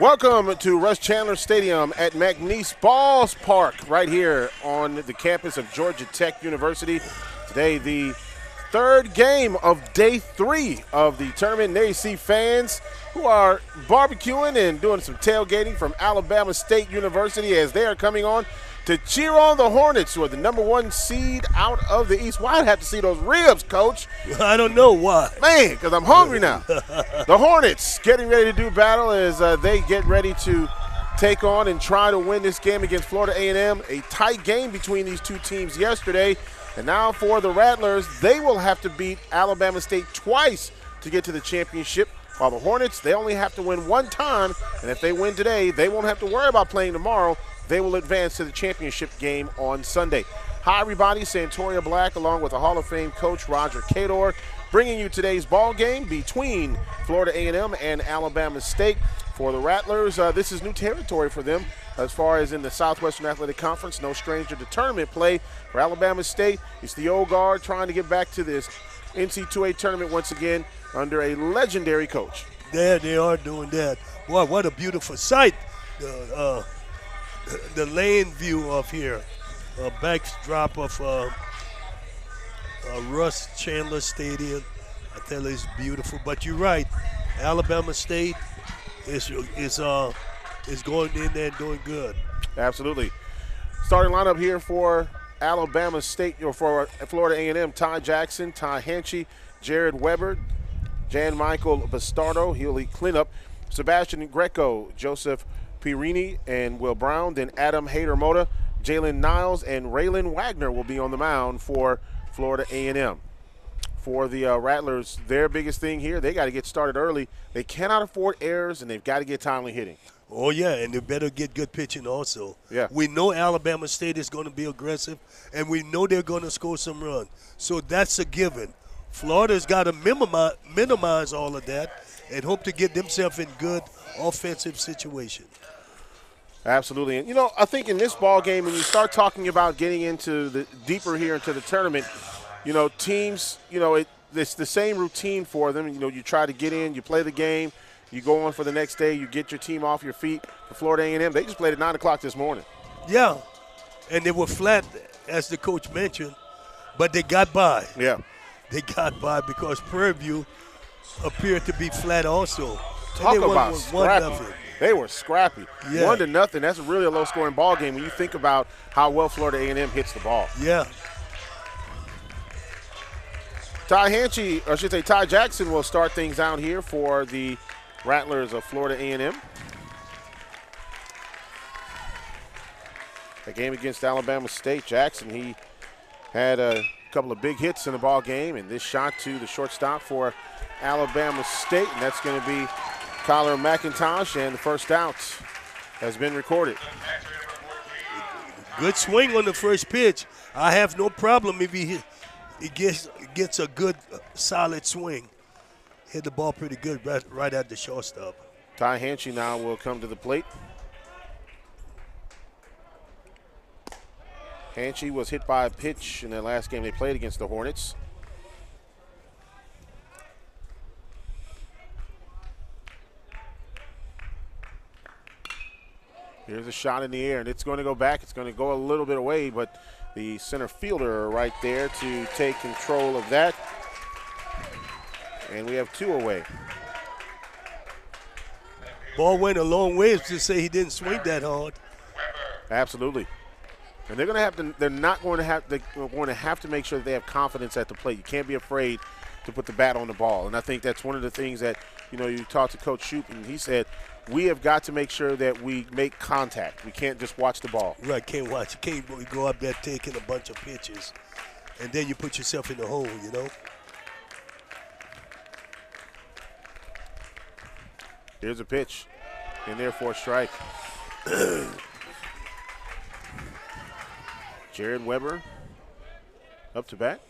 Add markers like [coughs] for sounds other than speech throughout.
Welcome to Russ Chandler Stadium at Mac Nease Balls Park, right here on the campus of Georgia Tech University. Today, the third game of day three of the tournament. There you see fans who are barbecuing and doing some tailgating from Alabama State University as they are coming on to cheer on the Hornets, who are the number one seed out of the East. Why I'd have to see those ribs, Coach? [laughs] I don't know why. Man, because I'm hungry now. the Hornets getting ready to do battle as uh, they get ready to take on and try to win this game against Florida A&M. A tight game between these two teams yesterday. And now for the Rattlers, they will have to beat Alabama State twice to get to the championship. While the Hornets, they only have to win one time. And if they win today, they won't have to worry about playing tomorrow they will advance to the championship game on Sunday. Hi, everybody. Santoria Black, along with the Hall of Fame coach Roger Cador, bringing you today's ball game between Florida A&M and Alabama State. For the Rattlers, uh, this is new territory for them as far as in the Southwestern Athletic Conference. No stranger to tournament play for Alabama State. It's the old guard trying to get back to this NC2A tournament once again under a legendary coach. There they are doing that. Boy, what a beautiful sight. Uh, the lane view of here, a backdrop of uh, uh, Russ Chandler Stadium. I tell you, it's beautiful. But you're right, Alabama State is is uh is going in there and doing good. Absolutely. Starting lineup here for Alabama State or for Florida A&M: Ty Jackson, Ty Hanchey, Jared Weber, Jan Michael Bastardo. He'll lead cleanup. Sebastian Greco, Joseph Pirini and Will Brown. Then Adam Hayter-Mota, Jalen Niles, and Raylan Wagner will be on the mound for Florida A&M. For the uh, Rattlers, their biggest thing here, they got to get started early. They cannot afford errors, and they've got to get timely hitting. Oh yeah, and they better get good pitching also. Yeah. We know Alabama State is going to be aggressive, and we know they're going to score some runs. So that's a given. Florida's got to minimize, minimize all of that and hope to get themselves in good offensive situation. Absolutely, and you know, I think in this ball game, when you start talking about getting into the deeper here into the tournament, you know, teams, you know, it, it's the same routine for them. You know, you try to get in, you play the game, you go on for the next day, you get your team off your feet. For Florida A&M, they just played at nine o'clock this morning. Yeah, and they were flat, as the coach mentioned, but they got by. Yeah, they got by because Prairie View appeared to be flat also. Talk about scrappy. They were scrappy. Yeah. One to nothing. That's really a low-scoring ball game when you think about how well Florida A&M hits the ball. Yeah. Ty Hanchey, or I should say Ty Jackson, will start things out here for the Rattlers of Florida A&M. A game against Alabama State. Jackson, he had a couple of big hits in the ball game, and this shot to the shortstop for Alabama State, and that's going to be Kyler McIntosh, and the first out has been recorded. Good swing on the first pitch. I have no problem if he, he gets gets a good, uh, solid swing. Hit the ball pretty good right, right at the shortstop. Ty Hanchey now will come to the plate. Hanchey was hit by a pitch in the last game they played against the Hornets. Here's a shot in the air, and it's going to go back. It's going to go a little bit away, but the center fielder right there to take control of that. And we have two away. Ball went a long ways to say he didn't swing that hard. Absolutely. And they're going to have to. They're not going to have. They're going to have to make sure that they have confidence at the plate. You can't be afraid to put the bat on the ball. And I think that's one of the things that you know you talked to Coach Shouppe, and he said we have got to make sure that we make contact. We can't just watch the ball. Right, can't watch. You can't really go up there taking a bunch of pitches, and then you put yourself in the hole, you know? Here's a pitch and therefore a strike. [clears throat] Jared Weber up to bat.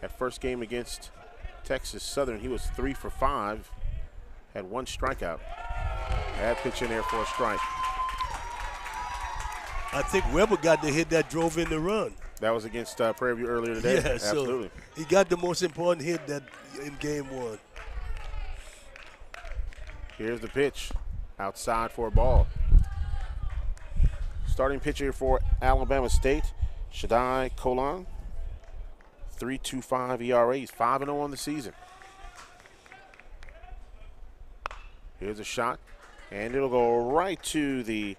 That first game against Texas Southern, he was three for five, had one strikeout. That pitch in there for a strike. I think Weber got the hit that drove in the run. That was against uh, Prairie View earlier today. Yeah, absolutely. So he got the most important hit that in game one. Here's the pitch. outside for a ball. Starting pitcher for Alabama State, Shadai Colon. 3.25 ERA. He's 5 0 on the season. Here's a shot, and it'll go right to the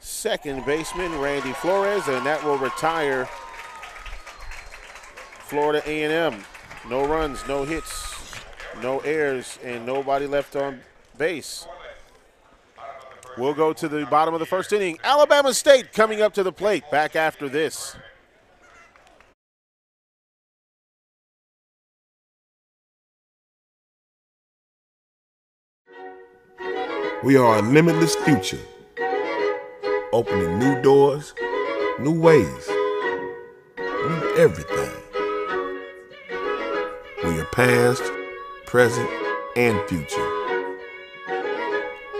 second baseman, Randy Flores, and that will retire Florida A&M. No runs, no hits, no errors, and nobody left on base. We'll go to the bottom of the first inning. Alabama State coming up to the plate back after this. We are a limitless future, opening new doors, new ways, new everything. We are past, present, and future,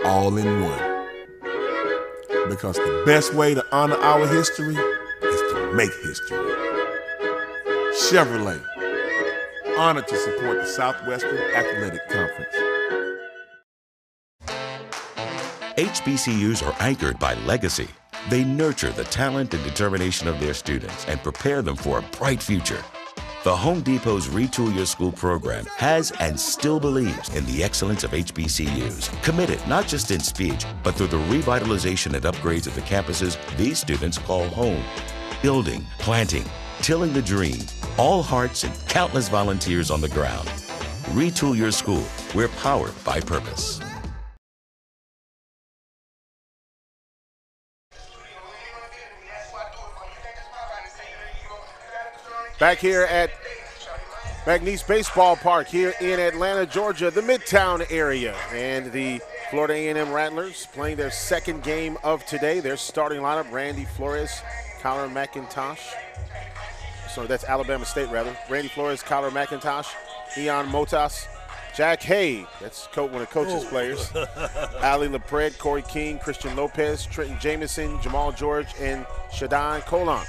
all in one. Because the best way to honor our history is to make history. Chevrolet, honored to support the Southwestern Athletic Conference. HBCUs are anchored by legacy. They nurture the talent and determination of their students and prepare them for a bright future. The Home Depot's Retool Your School program has and still believes in the excellence of HBCUs, committed not just in speech, but through the revitalization and upgrades of the campuses these students call home. Building, planting, tilling the dream, all hearts and countless volunteers on the ground. Retool Your School. We're powered by purpose. Back here at Mac Nease Baseball Park here in Atlanta, Georgia, the Midtown area. And the Florida A&M Rattlers playing their second game of today. Their starting lineup, Randy Flores, Kyler McIntosh. Sorry, that's Alabama State, rather. Randy Flores, Kyler McIntosh, Eon Motas, Jack Hay, that's one of coach's oh. players. [laughs] Ali LaPred, Corey King, Christian Lopez, Trenton Jamison, Jamal George, and Shadon Colon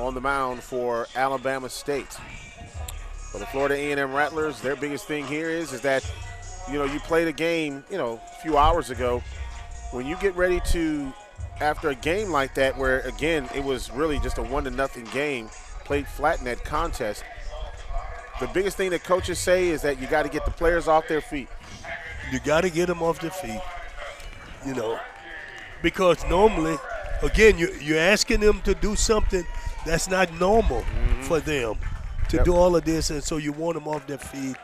on the mound for Alabama State. For the Florida A&M Rattlers, their biggest thing here is is that you know you played a game you know a few hours ago. When you get ready to after a game like that, where again it was really just a one to nothing game, played flat in that contest. The biggest thing that coaches say is that you got to get the players off their feet. You got to get them off their feet. You know, because normally, again, you, you're asking them to do something that's not normal mm-hmm. for them to yep. do all of this, and so you want them off their feet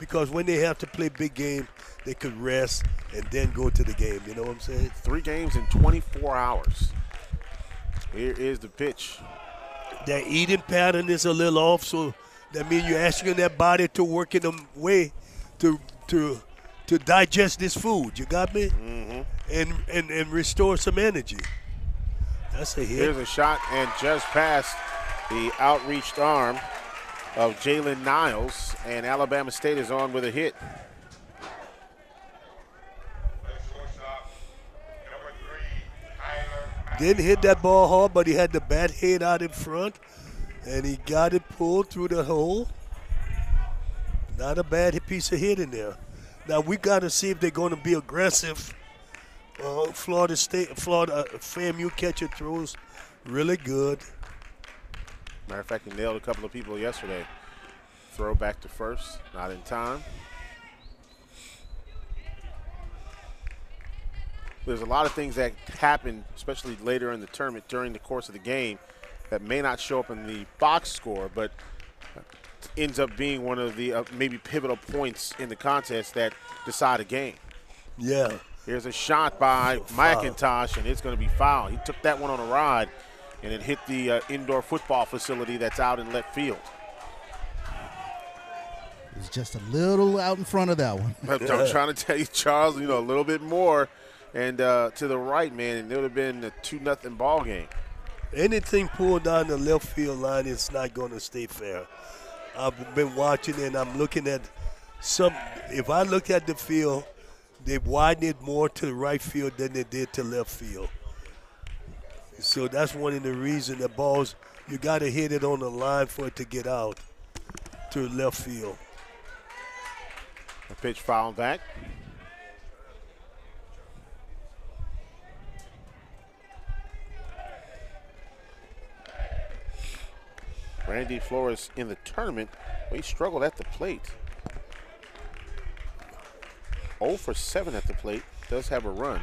because when they have to play big game, they could rest and then go to the game. You know what I'm saying? Three games in 24 hours. Here is the pitch. Their eating pattern is a little off, so that means you're asking that body to work in a way to to to digest this food. You got me? Mm-hmm. And, and and restore some energy. That's a hit. Here's a shot and just past the outreached arm of Jalen Niles, and Alabama State is on with a hit. Didn't hit that ball hard, but he had the bat head out in front, and he got it pulled through the hole. Not a bad piece of hit in there. Now we got to see if they're going to be aggressive uh, Florida State, Florida uh, FAMU catcher throws really good. Matter of fact, he nailed a couple of people yesterday. Throw back to first, not in time. There's a lot of things that happen, especially later in the tournament during the course of the game, that may not show up in the box score, but ends up being one of the uh, maybe pivotal points in the contest that decide a game. Yeah. Here's a shot by McIntosh, and it's going to be foul. He took that one on a ride, and it hit the uh, indoor football facility that's out in left field. It's just a little out in front of that one. [laughs] I'm trying to tell you, Charles, you know, a little bit more. And uh, to the right, man, and it would have been a 2 nothing ball game. Anything pulled down the left field line is not going to stay fair. I've been watching and I'm looking at some. If I look at the field, they widened more to the right field than they did to left field. So that's one of the reasons the balls, you got to hit it on the line for it to get out to left field. The pitch foul back. Randy Flores in the tournament, well, he struggled at the plate. 0 for 7 at the plate, does have a run.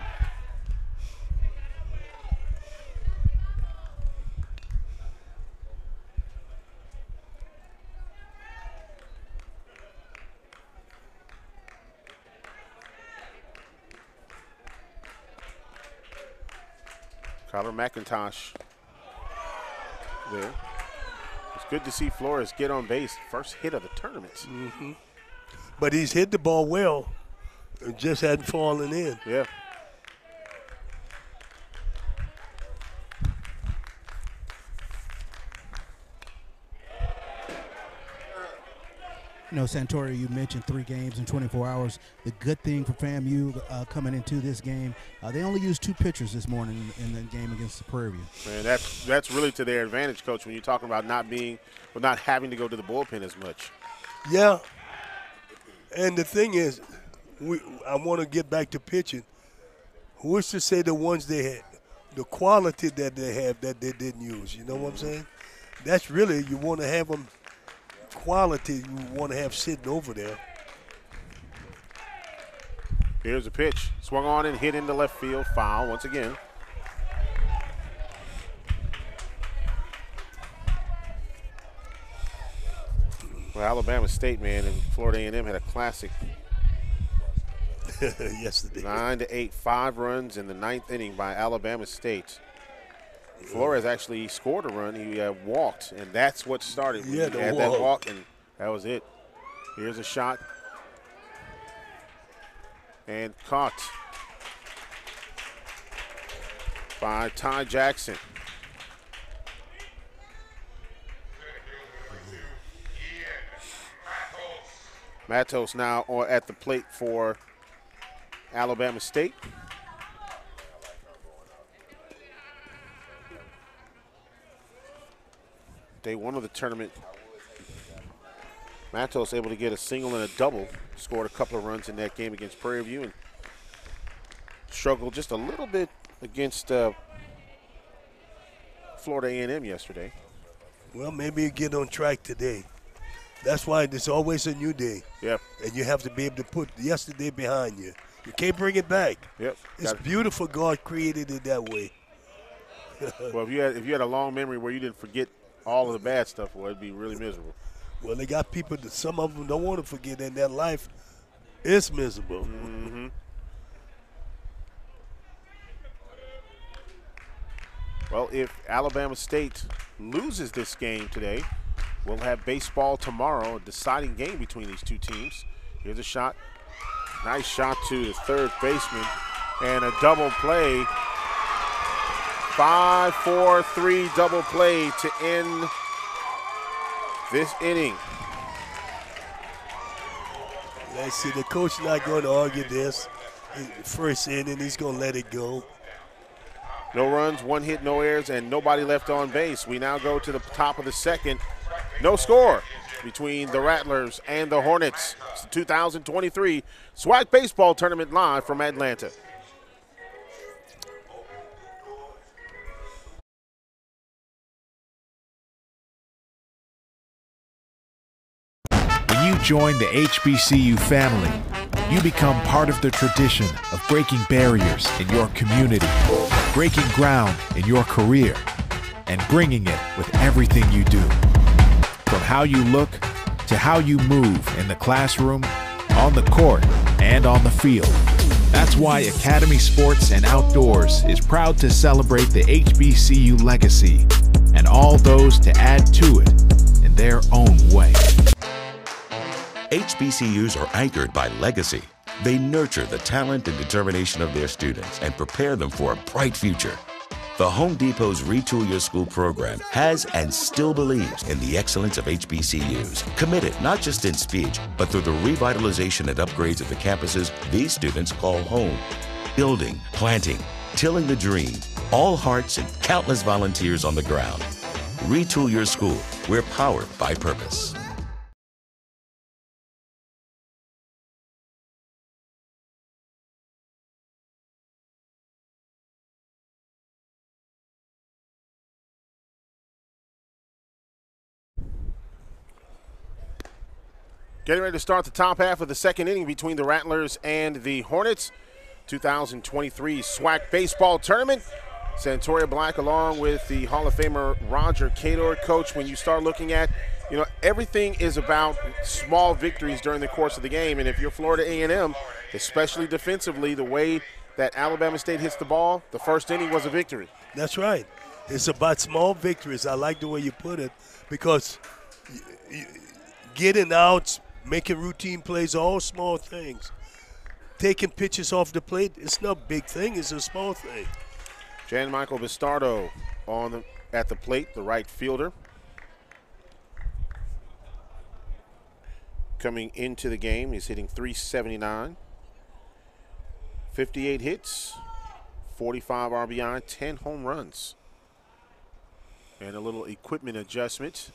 Kyler McIntosh there. It's good to see Flores get on base. First hit of the tournament. Mm-hmm. But he's hit the ball well. It just hadn't fallen in. Yeah. You know, Santori, you mentioned three games in 24 hours. The good thing for FAMU uh, coming into this game, uh, they only used two pitchers this morning in, in the game against the Prairie View. Man, that's that's really to their advantage, coach. When you're talking about not being, or not having to go to the bullpen as much. Yeah. And the thing is, we I want to get back to pitching. Who's to say the ones they had, the quality that they have that they didn't use? You know what I'm mm-hmm. saying? That's really you want to have them quality you want to have sitting over there. Here's a pitch. Swung on and hit into left field. Foul once again. Well, Alabama State, man, and Florida A&M had a classic. [laughs] Yesterday. Nine to eight, five runs in the ninth inning by Alabama State. Flores actually scored a run. He uh, walked, and that's what started. Yeah, he the had walk. that walk, and that was it. Here's a shot, and caught by Ty Jackson. Matos now at the plate for Alabama State. Day one of the tournament, Matos able to get a single and a double. Scored a couple of runs in that game against Prairie View and struggled just a little bit against uh, Florida A&M yesterday. Well, maybe you get on track today. That's why there's always a new day. Yep. And you have to be able to put yesterday behind you. You can't bring it back. Yep. It's beautiful God created it that way. [laughs] well, if you had if you had a long memory where you didn't forget all of the bad stuff, well, it'd be really miserable. Well, they got people that some of them don't want to forget, and their life is miserable. Mm-hmm. Well, if Alabama State loses this game today, we'll have baseball tomorrow, a deciding game between these two teams. Here's a shot. Nice shot to the third baseman and a double play. Five, four, three double play to end this inning. Let's see, the coach not going to argue this. First inning, he's going to let it go. No runs, one hit, no errors, and nobody left on base. We now go to the top of the second. No score between the Rattlers and the Hornets. It's the 2023 SWAC Baseball Tournament live from Atlanta. When you join the HBCU family, you become part of the tradition of breaking barriers in your community, breaking ground in your career, and bringing it with everything you do. How you look to how you move in the classroom, on the court, and on the field. That's why Academy Sports and Outdoors is proud to celebrate the HBCU legacy and all those to add to it in their own way. HBCUs are anchored by legacy. They nurture the talent and determination of their students and prepare them for a bright future. The Home Depot's Retool Your School program has and still believes in the excellence of HBCUs, committed not just in speech, but through the revitalization and upgrades of the campuses these students call home. Building, planting, tilling the dream, all hearts and countless volunteers on the ground. Retool Your School. We're powered by purpose. Getting ready to start the top half of the second inning between the Rattlers and the Hornets. 2023 SWAC Baseball Tournament. Santoria Black, along with the Hall of Famer Roger Cador. Coach, when you start looking at, you know, everything is about small victories during the course of the game. And if you're Florida A&M, especially defensively, the way that Alabama State hits the ball, the first inning was a victory. That's right. It's about small victories. I like the way you put it because getting outs, making routine plays, all small things. Taking pitches off the plate, it's not a big thing, it's a small thing. Jan Michael Bastardo on the, at the plate, the right fielder. Coming into the game, he's hitting 379. 58 hits, 45 RBI, 10 home runs. And a little equipment adjustment.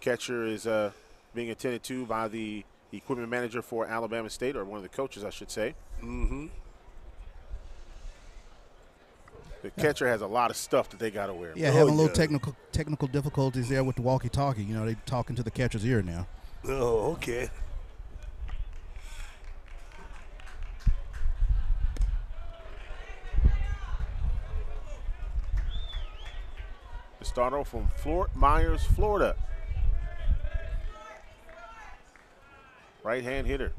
Catcher is uh, being attended to by the equipment manager for Alabama State, or one of the coaches, I should say. Mm-hmm. The catcher has a lot of stuff that they got to wear. Yeah, Oh, having a little yeah. technical technical difficulties there with the walkie-talkie. You know, they talking to the catcher's ear now. Oh, okay. Bastardo from Fort Myers, Florida. Right hand hitter.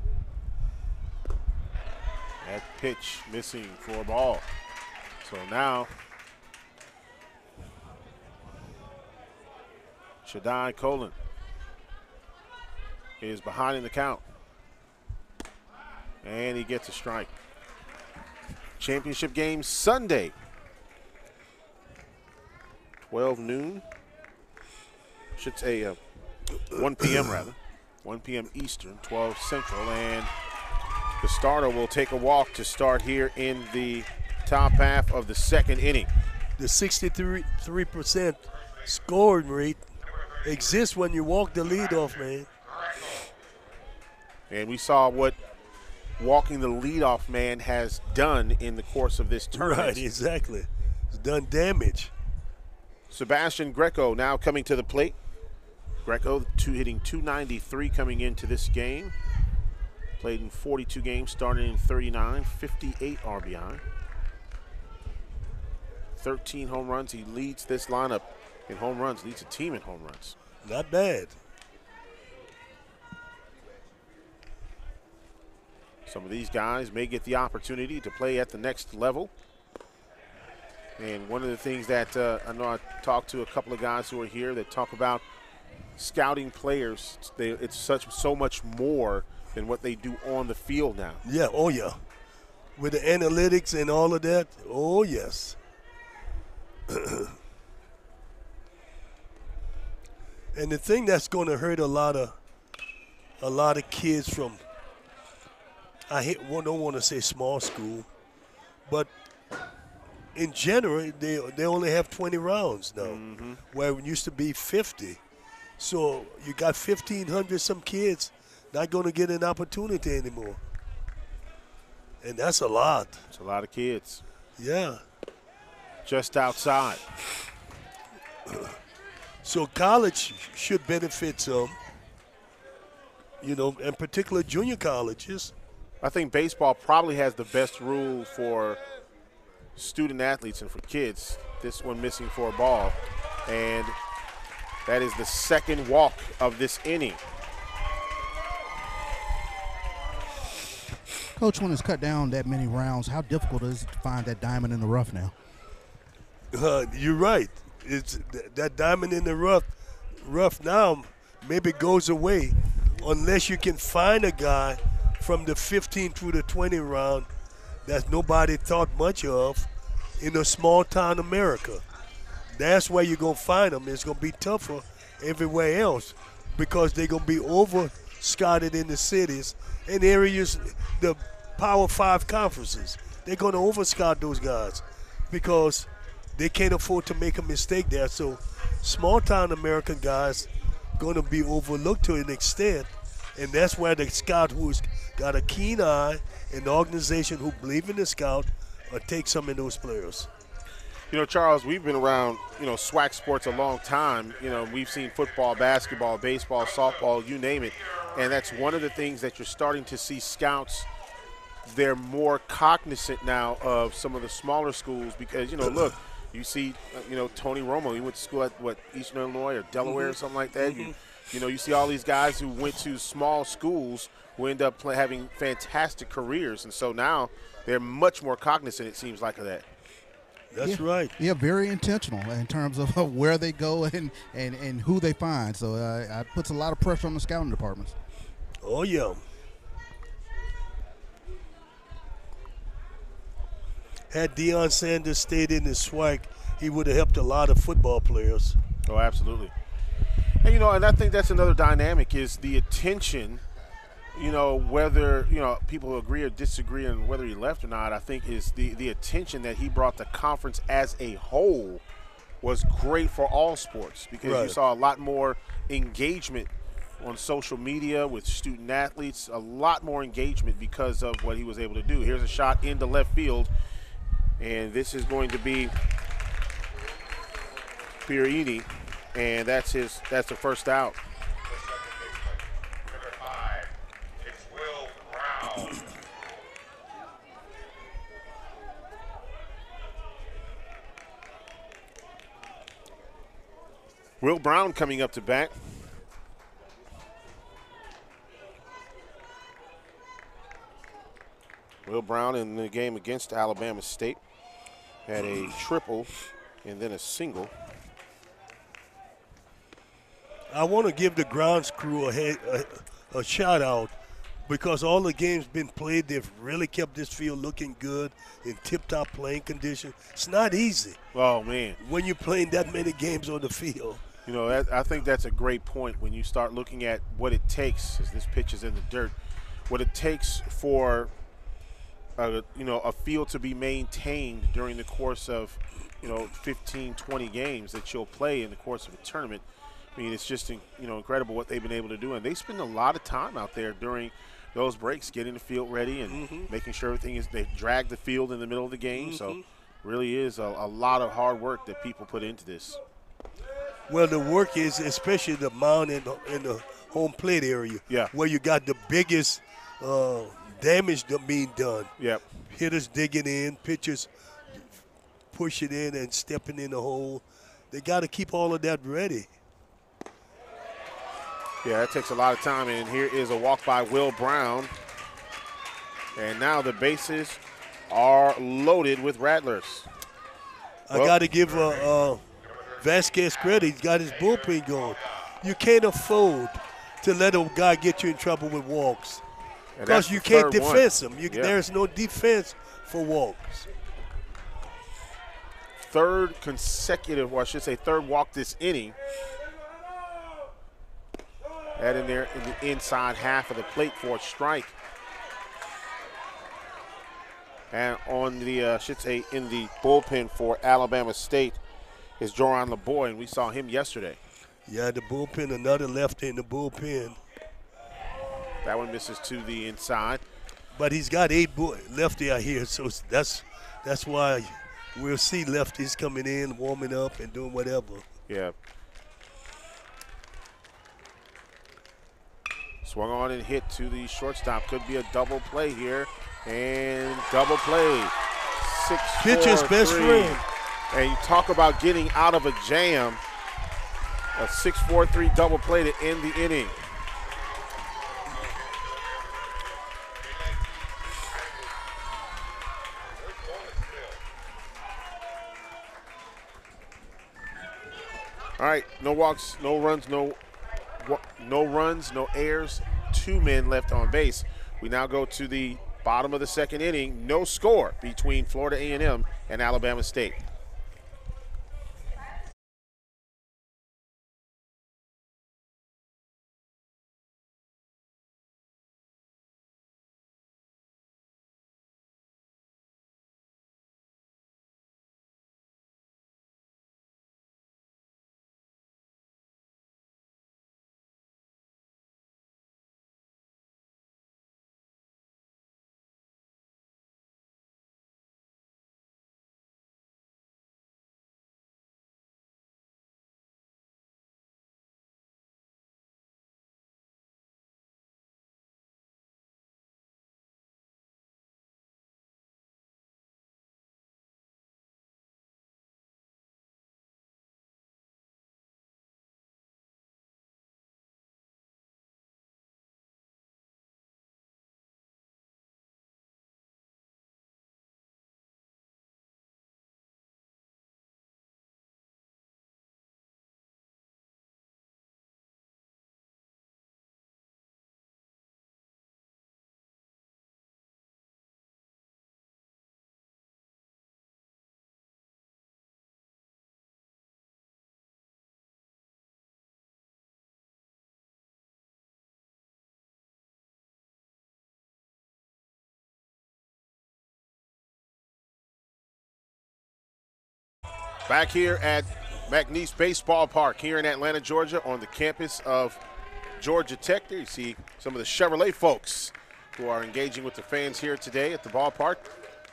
That pitch missing for a ball. So now Shadai Colon is behind in the count. And he gets a strike. Championship game Sunday. 12 noon. Should say uh, 1 p.m. rather. 1 p.m. Eastern, 12 Central. And the starter will take a walk to start here in the top half of the second inning. The 63% scoring rate exists when you walk the lead off, man. And we saw what walking the leadoff man has done in the course of this tournament. Right, exactly. It's done damage. Sebastian Greco now coming to the plate. Greco two hitting 293 coming into this game. Played in 42 games, started in 39, 58 RBI. 13 home runs. He leads this lineup in home runs, leads a team in home runs. Not bad. Some of these guys may get the opportunity to play at the next level. And one of the things that uh, I know I talked to a couple of guys who are here that talk about scouting players. They, it's such so much more than what they do on the field now. Yeah, oh yeah. With the analytics and all of that, oh yes. [clears throat] and the thing that's going to hurt a lot of a lot of kids from I hate, don't want to say small school, but in general they they only have 20 rounds now, mm-hmm. where it used to be 50. So you got 1,500 some kids not going to get an opportunity anymore. And that's a lot. It's a lot of kids Yeah. just outside. [clears throat] So college should benefit some. You know, in particular junior colleges. I think baseball probably has the best rule for student athletes and for kids. This one missing for a ball. And that is the second walk of this inning. Coach, when it's cut down that many rounds, how difficult is it to find that diamond in the rough now? Uh, you're right. It's th- that diamond in the rough, rough now maybe goes away unless you can find a guy from the 15 through the 20 round that nobody thought much of in a small town America. That's where you're gonna find them. It's gonna be tougher everywhere else because they're gonna be over scouted in the cities and areas, the Power Five conferences. They're gonna overscout those guys because they can't afford to make a mistake there. So small town American guys gonna be overlooked to an extent, and that's where the scout who's got a keen eye and the organization who believe in the scout uh, take some of those players. You know, Charles, we've been around, you know, SWAC sports a long time. You know, we've seen football, basketball, baseball, softball, you name it. And that's one of the things that you're starting to see scouts. They're more cognizant now of some of the smaller schools because, you know, [clears throat] look, you see, you know, Tony Romo, he went to school at, what, Eastern Illinois or Delaware or mm-hmm. something like that. You, mm-hmm. you know, you see all these guys who went to small schools who end up play, having fantastic careers. And so now they're much more cognizant, it seems like, of that. That's yeah. right. Yeah, very intentional in terms [laughs] of where they go and, and, and who they find. So uh, it puts a lot of pressure on the scouting departments. Oh yeah. Had Deion Sanders stayed in the SWAC, he would have helped a lot of football players. Oh, absolutely. And you know, and I think that's another dynamic is the attention. You know, whether you know people agree or disagree on whether he left or not. I think is the the attention that he brought the conference as a whole was great for all sports because you saw a lot more engagement on social media with student athletes, a lot more engagement because of what he was able to do. Here's a shot into left field, and this is going to be Pierini, and that's his. That's the first out. Number five, it's Will Brown. Will Brown coming up to bat. Will Brown in the game against Alabama State had a triple and then a single. I want to give the grounds crew a, head, a, a shout out because all the games been played, they've really kept this field looking good in tip-top playing condition. It's not easy Oh man, when you're playing that many games on the field. You know that, I think that's a great point when you start looking at what it takes as this pitch is in the dirt, what it takes for a, you know a field to be maintained during the course of you know 15, 20 games that you'll play in the course of a tournament. I mean, it's just you know incredible what they've been able to do, and they spend a lot of time out there during those breaks, getting the field ready and mm-hmm. making sure everything is. They drag the field in the middle of the game, so mm-hmm. really is a, a lot of hard work that people put into this. Well, the work is especially the mound in the, in the home plate area, Yeah. where you got the biggest uh, damage being done. Yep. Hitters digging in, pitchers pushing in and stepping in the hole. They got to keep all of that ready. Yeah, that takes a lot of time. And here is a walk by Will Brown. And now the bases are loaded with Rattlers. I Well- got to give uh, uh, Vazquez credit. He's got his bullpen going. You can't afford to let a guy get you in trouble with walks because you can't third one. him. You, Yeah. There's no defense for walks. Third consecutive, or I should say, third walk this inning. That in there in the inside half of the plate for a strike. And on the, uh, should say, in the bullpen for Alabama State is Joran LeBoy, and we saw him yesterday. Yeah, the bullpen, another lefty in the bullpen. That one misses to the inside. But he's got eight lefty out here, so that's that's why we'll see lefties coming in, warming up, and doing whatever. Yeah. Swung on and hit to the shortstop. Could be a double play here. And double play. Six, Pitcher's best three. friend. And you talk about getting out of a jam. A 6-4-3 double play to end the inning. All right, no walks, no runs, no no runs, no errors. Two men left on base. We now go to the bottom of the second inning. No score between Florida A&M and Alabama State. Back here at Mac Nease Baseball Park here in Atlanta, Georgia, on the campus of Georgia Tech. There you see some of the Chevrolet folks who are engaging with the fans here today at the ballpark.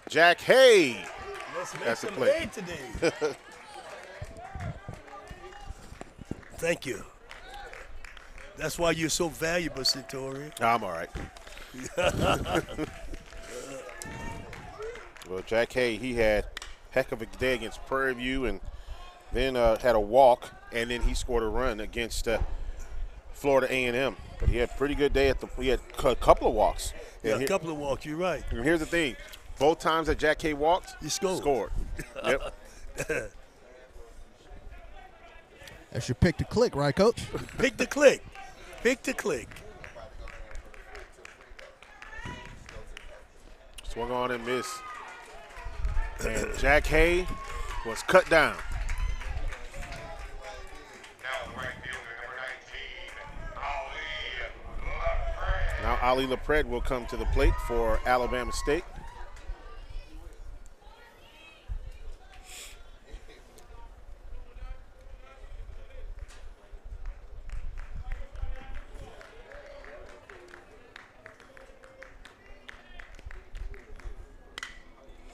Jack Hay Let's make That's the some play. hay today. [laughs] Thank you. That's why you're so valuable, Satori. I'm all right. [laughs] well, Jack Hay, he had heck of a day against Prairie View and then uh, had a walk, and then he scored a run against uh, Florida A&M. But he had a pretty good day at the. He had a couple of walks. Yeah, And a here- couple of walks. You're right. and here's the thing: both times that Jack K walked, He scored. Scored. [laughs] yep. That's your pick to click, right, Coach? [laughs] Pick the click. Pick the click. Swung on and missed. And Jack Hay was cut down. Now right fielder number 19, Ali LaFrance. Now Ali LaPred will come to the plate for Alabama State.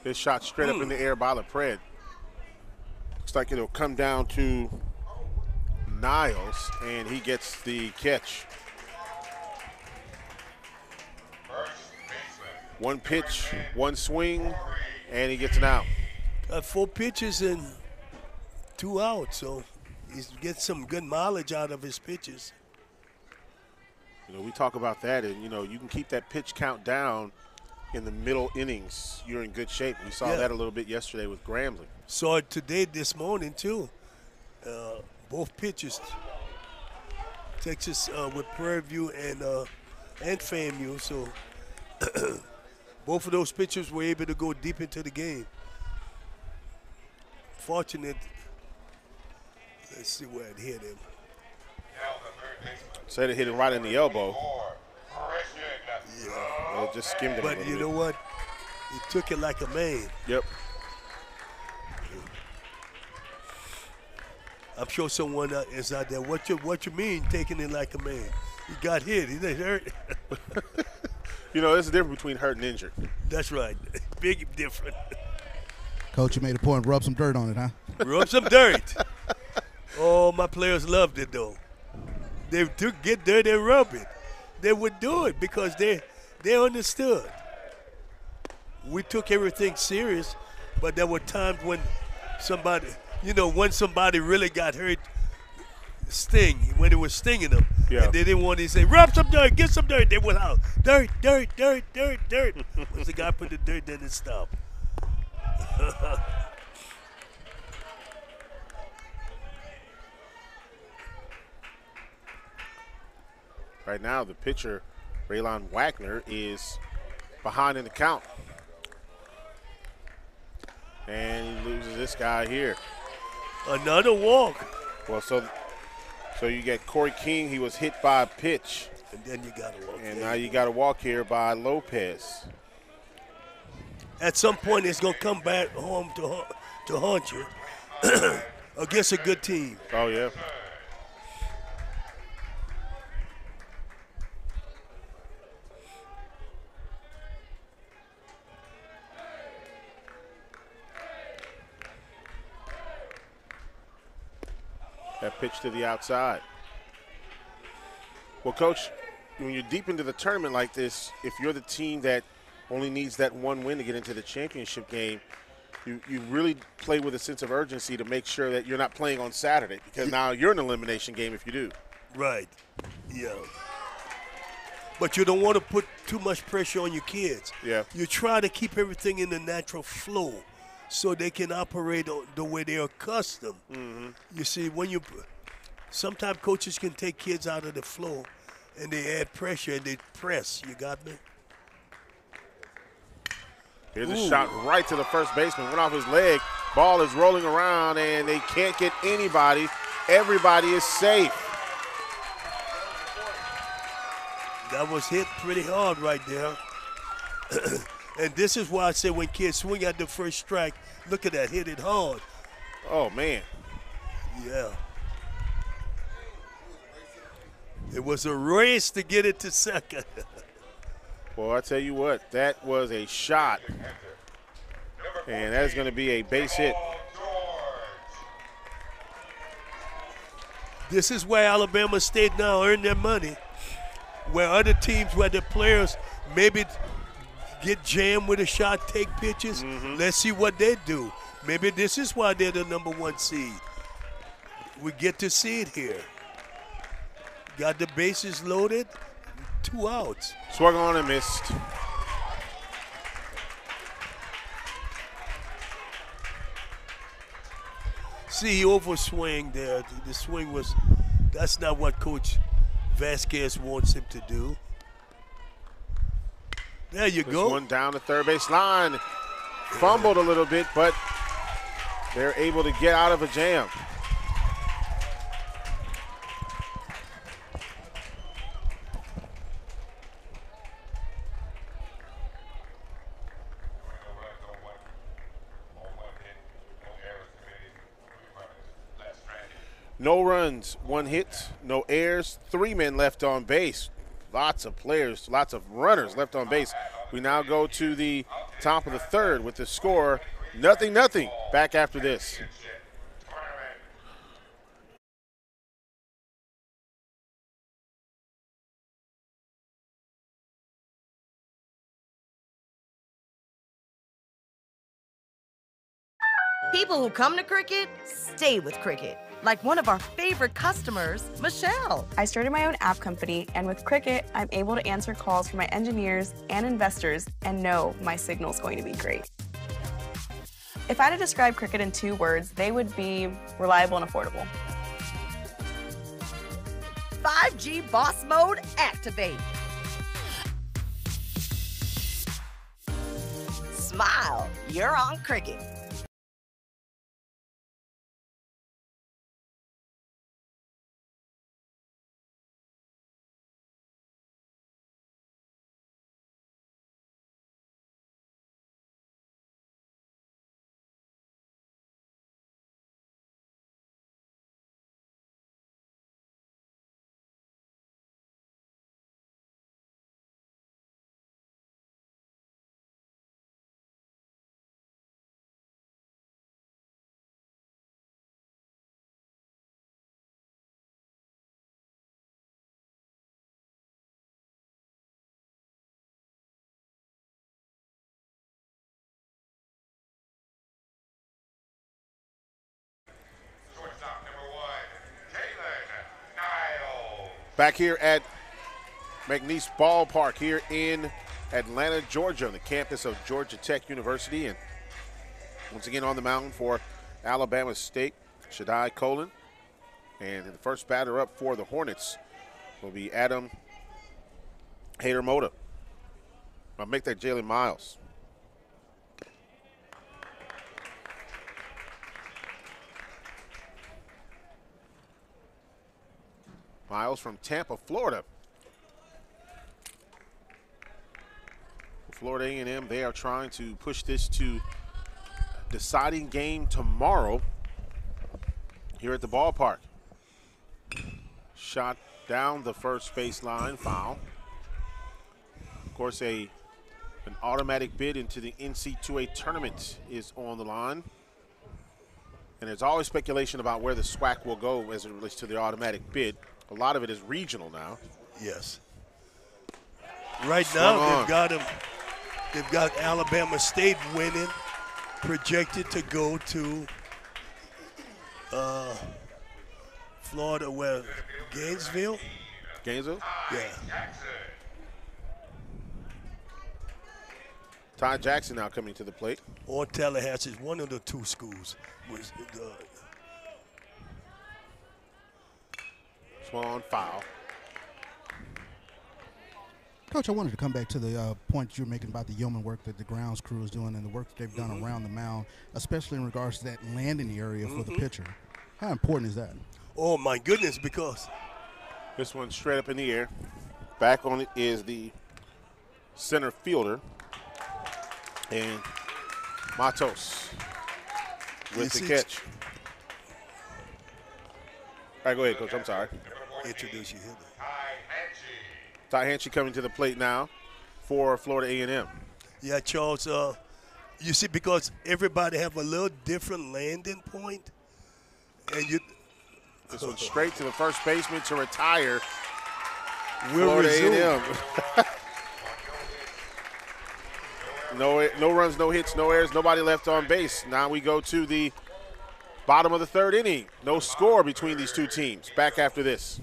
This shot straight up in the hmm. air by LaPred. Looks like it'll come down to Niles, and he gets the catch. One pitch, one swing, and he gets an out. Got four pitches and two outs, so he's getting some good mileage out of his pitches. You know, we talk about that, and you know, you can keep that pitch count down in the middle innings. You're in good shape. We saw Yeah. that a little bit yesterday with Gramley. Saw it today, this morning too. Uh, both pitches. Texas uh, with Prairie View and uh, and FAMU, so [clears throat] both of those pitchers were able to go deep into the game. Fortunate. Let's see where it hit him. Said it hit him right in the elbow. Four, Christian. Well, it just skimmed him. a But little you bit. know what? He took it like a man. Yep. I'm sure someone uh, is out there. What you what you mean taking it like a man? He got hit. He didn't hurt. [laughs] You know, there's a difference between hurt and injured. That's right. [laughs] Big difference. Coach, you made a point. Rub some dirt on it, huh? Rub some dirt. Oh, my players loved it though. They took get dirty and rub it. They would do it because they they understood. We took everything serious, but there were times when somebody, you know, when somebody really got hurt, sting when it was stinging them, Yeah. and they didn't want to say, "Rub some dirt, get some dirt." They went out, dirt, dirt, dirt, dirt, dirt. [laughs] Once the guy put the dirt, then it stopped. [laughs] Right now, the pitcher, Raylon Wagner, is behind in the count. And he loses this guy here. Another walk, Well, so so you get Corey King. He was hit by a pitch, and then you got to walk. and now you got a walk here by Lopez. At some point, it's gonna come back home to to haunt you [clears throat] against a good team. Oh yeah. That pitch to the outside. Well, coach, when you're deep into the tournament like this, if you're the team that only needs that one win to get into the championship game, you, you really play with a sense of urgency to make sure that you're not playing on Saturday because now you're an elimination game if you do. Right. Yeah. But you don't want to put too much pressure on your kids. Yeah. You try to keep everything in the natural flow so they can operate the way they're accustomed. Mm-hmm. You see, when you sometimes coaches can take kids out of the flow and they add pressure and they press. You got me? Here's a shot right to the first baseman. Went off his leg. Ball is rolling around, and they can't get anybody. Everybody is safe. That was hit pretty hard right there. [clears throat] and this is why I say when kids swing at the first strike, look at that, hit it hard. Oh man. Yeah. It was a race to get it to second. [laughs] Well, I tell you what, that was a shot, and that is going to be a base hit. This is where Alabama State now earn their money. Where other teams, where the players maybe get jammed with a shot, take pitches. Mm-hmm. Let's see what they do. Maybe this is why they're the number one seed. We get to see it here. Got the bases loaded, two outs. Swung on and missed. See, he overswing there. The swing was, that's not what Coach Vazquez wants him to do. There you go. one down the third base line. Fumbled a little bit, but they're able to get out of a jam. No runs, one hit, no errors, three men left on base. Lots of players, lots of runners left on base. We now go to the top of the third with the score nothing, nothing. Back after this. People who come to Cricket stay with Cricket. Like one of our favorite customers, Michelle. I started my own app company, and with Cricket, I'm able to answer calls from my engineers and investors and know my signal's going to be great. If I had to describe Cricket in two words, they would be reliable and affordable. 5G boss mode activate. Smile, you're on Cricket. Back here at Mac Nease Ballpark here in Atlanta, Georgia, on the campus of Georgia Tech University. And once again on the mound for Alabama State, Shadai Colon. And the first batter up for the Hornets will be Adam Hader Moda. I'll make that Jalen Miles. Miles from Tampa, Florida. Florida A&M, they are trying to push this to deciding game tomorrow here at the ballpark. Shot down the first baseline, foul. Of course, a an automatic bid into the NC2A tournament is on the line. And there's always speculation about where the SWAC will go as it relates to the automatic bid. A lot of it is regional now. Yes. Right Swung now on. they've got them. They've got Alabama State winning, projected to go to uh, Florida, where Gainesville. Gainesville, Yeah. Ty Jackson now coming to the plate. Or Tallahassee, one of the two schools. Was uh, Foul. Coach, I wanted to come back to the uh, point you're making about the yeoman work that the grounds crew is doing and the work that they've done Mm-hmm. around the mound, especially in regards to that landing area for Mm-hmm. the pitcher. How important is that? oh my goodness, because This one straight up in the air. Back on it is the center fielder. And Matos with It's- the catch. All right, go ahead, coach. I'm sorry. Introduce you here. Ty Hanchy coming to the plate now for Florida A&M. Yeah, Charles. Uh, you see, because everybody have a little different landing point, and you This one straight to the first baseman to retire. We'll Florida resume. A&M. [laughs] no, no runs, no hits, no errors, nobody left on base. Now we go to the bottom of the third inning. No score between these two teams. Back after this.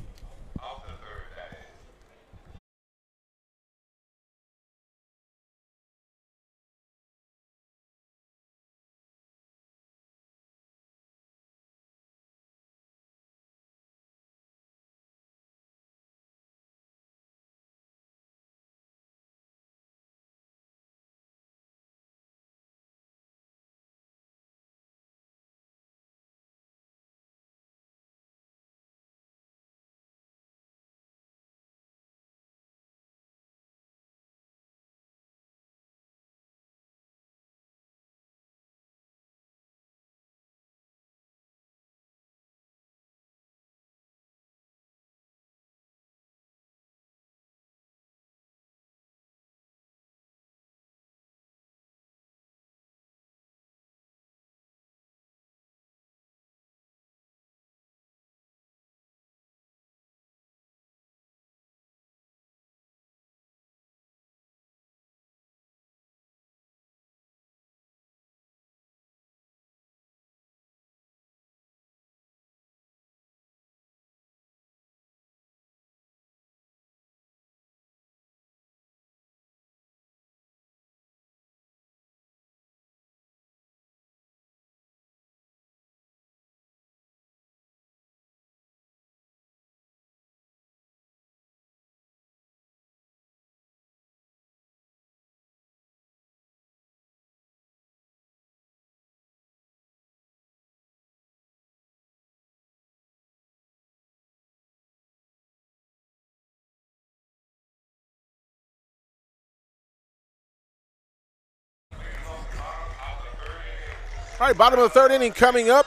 All right, bottom of the third inning coming up.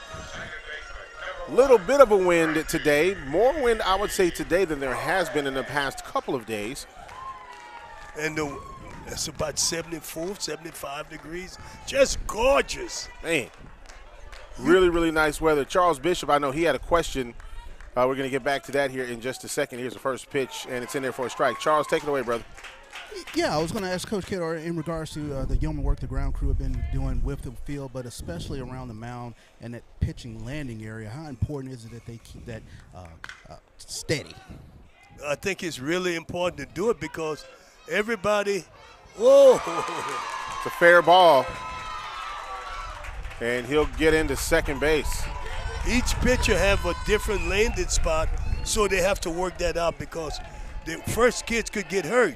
Little bit of a wind today. More wind, I would say, today than there has been in the past couple of days. and the, it's about 74, 75 degrees. Just gorgeous. Man, really, really nice weather. Charles Bishop, I know he had a question. Uh, we're going to get back to that here in just a second. Here's the first pitch, and it's in there for a strike. Charles, take it away, brother. Yeah, I was going to ask Coach Kidder in regards to uh, the yeoman work the ground crew have been doing with the field, but especially around the mound and that pitching landing area. How important is it that they keep that uh, uh, steady? I think it's really important to do it because everybody, whoa, It's a fair ball, and he'll get into second base. each pitcher have a different landing spot, so they have to work that out because the first kids could get hurt.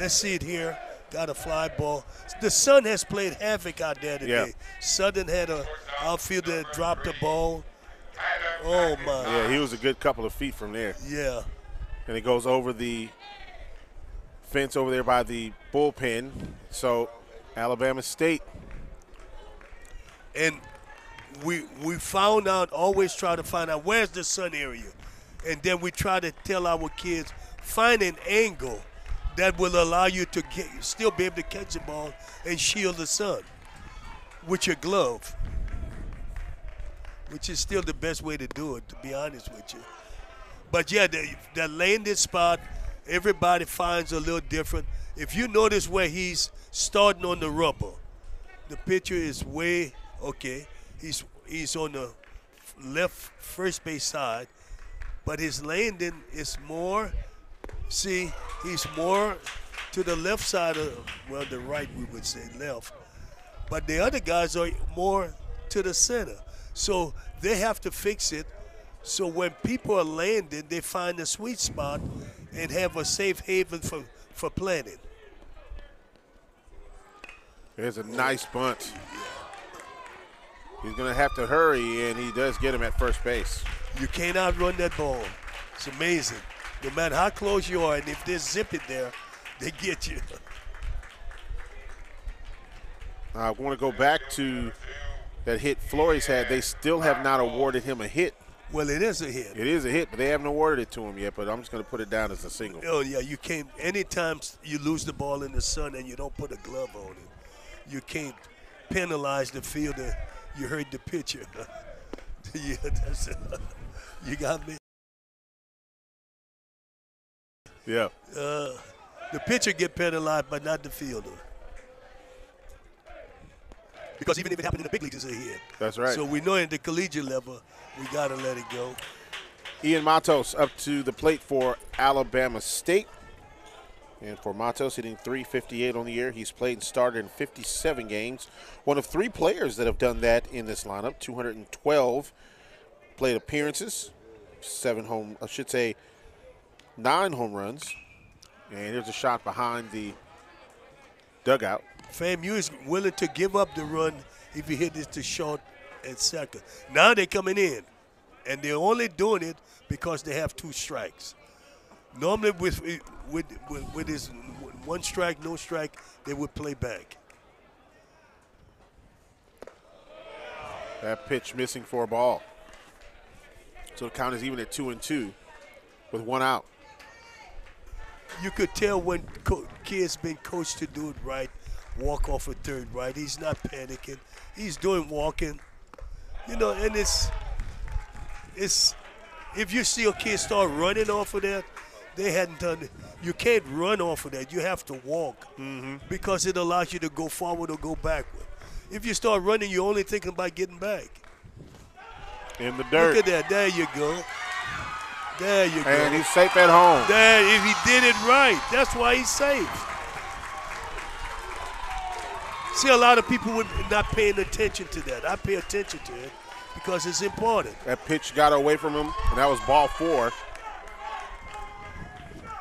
Let's see it here. Got a fly ball. The Sun has played havoc out there today. Yeah. Southern had a outfielder that dropped the ball. Oh my. Yeah, he was a good couple of feet from there. Yeah. and it goes over the fence over there by the bullpen. So Alabama State. and we we found out always try to find out where's the sun area and then we try to tell our kids find an angle that will allow you to get, still be able to catch the ball and shield the sun with your glove which is still the best way to do it to be honest with you but yeah the, the landing spot everybody finds a little different if you notice where he's starting on the rubber the pitcher is way okay. He's he's on the left first base side, but his landing is more. See, he's more to the left side of well, the right we would say left, but the other guys are more to the center. So they have to fix it. So when people are landing, they find a sweet spot and have a safe haven for for planting. There's a nice bunt. He's going to have to hurry, and he does get him at first base. You cannot run that ball. It's amazing. No matter how close you are, and if they zip it there, they get you. [laughs] I want to go back to that hit Flores had. They still have not awarded him a hit Well, it is a hit. It is a hit, but they haven't awarded it to him yet. But I'm just going to put it down as a single. Oh yeah, you can't. Anytime you lose the ball in the sun and you don't put a glove on it, you can't penalize the fielder. You hurt the pitcher. [laughs] yeah, that's. [laughs] you got me. Yeah. Uh, the pitcher get penalized, but not the fielder. Because even if it happened in the big leagues, it's a hit. That's right. So we know at the collegiate level, we got to let it go. Ian Matos up to the plate for Alabama State. And for Matos, hitting 358 on the year. He's played and started in 57 games. One of three players that have done that in this lineup. 212 played appearances, seven home, I should say, nine home runs. And here's a shot behind the dugout. FAMU is willing to give up the run if he hit this to short and second. Now they're coming in, and they're only doing it because they have two strikes. Normally, with with with, with his one strike, no strike, they would play back. That pitch missing for a ball. So the count is even at two and two with one out. You could tell when co- kids been coached to do it right, walk off a third right. He's not panicking. He's doing walking. You know, and it's it's if you see a kid start running off of that, they hadn't done it. You can't run off of that. You have to walk mm-hmm. because it allows you to go forward or go backward. If you start running, you're only thinking about getting back. In the dirt. Look at that. There you go. There you go. And he's safe at home. There, if he did it right, that's why he's safe. See, a lot of people would not paying attention to that. I pay attention to it because it's important. That pitch got away from him, and that was ball four.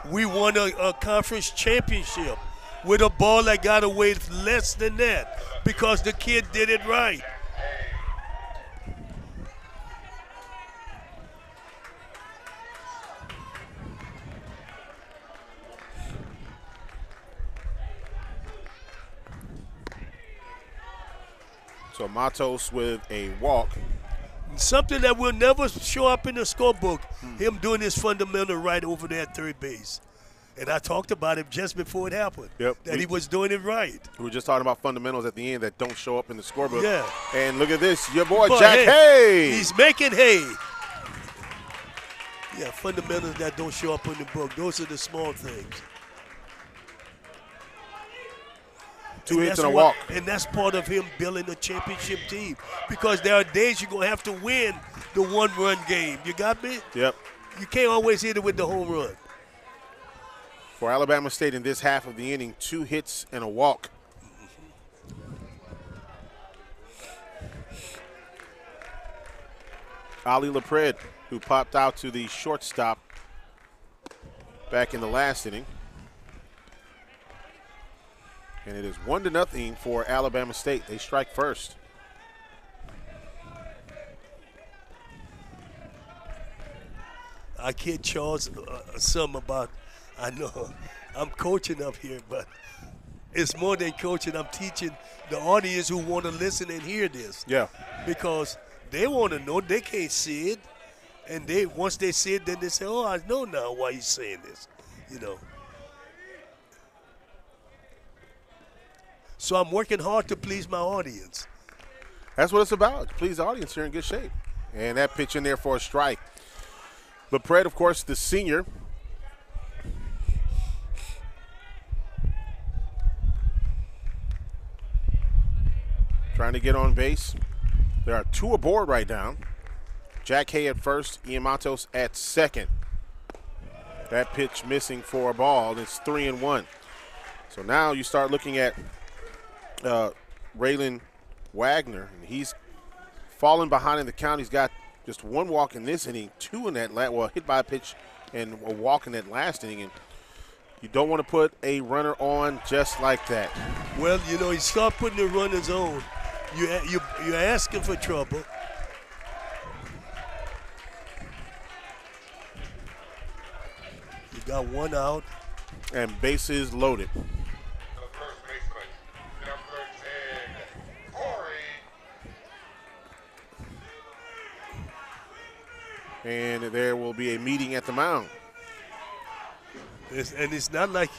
We won a, a conference championship with a ball that got away less than that because the kid did it right. So Matos with a walk. Something that will never show up in the scorebook, him doing his fundamental right over there at third base. And I talked about it just before it happened. Yep. That he was doing it right. We were just talking about fundamentals at the end that don't show up in the scorebook. Yeah. And look at this, your boy But, Jack hey, Hay. He's making hay. Yeah, fundamentals that don't show up in the book. Those are the small things. Two And hits and a what- walk. And that's part of him building a championship team. Because there are days you're going to have to win the one run game. You got me? Yep. You can't always hit it with the home run. For Alabama State in this half of the inning, two hits and a walk. Ali LaPred, who popped out to the shortstop back in the last inning. And it is one to nothing for Alabama State. They strike first. I kid Charles uh, some about, I know I'm coaching up here, but it's more than coaching. I'm teaching the audience who want to listen and hear this. Yeah. Because they want to know, they can't see it. And they once they see it, then they say, oh, I know now why he's saying this, you know. So I'm working hard to please my audience. That's what it's about. Please the audience here in good shape. And that pitch in there for a strike. LaPred, of course, the senior. Trying to get on base. There are two aboard right now. Jack Hay at first, Ian Matos at second. That pitch missing for a ball. It's three and one. So now you start looking at uh, Raylan Wagner, and he's fallen behind in the count. He's got just one walk in this inning, two in that last, well, hit by a pitch and a walk in that last inning. And you don't want to put a runner on just like that. Well, you know, you start putting the runners on. You you you're asking for trouble. You got one out. And bases loaded. The first baseman, number 10, Corey. And there will be a meeting at the mound. It's, and it's not like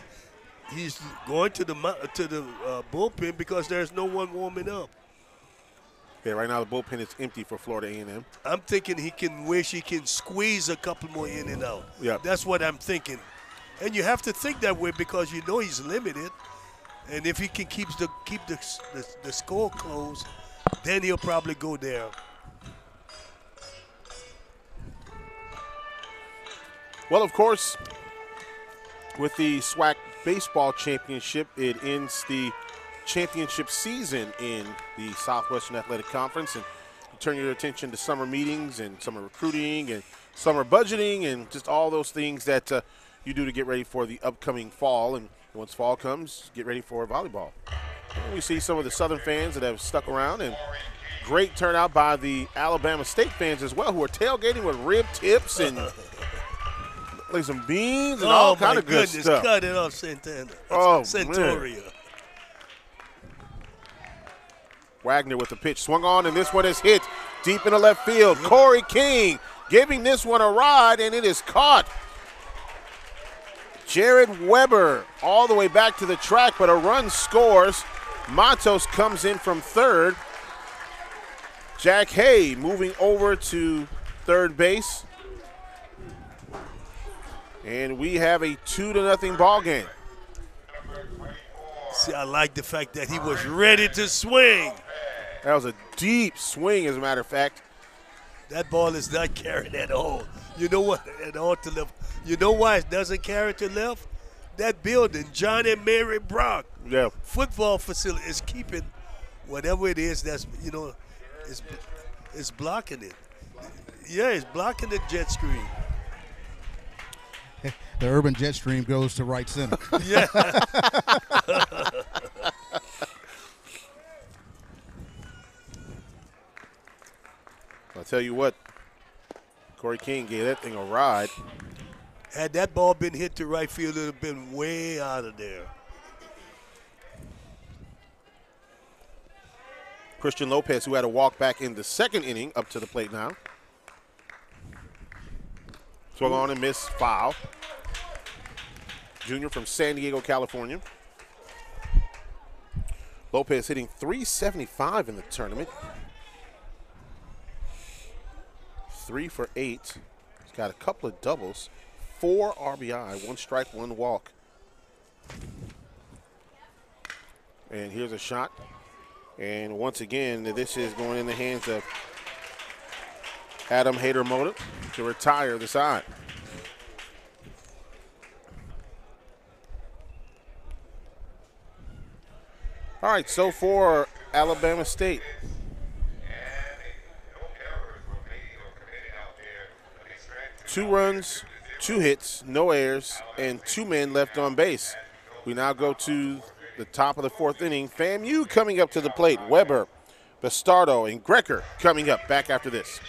he's going to the to the uh, bullpen because there's no one warming up. Yeah, right now the bullpen is empty for Florida A&M. I'm thinking he can wish he can squeeze a couple more in and out. Yeah. That's what I'm thinking. And you have to think that way because you know he's limited. And if he can keep the keep the, the, the score close, then he'll probably go there. Well, of course, with the SWAC Baseball Championship, it ends the championship season in the Southwestern Athletic Conference. And you turn your attention to summer meetings and summer recruiting and summer budgeting and just all those things that uh, you do to get ready for the upcoming fall. And once fall comes, get ready for volleyball. And we see some of the Southern fans that have stuck around and great turnout by the Alabama State fans as well, who are tailgating with rib tips and [laughs] like some beans and oh all kind of good goodness, stuff. cut it off, Santana. Oh, Centauria. Wagner with the pitch swung on, and this one is hit deep in the left field. Corey King giving this one a ride, and it is caught. Jared Weber all the way back to the track, but a run scores. Matos comes in from third. Jack Hay moving over to third base. And we have a two to nothing ball game. See, I like the fact that he was ready to swing. That was a deep swing, as a matter of fact. That ball is not [laughs] carried at all. You know what? At all to left. You know why it doesn't carry to left? That building, John and Mary Brock Yeah. football facility, is keeping whatever it is that's you know, it's is blocking it. Yeah, it's blocking the jet stream. The urban jet stream goes to right center. [laughs] Yeah. [laughs] I'll tell you what, Corey King gave that thing a ride. Had that ball been hit to right field, it would have been way out of there. Christian Lopez, who had a walk back in the second inning, up to the plate now. Swung on and missed foul. Junior from San Diego, California. Lopez hitting 375 in the tournament. Three for eight. He's got a couple of doubles, four RBI, one strike, one walk. And here's a shot. And once again, this is going in the hands of Adam Hader Moda to retire the side. All right, so for Alabama State, two runs, two hits, no errors, and two men left on base. We now go to the top of the fourth inning. FAMU coming up to the plate. Weber, Bastardo, and Grecker coming up back after this.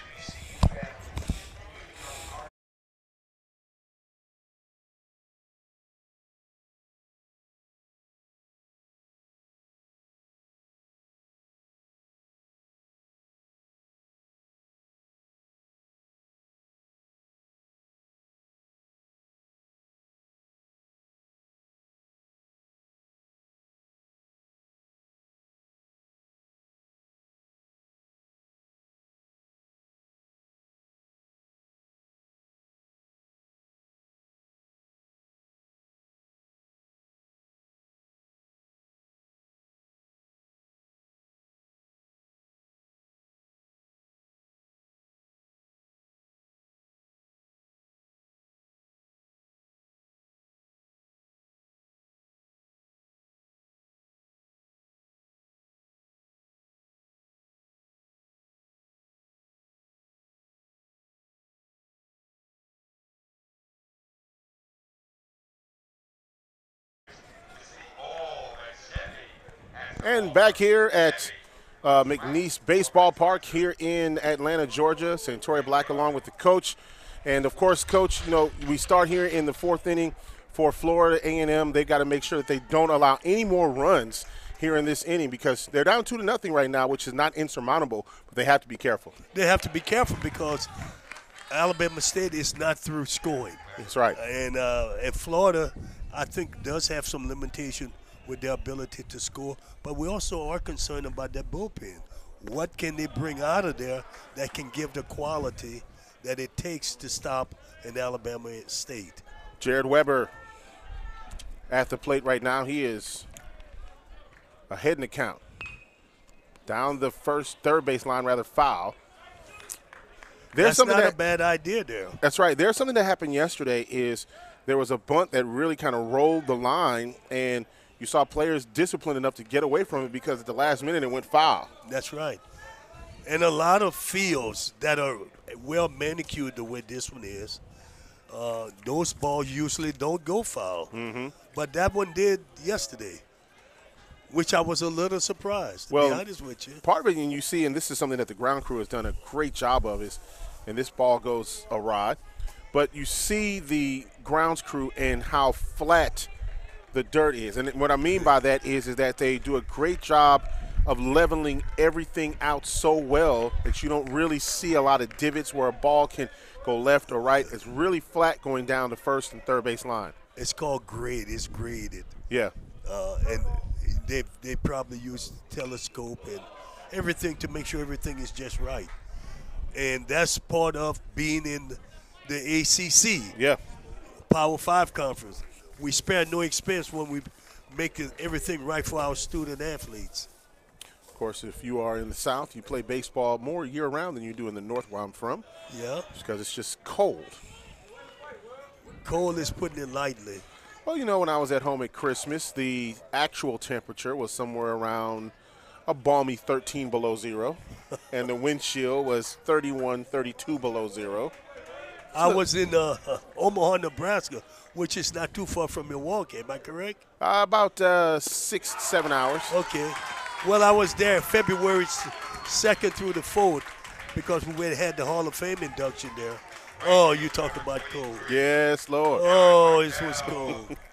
And back here at uh, Mac Nease Baseball Park here in Atlanta, Georgia. Santori Black along with the coach. And of course, coach, you know, we start here in the fourth inning for Florida A&M. They've got to make sure that they don't allow any more runs here in this inning because they're down two to nothing right now, which is not insurmountable, but they have to be careful. They have to be careful because Alabama State is not through scoring. That's right. And uh, and Florida, I think, does have some limitation with their ability to score. But we also are concerned about that bullpen. What can they bring out of there that can give the quality that it takes to stop an Alabama State? Jared Weber at the plate right now. He is ahead in the count. Down the first, third base line, rather foul. There's That's something not that, a bad idea there. That's right. There's something that happened yesterday. Is there was a bunt that really kind of rolled the line, and you saw players disciplined enough to get away from it because at the last minute it went foul. That's right. And a lot of fields that are well manicured the way this one is, uh, those balls usually don't go foul. Mm-hmm. But that one did yesterday, which I was a little surprised, to Well, be honest with you. Part of it, and you see, and this is something that the ground crew has done a great job of, is, and this ball goes awry, but you see the grounds crew and how flat the dirt is. And what I mean by that is, is that they do a great job of leveling everything out so well that you don't really see a lot of divots where a ball can go left or right. It's really flat going down the first and third base line. It's called grade. It's graded. Yeah. Uh, and they, they probably use telescope and everything to make sure everything is just right. And that's part of being in the ACC. Yeah. Power Five conference. We spare no expense when we make everything right for our student athletes. Of course, if you are in the South, you play baseball more year round than you do in the North, where I'm from. Yeah. Because it's just cold. Cold is putting it lightly. Well, you know, when I was at home at Christmas, the actual temperature was somewhere around a balmy 13 below zero, [laughs] and the wind chill was 31, 32 below zero. I was in uh, [laughs] Omaha, Nebraska, which is not too far from Milwaukee. Am I correct? Uh, about uh, six, seven hours. Okay. Well, I was there February 2nd through the 4th because we went- had the Hall of Fame induction there. Oh, you talk about cold. Yes, Lord. Oh, it was cold. [laughs]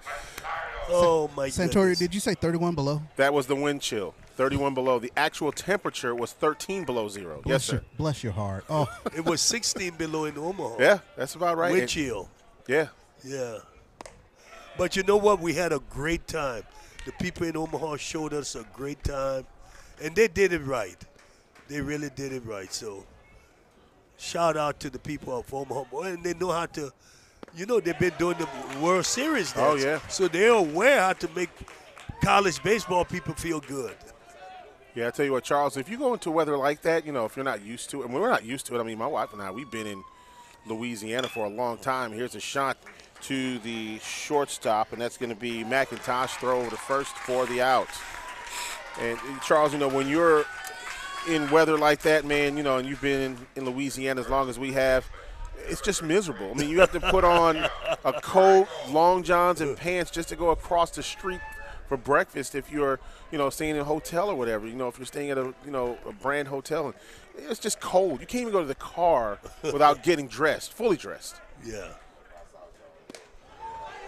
Oh, my Santori, goodness. did you say 31 below? That was the wind chill, 31 below. The actual temperature was 13 below zero. yes, sir. Your, bless your heart. Oh, It was 16 below in Omaha. Yeah, that's about right. Wind chill. Yeah. Yeah. But you know what? We had a great time. The people in Omaha showed us a great time, and they did it right. They really did it right. So, shout out to the people of Omaha. And they know how to, you know, they've been doing the World Series Oh, yeah. So they're aware how to make college baseball people feel good. Yeah, I tell you what, Charles, if you go into weather like that, you know, if you're not used to it, and we're not used to it. I mean, my wife and I, we've been in Louisiana for a long time. Here's a shot to the shortstop, and that's going to be McIntosh throw over the first for the out. And uh, Charles, you know, when you're in weather like that, man, you know, and you've been in, in Louisiana as long as we have, it's just miserable. I mean, you have to put on a coat, long johns, and pants just to go across the street for breakfast if you're, you know, staying in a hotel or whatever. You know, if you're staying at a, you know, a brand hotel, it's just cold. You can't even go to the car [laughs] without getting dressed, fully dressed. Yeah.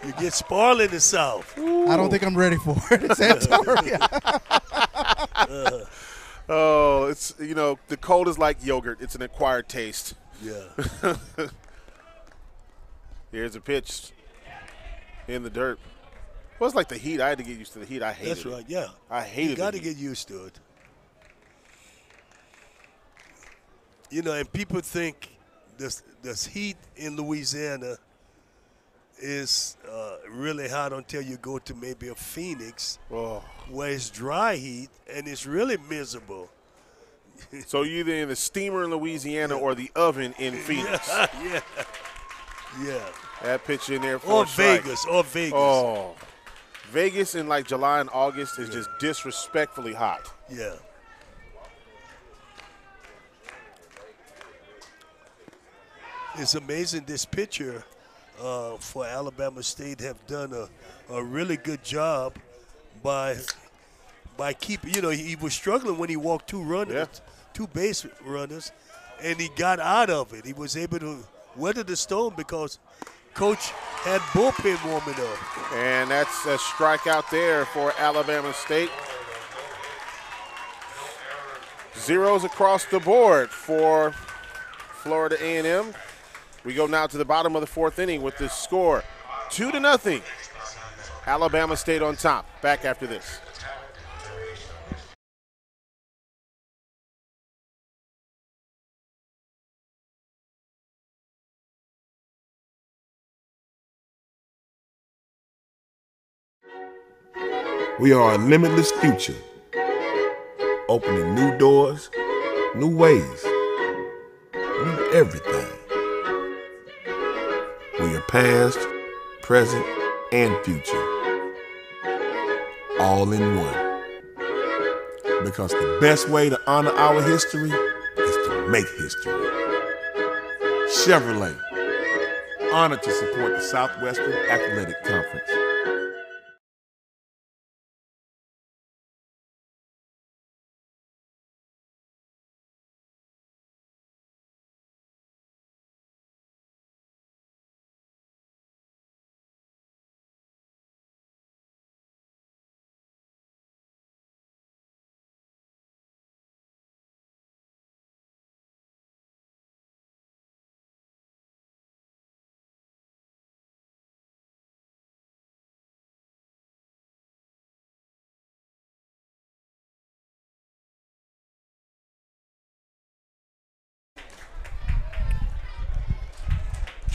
You get spoiled in the South. I don't think I'm ready for it, It's [laughs] uh, Santori. [laughs] Oh, it's you know, the cold is like yogurt. It's an acquired taste. Yeah. [laughs] Here's a pitch in the dirt. Well, it's like the heat. I had to get used to the heat. I hated That's it. right. Yeah. I hated it. You got to get used to it. You know, and people think this this heat in Louisiana is uh, really hot until you go to maybe a Phoenix, Oh. where it's dry heat and it's really miserable. So you're either in the steamer in Louisiana or the oven in [laughs] Phoenix. yeah, yeah. That pitch in there for Or. Vegas, or Vegas. Oh, Vegas in like July and August is just disrespectfully hot. Yeah. It's amazing this pitcher uh, for Alabama State have done a, a really good job by by keeping. You know, he, he was struggling when he walked two runners, Yeah. two base runners, and he got out of it. He was able to weather the storm because coach had bullpen warming up. And that's a strikeout there for Alabama State. Zeros across the board for Florida A&M. We go now to the bottom of the fourth inning with the score two to nothing. Alabama State on top. Back after this. We are a limitless future, opening new doors, new ways, new everything. We are past, present, and future, all in one. Because the best way to honor our history is to make history. Chevrolet, honored to support the Southwestern Athletic Conference.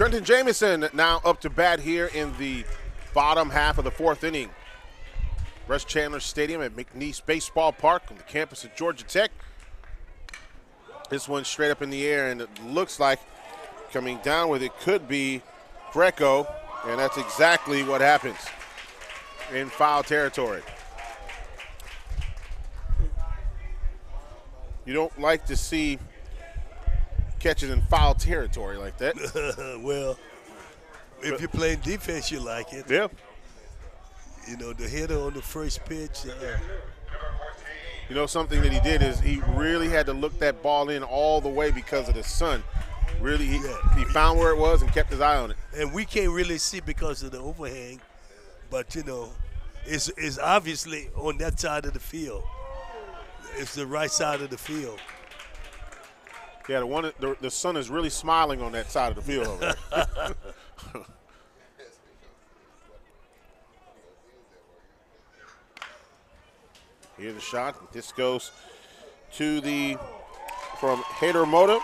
Trenton Jamison now up to bat here in the bottom half of the fourth inning. Russ Chandler Stadium at Mac Nease Baseball Park on the campus of Georgia Tech. This one straight up in the air, and it looks like coming down with it could be Greco, and that's exactly what happens in foul territory. You don't like to see catches in foul territory like that. [laughs] well, if you're playing defense, you like it. Yeah. You know, the hitter on the first pitch. Uh, You know, something that he did is he really had to look that ball in all the way because of the sun. Really, he, Yeah. he found where it was and kept his eye on it. and we can't really see because of the overhang, but you know, it's, it's obviously on that side of the field. It's the right side of the field. Yeah, the one the, the sun is really smiling on that side of the field over there. [laughs] Here's the shot. This goes to the from Hader Moda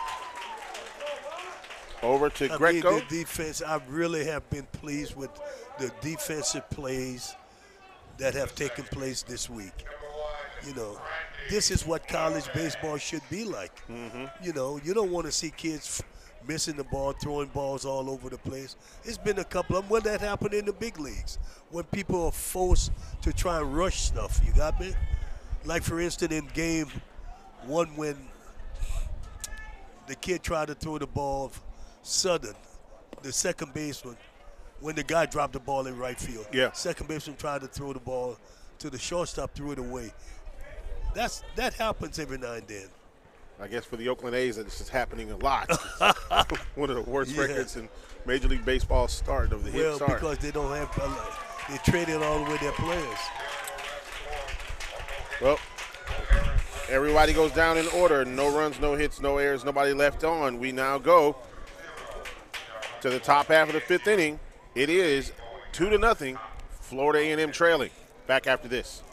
over to I mean, Greco. the defense, I really have been pleased with the defensive plays that have taken place this week. You know, this is what college baseball should be like. Mm-hmm. You know, you don't want to see kids missing the ball, throwing balls all over the place. It's been a couple of them when that happened in the big leagues, when people are forced to try and rush stuff. You got me? Like, for instance, in game one, when the kid tried to throw the ball Southern, the second baseman, when the guy dropped the ball in right field. Yeah. Second baseman tried to throw the ball to the shortstop, threw it away. That's that happens every now and then. I guess for the Oakland A's, it's just happening a lot. [laughs] One of the worst Yeah. records in Major League Baseball start of the hit Well, start. because they don't have, uh, they traded all away their players. Well, everybody goes down in order. No runs, no hits, no errors, nobody left on. We now go to the top half of the fifth inning. It is two to nothing. Florida A&M trailing. Back after this.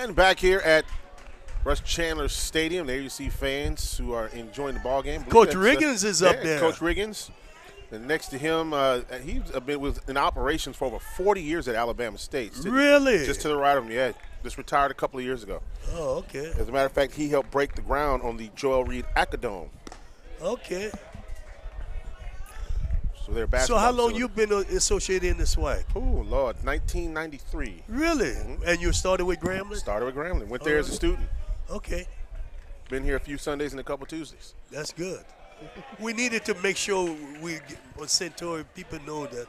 And back here at Russ Chandler Stadium, there you see fans who are enjoying the ball game. Coach uh, Riggins is up yeah, there. Coach Riggins. And next to him, uh, he's been with in operations for over 40 years at Alabama State. Sitting Really? Just to the right of him, yeah. Just retired a couple of years ago. Oh, okay. As a matter of fact, he helped break the ground on the Joe L. Reed Acadome. Okay. So they're So how long you been uh, associated in the SWAC? Oh Lord, 1993. Really? Mm-hmm. And you started with Grambling? Started with Grambling. Went there as a student. Okay, Been here a few Sundays and a couple Tuesdays. that's good. we needed to make sure we get- on Centauri people know that.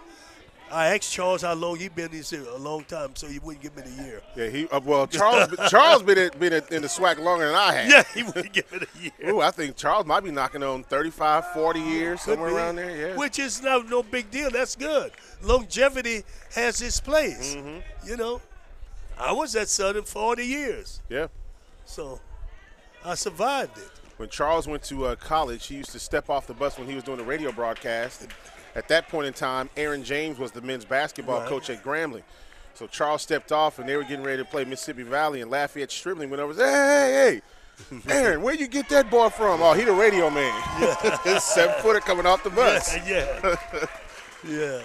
I asked Charles how long he'd been. Said a long time, so he wouldn't give me the year. Yeah, he. Uh, well, Charles. [laughs] Charles been in, been in the SWAC longer than I have. Yeah, he wouldn't give me the year. Ooh, I think Charles might be knocking on 35, 40 years, Could somewhere be. around there. Yeah. Which is no no big deal. That's good. Longevity has its place. Mm-hmm. You know, I was at Southern 40 years, yeah. so I survived it. When Charles went to uh, college, he used to step off the bus when he was doing the radio broadcast. At that point in time, Aaron James was the men's basketball Right. coach at Grambling. So Charles stepped off, and they were getting ready to play Mississippi Valley, and Lafayette Stribling went over. and said, Hey, hey, hey, [laughs] Aaron, where you get that boy from? Oh, he the radio man. [laughs] His seven footer coming off the bus. Yeah, yeah, yeah.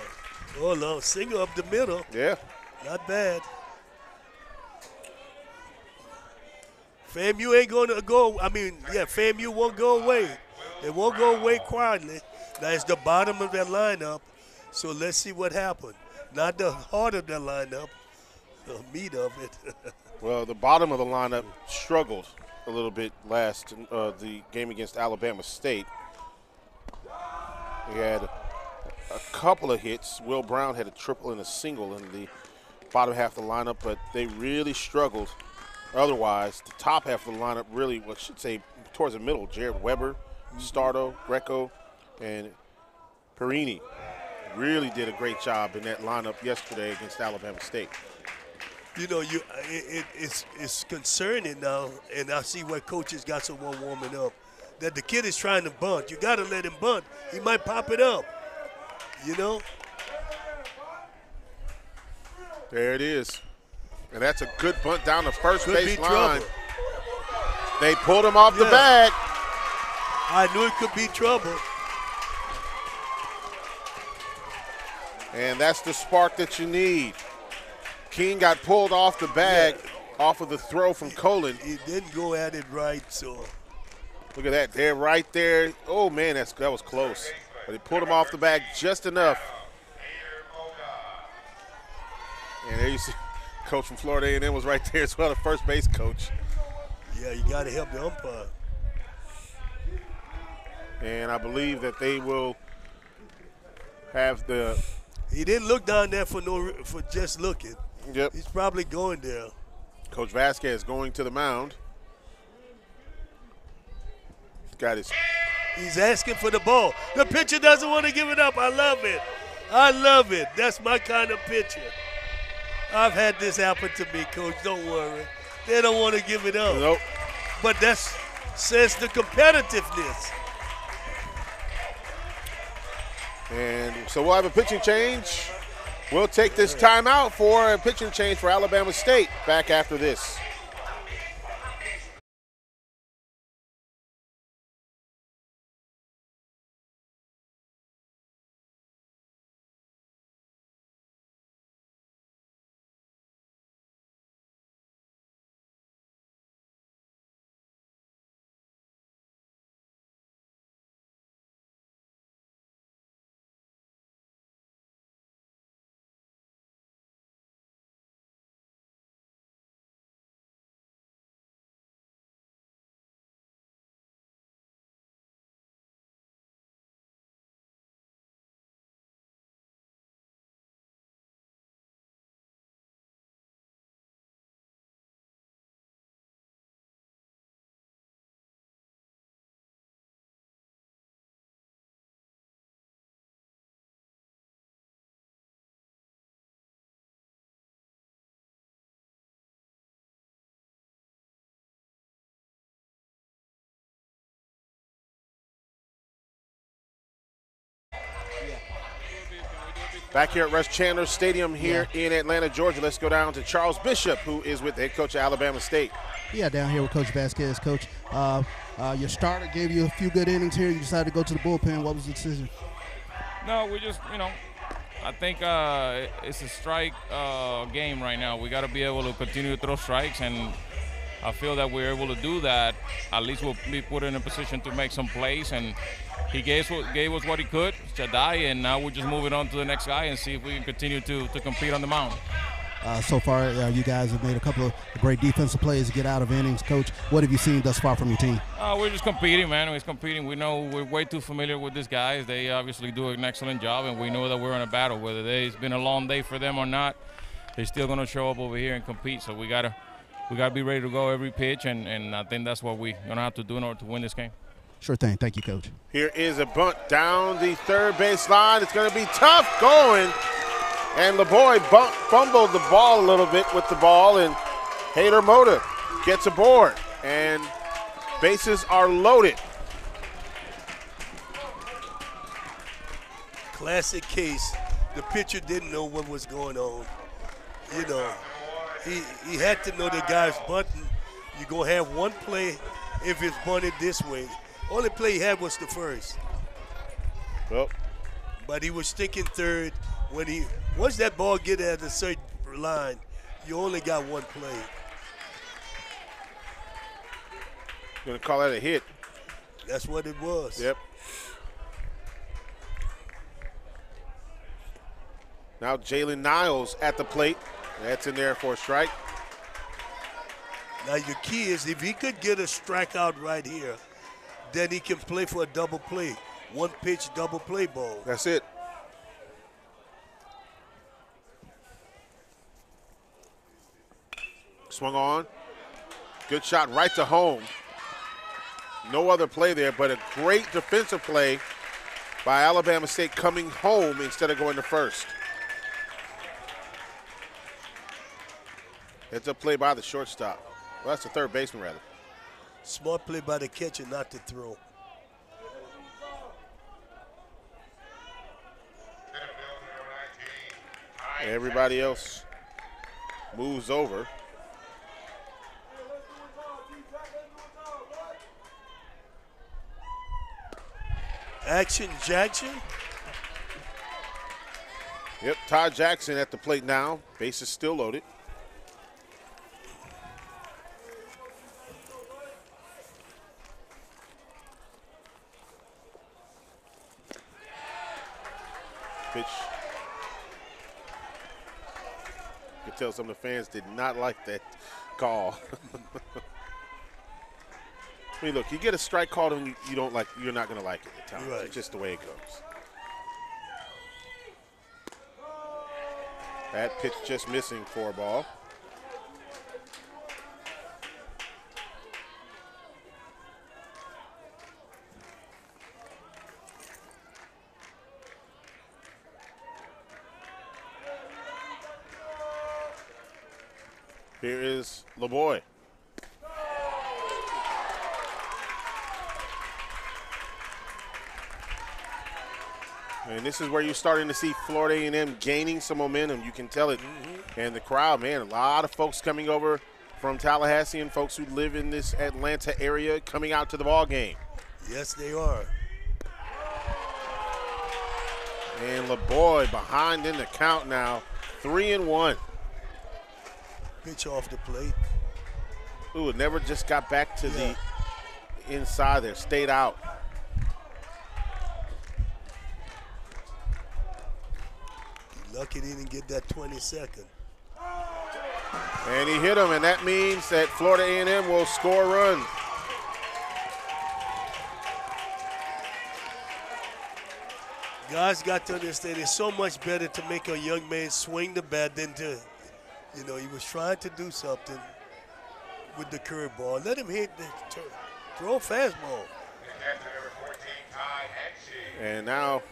Oh, no, single up the middle. Yeah. Not bad. FAMU ain't going to go. I mean, yeah, FAMU won't go away. It won't go away quietly. Now it's the bottom of their lineup, so let's see what happened. Not the heart of their lineup, the meat of it. [laughs] Well, the bottom of the lineup struggled a little bit last uh, the game against Alabama State. He had a couple of hits. Will Brown had a triple and a single in the bottom half of the lineup, but they really struggled. Otherwise, the top half of the lineup really, well, I should say, towards the middle, Jared Weber, Stardo, Greco, and Perini really did a great job in that lineup yesterday against Alabama State. you know, you it, it, it's it's concerning now, and I see where coaches got someone warming up. That the kid is trying to bunt. You got to let him bunt. He might pop it up. You know. There it is. And that's a good bunt down the first Could base line. trouble. They pulled him off the Yeah. bag. I knew it could be trouble. And that's the spark that you need. King got pulled off the bag off of the throw from Colin. He didn't go at it right, so Look at that. They're right there. Oh, man, that's, that was close. But he pulled him off the bag just enough. And there you see [laughs] coach from Florida A&M was right there as well, the first base coach. yeah, you got to help the umpire. And I believe that they will have the He didn't look down there for no for just looking. Yep. He's probably going there. Coach Vazquez going to the mound. Got his He's asking for the ball. The pitcher doesn't want to give it up. I love it. I love it. That's my kind of pitcher. I've had this happen to me, coach. Don't worry. They don't want to give it up. nope. But that's says the competitiveness. And so we'll have a pitching change. We'll take this timeout for a pitching change for Alabama State. Back after this. Back here at Russ Chandler Stadium here in Atlanta, Georgia. Let's go down to Charles Bishop, who is with the head coach of Alabama State. Yeah, down here with Coach Vazquez. Coach, uh, uh, your starter gave you a few good innings here. You decided to go to the bullpen. What was the decision? No, we just, you know, I think uh, it's a strike uh, game right now. We got to be able to continue to throw strikes, and I feel that we're able to do that. At least we'll be put in a position to make some plays, and he gave, gave us what he could, Chadai, and now we're just moving on to the next guy and see if we can continue to, to compete on the mound. Uh, so far, uh, you guys have made a couple of great defensive plays to get out of innings. Coach, what have you seen thus far from your team? Uh, we're just competing, man. We're competing. We know we're way too familiar with these guys. They obviously do an excellent job, and we know that we're in a battle. Whether they, it's been a long day for them or not, they're still going to show up over here and compete. So we gotta we gotta be ready to go every pitch, and, and I think that's what we're going to have to do in order to win this game. Sure thing. Thank you, Coach. Here is a bunt down the third base line. It's going to be tough going. And LeBoy bump, fumbled the ball a little bit with the ball, and Hater Moda gets aboard. And bases are loaded. Classic case. The pitcher didn't know what was going on. You know, he, he had to know the guy's bunting. You're going to have one play if it's bunted this way. Only play he had was the first. Well, but he was thinking third when he once that ball get at a certain line, you only got one play. Gonna call that a hit. That's what it was. Yep. Now Jalen Niles at the plate. That's in there for a strike. Now your key is if he could get a strikeout right here, then he can play for a double play. One pitch double play ball. That's it. Swung on. Good shot right to home. No other play there, but a great defensive play by Alabama State coming home instead of going to first. It's a play by the shortstop. Well, that's the third baseman, rather. Smart play by the catcher not to throw. Everybody else moves over. Action Jackson. Yep, Todd Jackson at the plate now. Base is still loaded. Pitch. You can tell some of the fans did not like that call. [laughs] I mean, look, you get a strike called and you, you don't like, you're not going to like it at times. Right. It's just the way it goes. That pitch just missing for a ball. Here is LeBoy. And this is where you're starting to see Florida A&M gaining some momentum. You can tell it. Mm-hmm. And the crowd, man, a lot of folks coming over from Tallahassee and folks who live in this Atlanta area coming out to the ball game. Yes, they are. And LeBoy behind in the count now, three and one. Pitch off the plate. Ooh, never just got back to the inside there, stayed out. Lucky he didn't get that 20 second. And he hit him, and that means that Florida A&M will score a run. Guys got to understand it's so much better to make a young man swing the bat than to, you know, he was trying to do something with the curveball. Let him hit the throw fastball. And now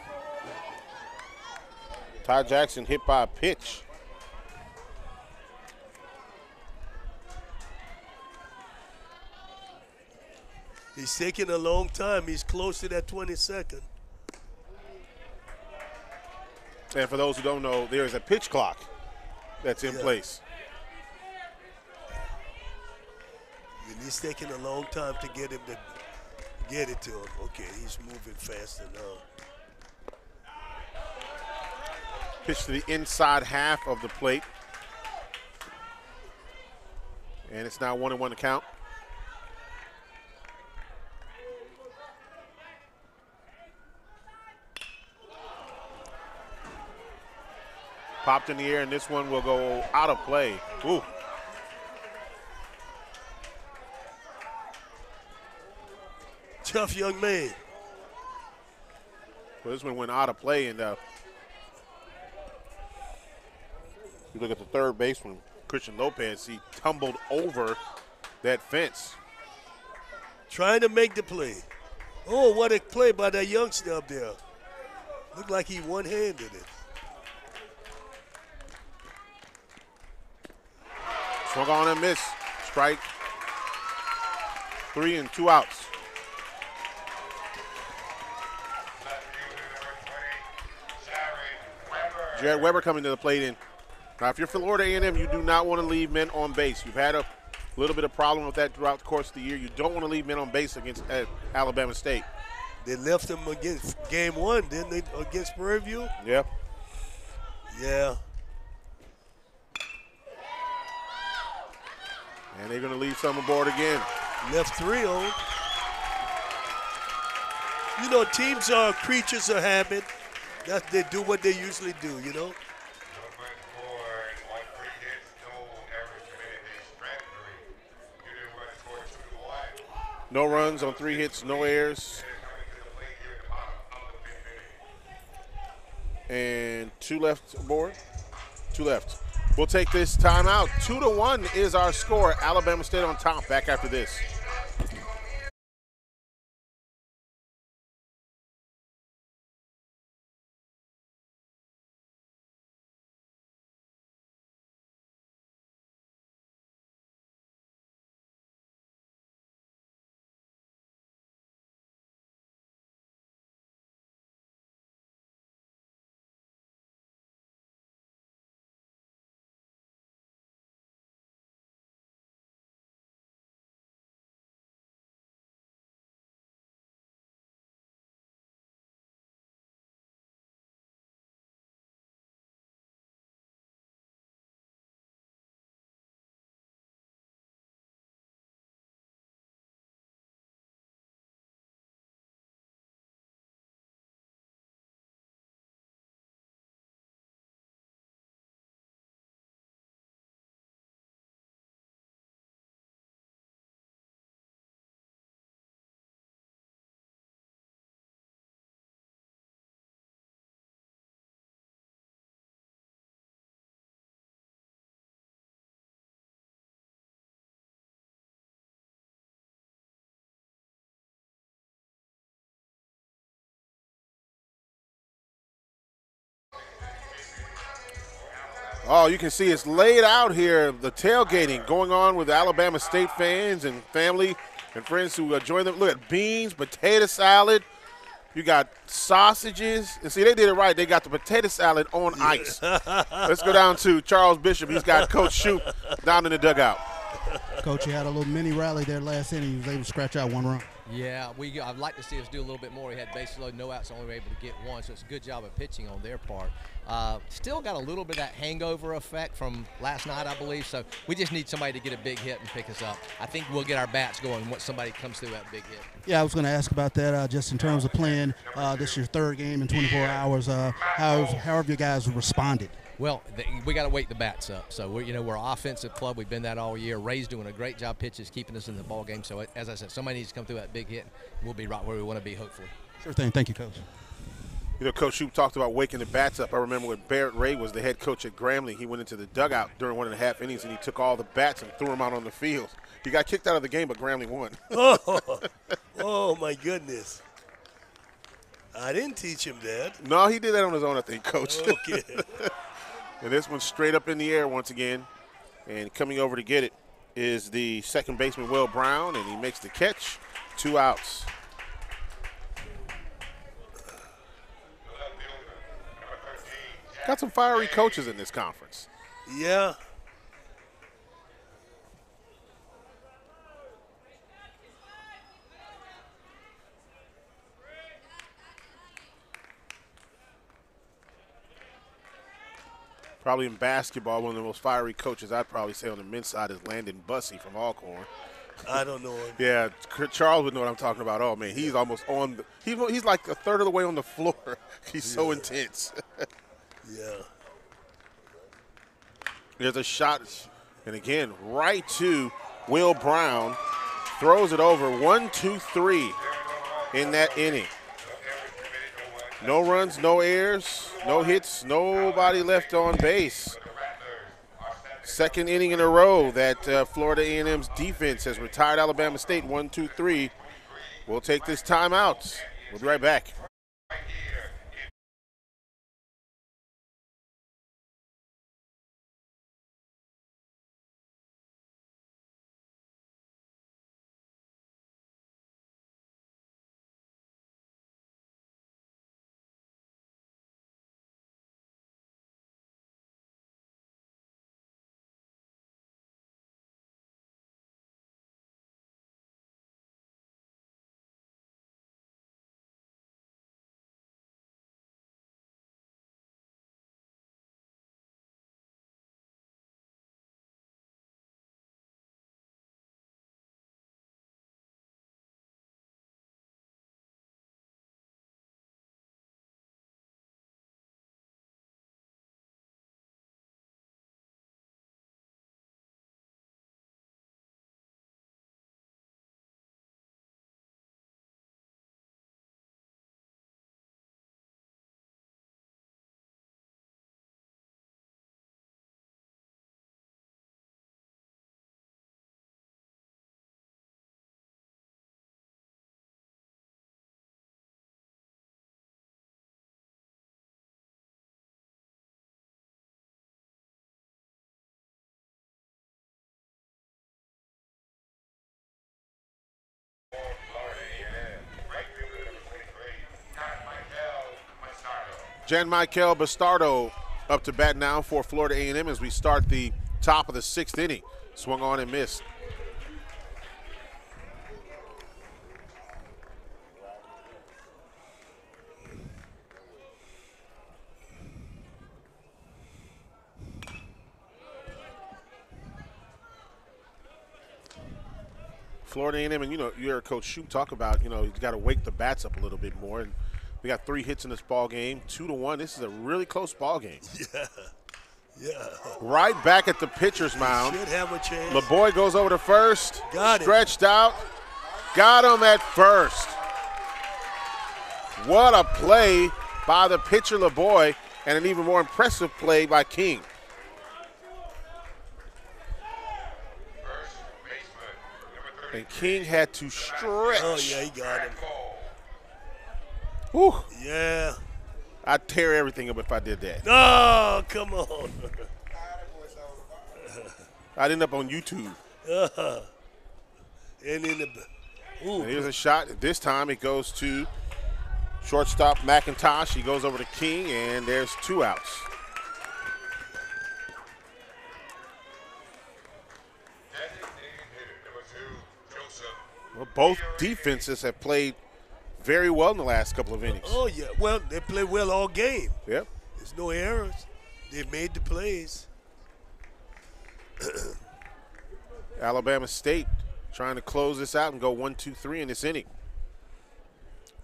Ty Jackson hit by a pitch. He's taking a long time. He's close to that 20 second. And for those who don't know, there is a pitch clock that's in Yeah. place. And it's taking a long time to get him to get it to him. Okay, he's moving faster now. Pitch to the inside half of the plate. And it's now one and one to count. Popped in the air, and this one will go out of play. Ooh. Tough young man. Well, this one went out of play, and uh, you look at the third baseman, Christian Lopez. He tumbled over that fence. Trying to make the play. Oh, what a play by that youngster up there. Looked like he one-handed it. Swung on and miss. Strike. Three and two outs. Jared Weber coming to the plate. in. now, if you're Florida A&M, you do not want to leave men on base. You've had a little bit of problem with that throughout the course of the year. You don't want to leave men on base against Alabama State. They left them against game one, didn't they, against Prairie View? Yep. Yeah. And they're going to leave some aboard again. Left three on. You know, teams are creatures of habit. That they do what they usually do, you know. No runs on three hits, no errors. And two left aboard. Two left. We'll take this timeout. Two to one is our score. Alabama State on top. Back after this. Oh, you can see it's laid out here, the tailgating going on with Alabama State fans and family and friends who uh, join them. Look at beans, potato salad. You got sausages. And see, they did it right. They got the potato salad on ice. Let's go down to Charles Bishop. He's got Coach Shouppe down in the dugout. Coach, you had a little mini rally there last inning. You was able to scratch out one run. Yeah, we. I'd like to see us do a little bit more. He had bases loaded, no outs, only were able to get one, so it's a good job of pitching on their part. Uh, still got a little bit of that hangover effect from last night, I believe. So we just need somebody to get a big hit and pick us up. I think we'll get our bats going once somebody comes through that big hit. Yeah, I was going to ask about that uh, just in terms of playing. Uh, this is your third game in 24 hours. Uh, how, how have you guys responded? Well, th- we got to wake the bats up. So we're, you know, we're an offensive club. We've been that all year. Ray's doing a great job pitches, keeping us in the ball game. So as I said, somebody needs to come through that big hit. We'll be right where we want to be, hopefully. Sure thing. Thank you, Coach. You know, Coach Shouppe talked about waking the bats up. I remember when Barrett Ray was the head coach at Grambling, he went into the dugout during one and a half innings and he took all the bats and threw them out on the field. He got kicked out of the game, but Grambling won. [laughs] oh, oh my goodness. I didn't teach him that. No, he did that on his own, I think, Coach. Okay. [laughs] and this one's straight up in the air once again. And coming over to get it is the second baseman, Will Brown, and he makes the catch. Two outs. Got some fiery coaches in this conference. Yeah. Probably in basketball, one of the most fiery coaches I'd probably say on the men's side is Landon Bussie from Alcorn. I don't know him. [laughs] Yeah, Charles would know what I'm talking about. Oh man, he's almost on. The, he, he's like a third of the way on the floor. [laughs] He's so intense. Yeah. [laughs] There's a shot, and again, right to Will Brown. Throws it over. One, two, three in that inning. No runs, no errors, no hits, nobody left on base. Second inning in a row that uh, Florida A&M's defense has retired Alabama State. One, two, three. We'll take this timeout. We'll be right back. Jan Michael Bastardo up to bat now for Florida A&M as we start the top of the sixth inning. Swung on and missed. Florida A&M, and you know, you heard Coach Shouppe talk about, you know, he's got to wake the bats up a little bit more. And we got three hits in this ball game, two to one. This is a really close ball game. [laughs] Yeah. Yeah. Right back at the pitcher's mound. Should have a chance. LeBoy goes over to first. Got it. Stretched out. Got him at first. What a play by the pitcher LeBoy, and an even more impressive play by King. And King had to stretch. Oh, yeah, he got him. Whew. Yeah. I'd tear everything up if I did that. Oh, come on. [laughs] I'd end up on YouTube. Uh-huh. [laughs] and in the. Ooh. And here's a shot. This time it goes to shortstop McIntosh. He goes over to King, and there's two outs. Well, both defenses have played very well in the last couple of innings. Oh, yeah. Well, they played well all game. Yep. There's no errors. They made the plays. [clears throat] Alabama State trying to close this out and go one, two, three in this inning.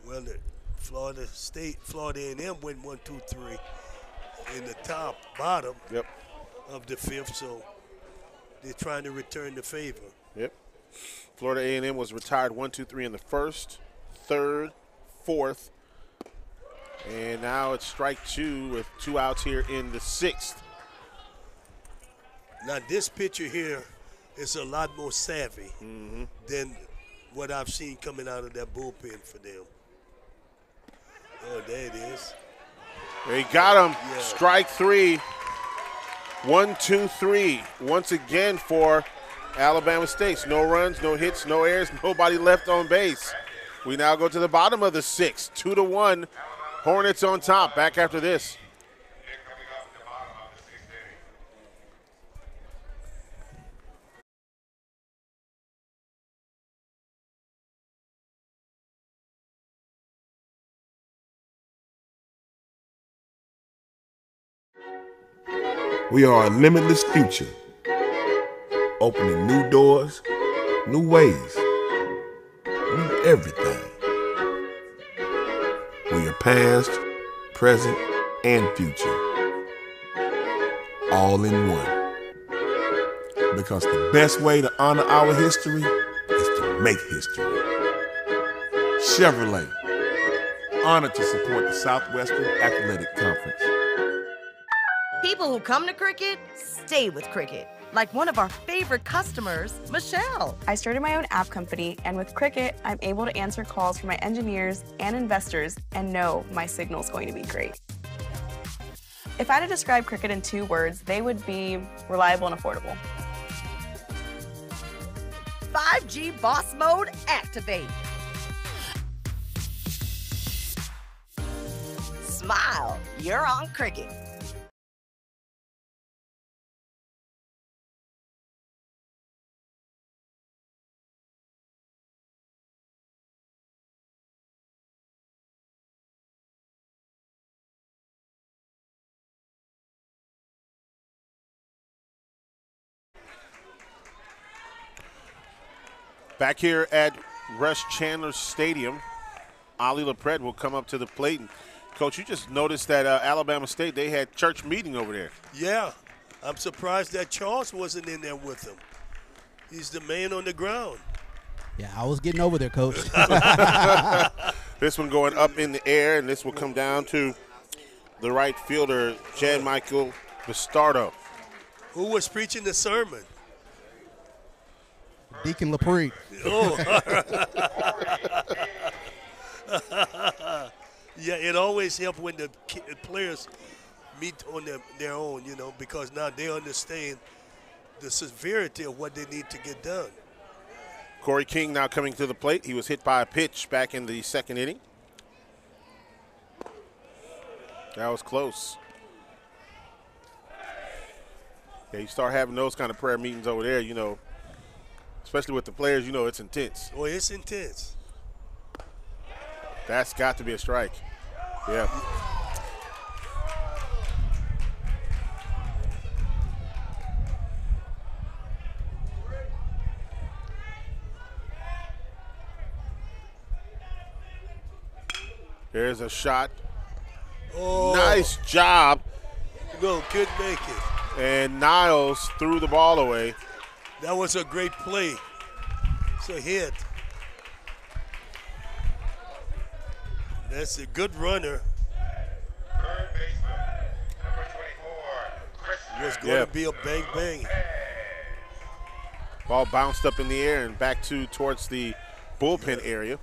Well, the Florida State, Florida A&M went one, two, three in the top, bottom Yep. of the fifth. So they're trying to return the favor. Yep. Florida A&M was retired one, two, three in the first, third, fourth, and now it's strike two with two outs here in the sixth. Now this pitcher here is a lot more savvy mm-hmm. than what I've seen coming out of that bullpen for them. Oh, there it is. They got him. Yeah. Strike three. One, two, three. Once again for Alabama State. No runs, no hits, no errors, nobody left on base. We now go to the bottom of the sixth. Two to one. Hornets on top. Back after this. We are a limitless future, opening new doors, new ways everything. We're past, present, and future, all in one. Because the best way to honor our history is to make history. Chevrolet, honored to support the Southwestern Athletic Conference. People who come to Cricket stay with Cricket. Like one of our favorite customers, Michelle. I started my own app company, and with Cricket, I'm able to answer calls from my engineers and investors and know my signal's going to be great. If I had to describe Cricket in two words, they would be reliable and affordable. 5G Boss Mode activate. Smile, you're on Cricket. Back here at Russ Chandler Stadium, Ali LaPret will come up to the plate. And Coach, you just noticed that uh, Alabama State, they had church meeting over there. Yeah, I'm surprised that Charles wasn't in there with them. He's the man on the ground. Yeah, I was getting over there, coach. [laughs] [laughs] this one going up in the air, and this will come down to the right fielder, Jan Michael Bastardo. Who was preaching the sermon? Deacon LaPre. Oh. [laughs] yeah, it always helps when the players meet on their, their own, you know, because now they understand the severity of what they need to get done. Corey King now coming to the plate. He was hit by a pitch back in the second inning. That was close. Yeah, you start having those kind of prayer meetings over there, you know, especially with the players, you know, it's intense. Well, it's intense. That's got to be a strike. Yeah. There's a shot. Oh. Nice job. No, couldn't make it. And Niles threw the ball away. That was a great play. It's a hit. That's a good runner. Was going Yeah. to be a bang bang. Ball bounced up in the air and back to towards the bullpen area.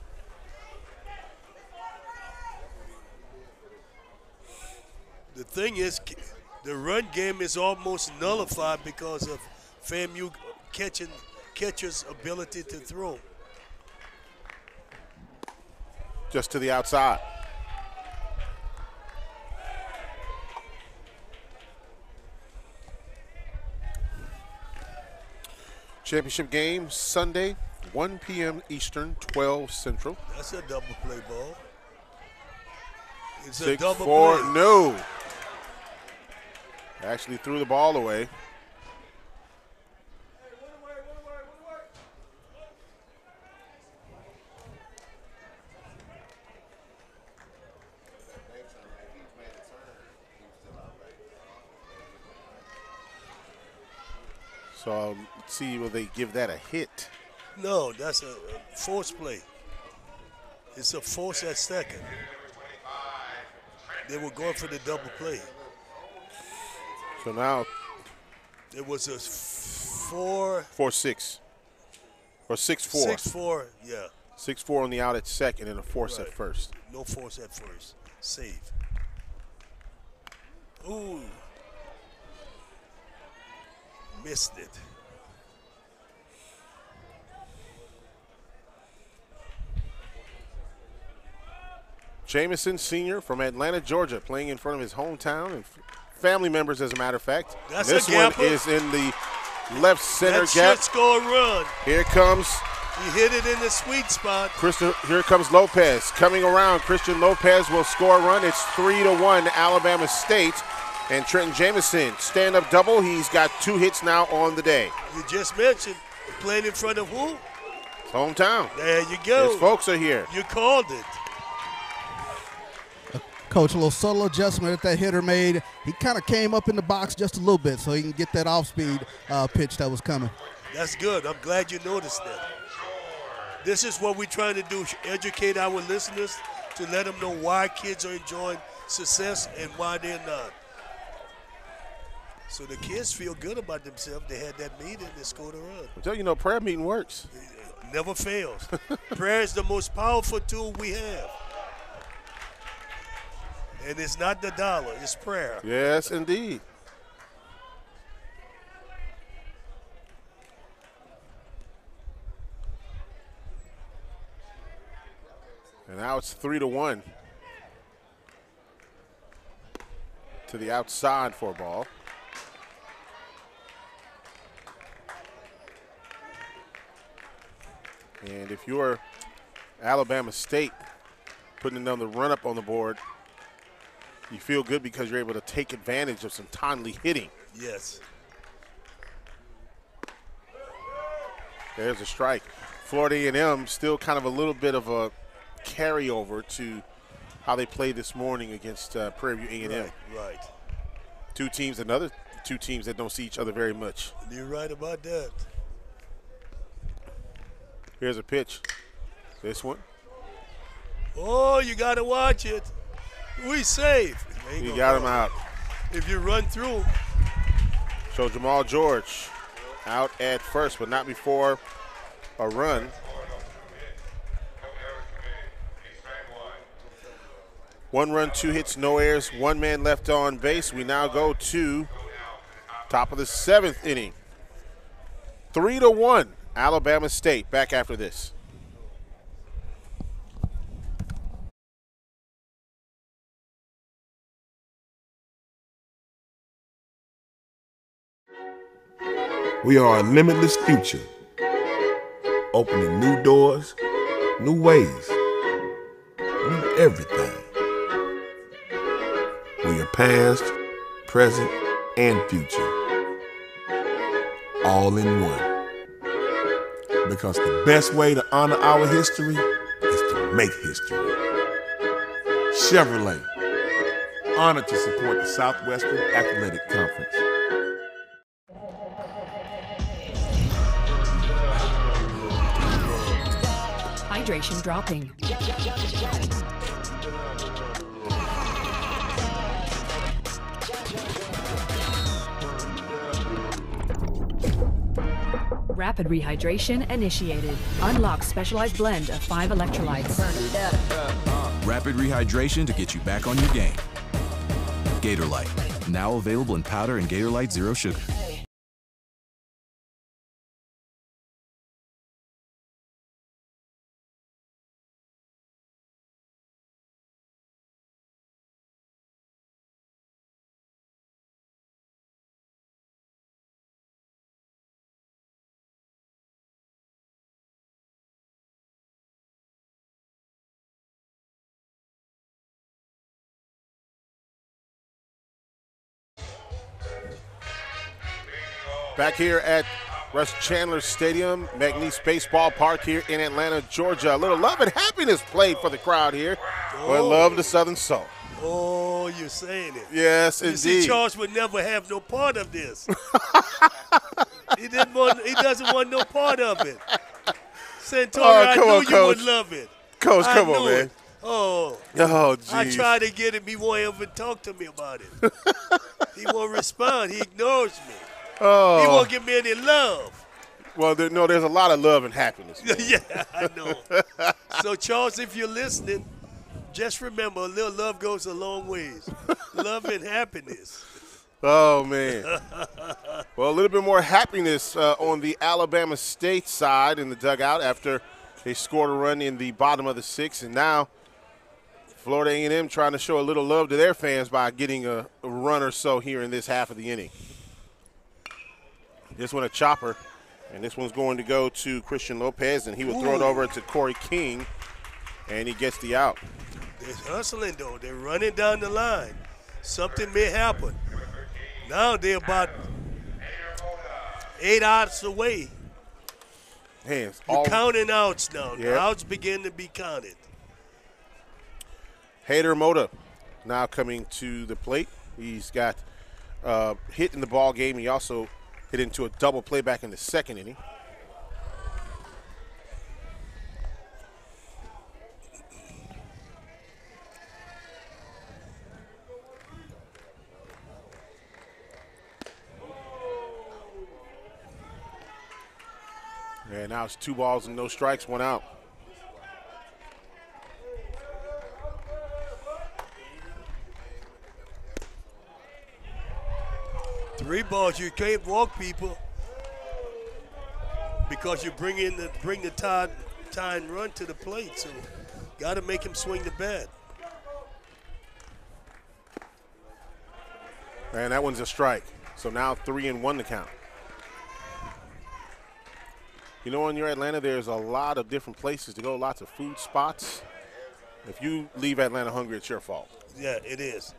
The thing is, the run game is almost nullified because of FAMU catching catcher's ability to throw. just to the outside. Championship game Sunday, 1 p.m. Eastern, 12 Central. That's a double play ball. It's a Six double four, play. no. Actually threw the ball away. So let's see will they give that a hit. No, that's a, a force play. It's a force at second. They were going for the double play. So now It was a four four six or six four. six four. Yeah, Six four on the out at second and a force at first. no force at first. Save. Ooh, missed it. Jameson Sr. from Atlanta, Georgia, playing in front of his hometown and family members, as a matter of fact. That's this one is in the left center that gap. score run. Here comes He hit it in the sweet spot. Christian. Here comes Lopez coming around. Christian Lopez will score a run. It's three to one, Alabama State. And Trenton Jamison, stand up double. He's got two hits now on the day. You just mentioned playing in front of who? It's hometown. There you go. His folks are here. You called it. Coach, a little subtle adjustment that that hitter made. He kind of came up in the box just a little bit so he can get that off-speed uh, pitch that was coming. That's good. I'm glad you noticed that. This is what we're trying to do, educate our listeners to let them know why kids are enjoying success and why they're not. So the kids feel good about themselves. They had that meeting, they scored a run. Until you know, prayer meeting works. Never fails. [laughs] Prayer is the most powerful tool we have. And it's not the dollar, it's prayer. Yes, indeed. And now it's three to one to the outside for a ball. And if you're Alabama State putting another run up on the board, you feel good because you're able to take advantage of some timely hitting. Yes. There's a strike. Florida A&M still kind of a little bit of a carryover to how they played this morning against uh, Prairie View A&M. Right, right. Two teams, another two teams that don't see each other very much. You're right about that. Here's a pitch. This one. Oh, you got to watch it. We safe. You got him out. If you run through, So Jamal George out at first, but not before a run. One run, two hits, no errors, one man left on base. We now go to top of the seventh inning. Three to one, Alabama State. Back after this. We are a limitless future, opening new doors, new ways, new everything. We are past, present, and future, all in one. Because the best way to honor our history is to make history. Chevrolet, honored to support the Southwestern Athletic Conference. Hydration dropping. Rapid rehydration initiated. Unlock specialized blend of five electrolytes. Rapid rehydration to get you back on your game. Gatorlyte, now available in powder and Gatorlyte Zero Sugar. Back here at Russ Chandler Stadium, Mac Nease Baseball Park here in Atlanta, Georgia. A little love and happiness played for the crowd here. Oh. love the Southern Soul. oh, you're saying it. Yes, You indeed. see, Charles would never have no part of this. [laughs] he didn't want. He doesn't want no part of it. Santori, Oh, I knew on, you Coach. would love it. Coach, I come on, man. it. Oh. Oh, I tried to get him. He won't even talk to me about it. [laughs] he won't respond. He ignores me. Oh. He won't give me any love. Well, there, no, there's a lot of love and happiness. [laughs] yeah, I know. so, Charles, if you're listening, just remember a little love goes a long ways. love and happiness. Oh man. well, a little bit more happiness uh, on the Alabama State side in the dugout after they scored a run in the bottom of the sixth, and now Florida A&M trying to show a little love to their fans by getting a, a run or so here in this half of the inning. This one a chopper, and this one's going to go to Christian Lopez, and he will throw it over to Corey King, and he gets the out. They're hustling, though. They're running down the line. Something may happen. Now they're about eight outs away. Hands. You're counting outs now. Yep. The outs begin to be counted. Hader Moda now coming to the plate. He's got uh, hit in the ball game. He also hit into a double play back in the second inning. And now it's two balls and no strikes, one out. Three balls. You can't walk people because you bring in the bring the tie, tie and run to the plate. So, got to make him swing the bat. And that one's a strike. So now three and one to count. You know, when you're Atlanta, there's a lot of different places to go, lots of food spots. If you leave Atlanta hungry, it's your fault. Yeah, it is.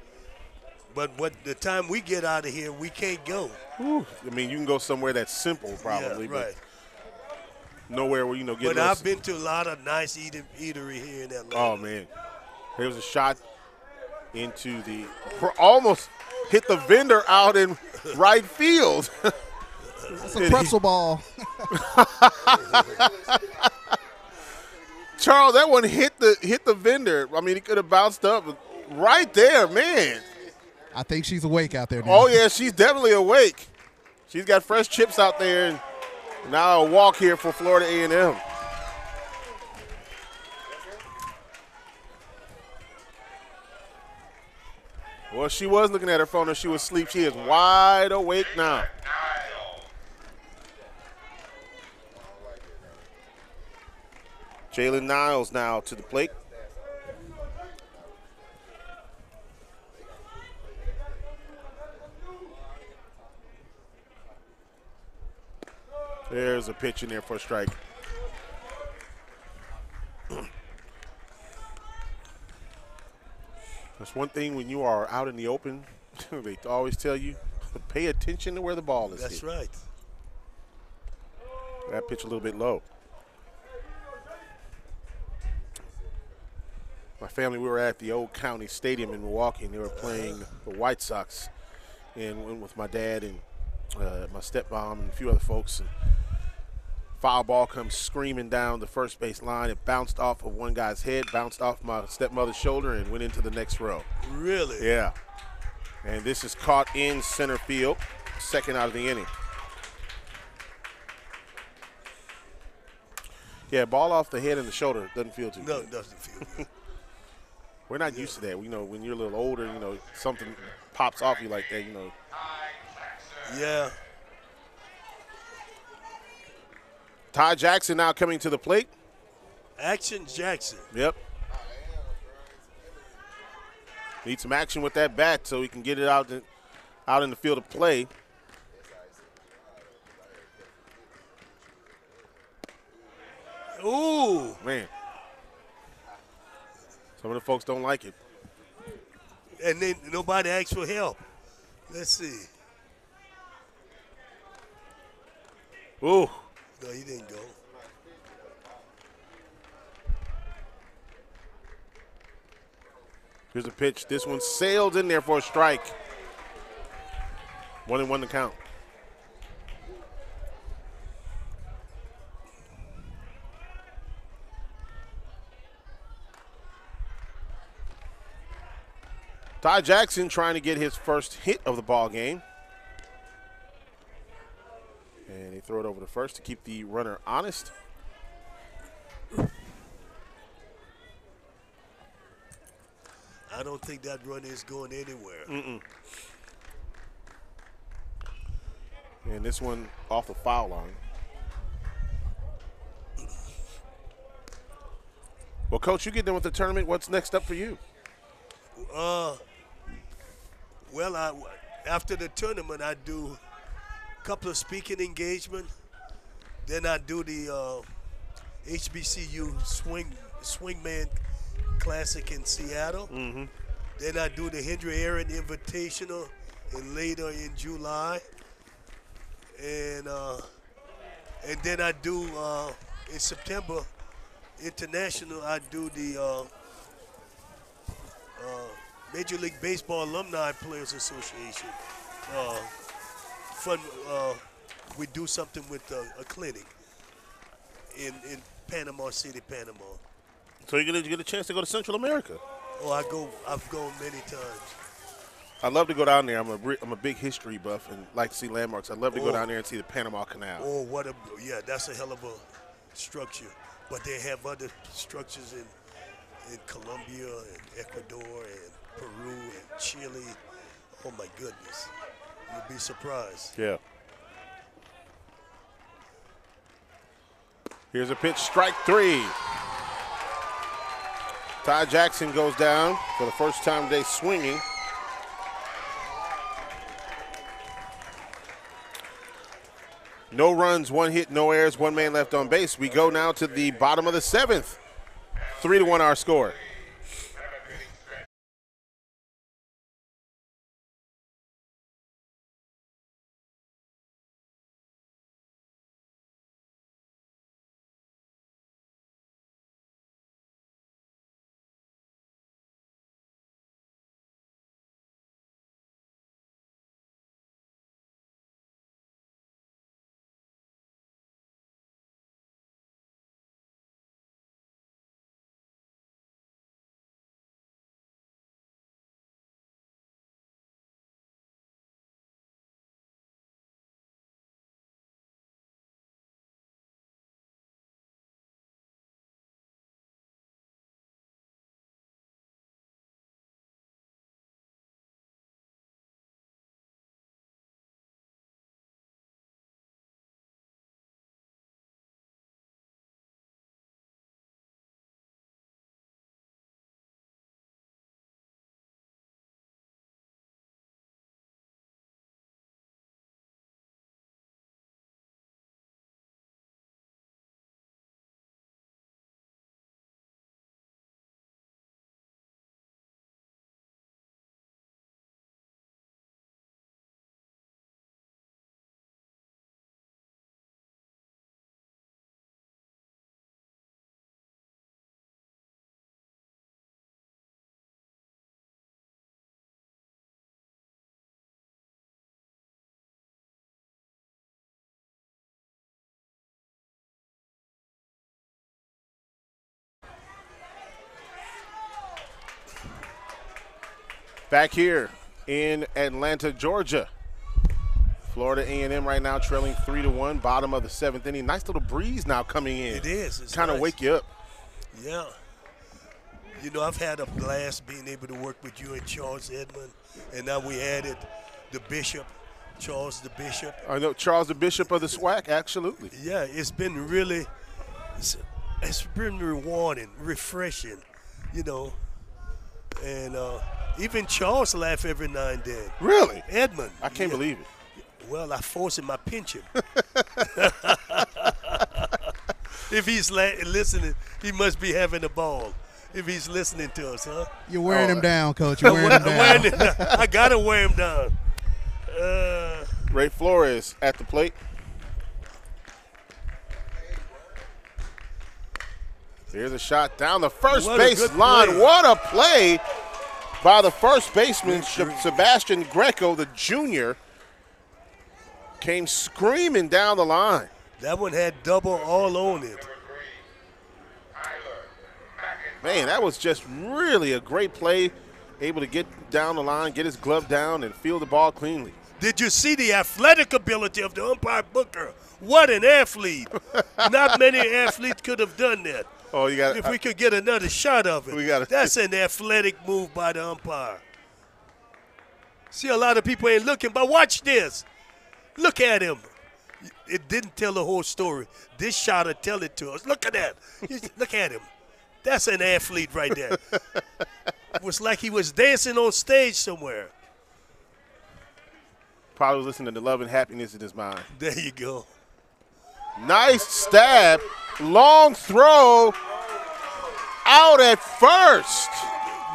But what the time we get out of here, we can't go. I mean, you can go somewhere that's simple, probably, Yeah, right. but nowhere where you know get. But I've been to a lot of nice eating, eatery here in Atlanta. Oh man, there was a shot into the for almost hit the vendor out in [laughs] right field. [laughs] It's a pretzel ball. [laughs] Charles, that one hit the hit the vendor. I mean, he could have bounced up right there, man. I think she's awake out there now. Oh yeah, she's definitely awake. She's got fresh chips out there, and now a walk here for Florida A&M. Well, she was looking at her phone and she was asleep. She is wide awake now. Jalen Niles now to the plate. There's a pitch in there for a strike. [clears throat] That's one thing when you are out in the open, [laughs] they always tell you pay attention to where the ball is. That's hit. right. That pitch a little bit low. My family, we were at the old county stadium in Milwaukee, and they were playing the White Sox, and went with my dad and uh, my stepmom and a few other folks. And foul ball comes screaming down the first base line. It bounced off of one guy's head, bounced off my stepmother's shoulder, and went into the next row. Really? Yeah. And this is caught in center field, second out of the inning. Yeah, ball off the head and the shoulder doesn't feel too No, good. it doesn't feel good. [laughs] We're not used to that. We know when you're a little older, you know, something pops off you like that, you know. Yeah. Ty Jackson now coming to the plate. Action Jackson. Yep. Need some action with that bat so he can get it out in, out in the field of play. Ooh. Man. Some of the folks don't like it. And then nobody asked for help. Let's see. Ooh. No, he didn't go. Here's a pitch. This one sailed in there for a strike. One and one to count. Ty Jackson trying to get his first hit of the ball game. And they throw it over to first to keep the runner honest. I don't think that run is going anywhere. Mm-mm. And this one off the foul line. Well, coach, you get done with the tournament. What's next up for you? Uh, well, I, after the tournament, I do couple of speaking engagement. Then I do the uh, HBCU swing swingman classic in Seattle. Mm-hmm. Then I do the Henry Aaron Invitational and later in July. And uh, and then I do uh, in September international. I do the uh, uh, Major League Baseball Alumni Players Association. Uh, fun. Uh, we do something with uh, a clinic in in Panama City, Panama. So you're gonna get a chance to go to Central America. Oh, I go. I've gone many times. I'd love to go down there. I'm a I'm a big history buff and like to see landmarks. I'd love to go Oh. down there and see the Panama Canal. Oh, what a yeah! That's a hell of a structure. But they have other structures in in Colombia and Ecuador and Peru and Chile. Oh my goodness, you'll be surprised. Yeah. Here's a pitch, strike three. Ty Jackson goes down for the first time today swinging. No runs, one hit, no errors, one man left on base. We go now to the bottom of the seventh. Three to one our score. Back here in Atlanta, Georgia. Florida A&M right now trailing three to one, bottom of the seventh inning. Nice little breeze now coming in. It is. It's kind of nice. wake you up. Yeah. You know, I've had a blast being able to work with you and Charles Edmond, and now we added the Bishop, Charles the Bishop. I know Charles, the Bishop of the SWAC. Absolutely. Yeah, it's been really, it's, it's been rewarding, refreshing, you know. And uh, even Charles laugh every now and then. Really? Edmund. I can't yeah. believe it. Well, I force him, I pinch him. [laughs] if he's la- listening, he must be having a ball. If he's listening to us, huh? You're wearing Oh, him down, coach. You're wearing him I'm [laughs] wearing down. him down. I gotta wear him down. Uh, Ray Flores at the plate. Here's a shot down the first base line. play. What a play by the first baseman, Sebastian Greco, the junior. Came screaming down the line. that one had double all on it. Man, that was just really a great play. Able to get down the line, get his glove down, and field the ball cleanly. Did you see the athletic ability of the umpire Booker? What an athlete! [laughs] Not many athletes could have done that. Oh, you got If we could get another shot of it, We gotta- that's an athletic move by the umpire. See, a lot of people ain't looking, but watch this. Look at him. It didn't tell the whole story. This shot will tell it to us. Look at that. Look at him. That's an athlete right there. it [laughs] was like he was dancing on stage somewhere. Probably was listening to love and happiness in his mind. There you go. Nice stab. Long throw. Out at first.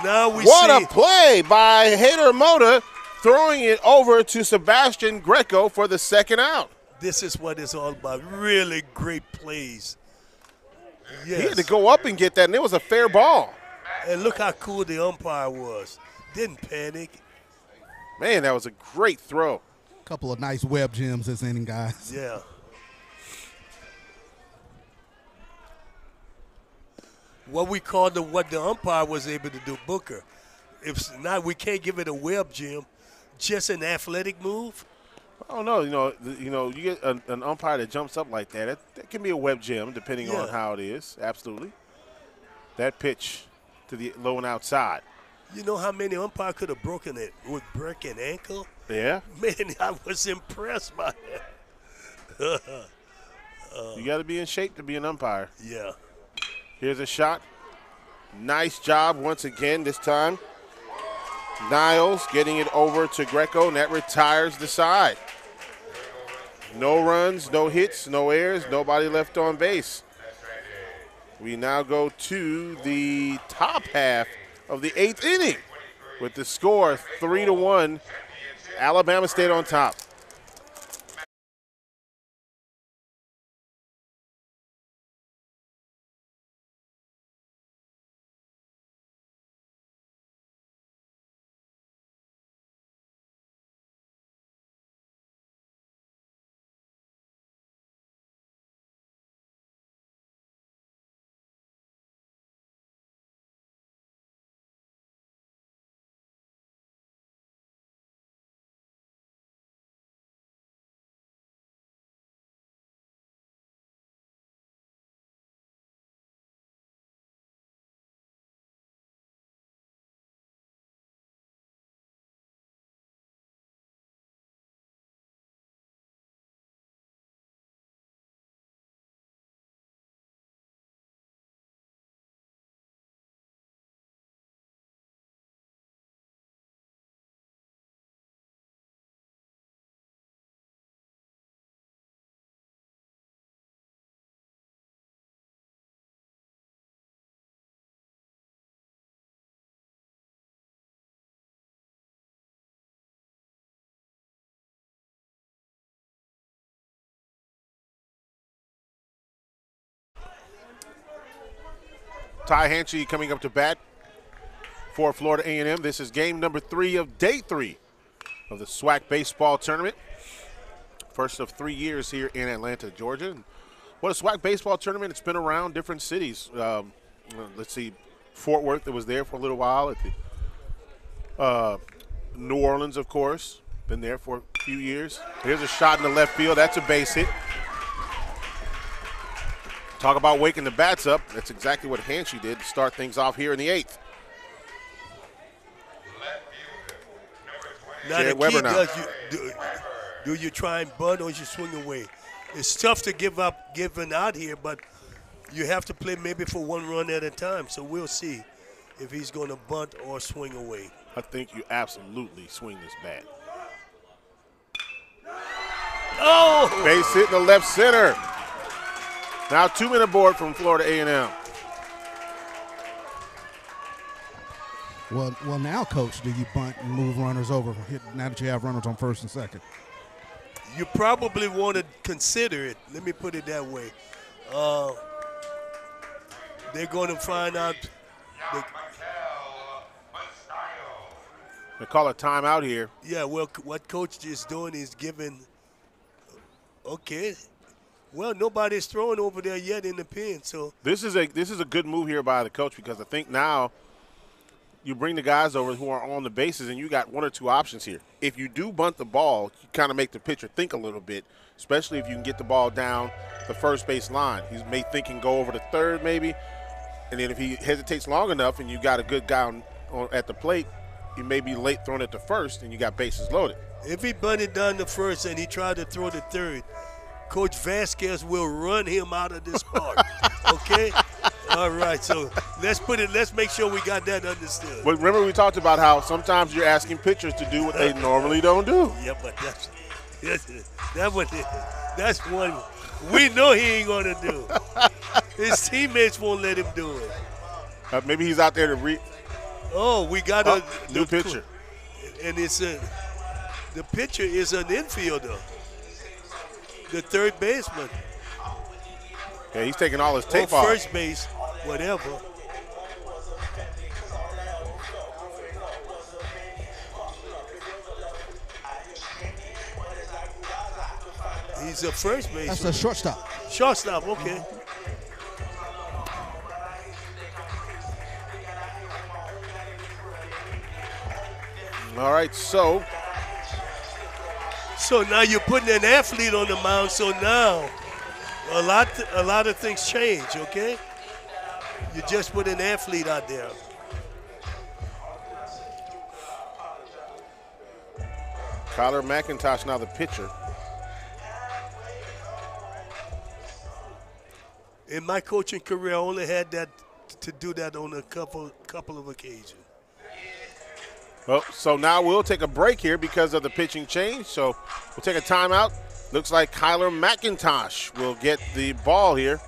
Now we what see a play by Hater Moda. throwing it over to Sebastian Greco for the second out. This is what it's all about. Really great plays. Yes. He had to go up and get that, and it was a fair ball. And look how cool the umpire was. Didn't panic. Man, that was a great throw. A Couple of nice web gems this inning, guys. Yeah. What we call the what the umpire was able to do, Booker. If not, we can't give it a web gem. Just an athletic move. I don't know. You know, you know, you get an, an umpire that jumps up like that. That, that can be a web gem, depending on how it is. Absolutely. That pitch to the low and outside. You know how many umpire could have broken it with breaking ankle? Yeah. [laughs] Man, I was impressed by that. [laughs] you got to be in shape to be an umpire. yeah. Here's a shot. Nice job once again. This time, Niles getting it over to Greco, and that retires the side. No runs, no hits, no errors, nobody left on base. We now go to the top half of the eighth inning with the score three to one. Alabama State on top. Ty Hanchy coming up to bat for Florida A&M. This is game number three of day three of the SWAC baseball tournament. First of three years here in Atlanta, Georgia. What a SWAC baseball tournament! It's been around different cities. Um, let's see, Fort Worth that was there for a little while. At the uh, New Orleans, of course, been there for a few years. Here's a shot in the left field. That's a base hit. Talk about waking the bats up. That's exactly what Hanchy did to start things off here in the eighth. Now Jared the key now. does you do, do you try and bunt or you swing away? It's tough to give up giving out here, but you have to play maybe for one run at a time. So we'll see if he's going to bunt or swing away. I think you absolutely swing this bat. Oh! Base hit in the left center. Now two men aboard from Florida A&M. Well, well, now, coach, do you bunt and move runners over now that you have runners on first and second? You probably want to consider it. Let me put it that way. Uh, they're going to find out. They, They call a timeout here. yeah, well, what coach is doing is giving. Okay, well, nobody's throwing over there yet in the pen, so This is a this is a good move here by the coach because I think now you bring the guys over who are on the bases and you got one or two options here. If you do bunt the ball, you kind of make the pitcher think a little bit, especially if you can get the ball down the first base line. He may think and go over to third maybe, and then if he hesitates long enough and you got a good guy on, on, at the plate, you may be late throwing it to first and you got bases loaded. If he bunted down the first and he tried to throw the third, Coach Vazquez will run him out of this park. [laughs] okay? All right. So let's put it. Let's make sure we got that understood. But remember we talked about how sometimes you're asking pitchers to do what they normally don't do. [laughs] Yeah, but that's, that's that one. That's one we know he ain't gonna do. His teammates won't let him do it. Uh, maybe he's out there to re. Oh, we got Oh, a new the- pitcher. and it's a The pitcher is an infielder. The third baseman. Yeah, he's taking all his Or tape off. first base, whatever. He's a first baseman. That's a shortstop. Shortstop, okay. All right, so So now you're putting an athlete on the mound. So now a lot, a lot of things change. Okay, you just put an athlete out there. Kyler McIntosh now the pitcher. In my coaching career, I only had that to do that on a couple, couple of occasions. Well, so now we'll take a break here because of the pitching change. So we'll take a timeout. Looks like Kyler McIntosh will get the ball here.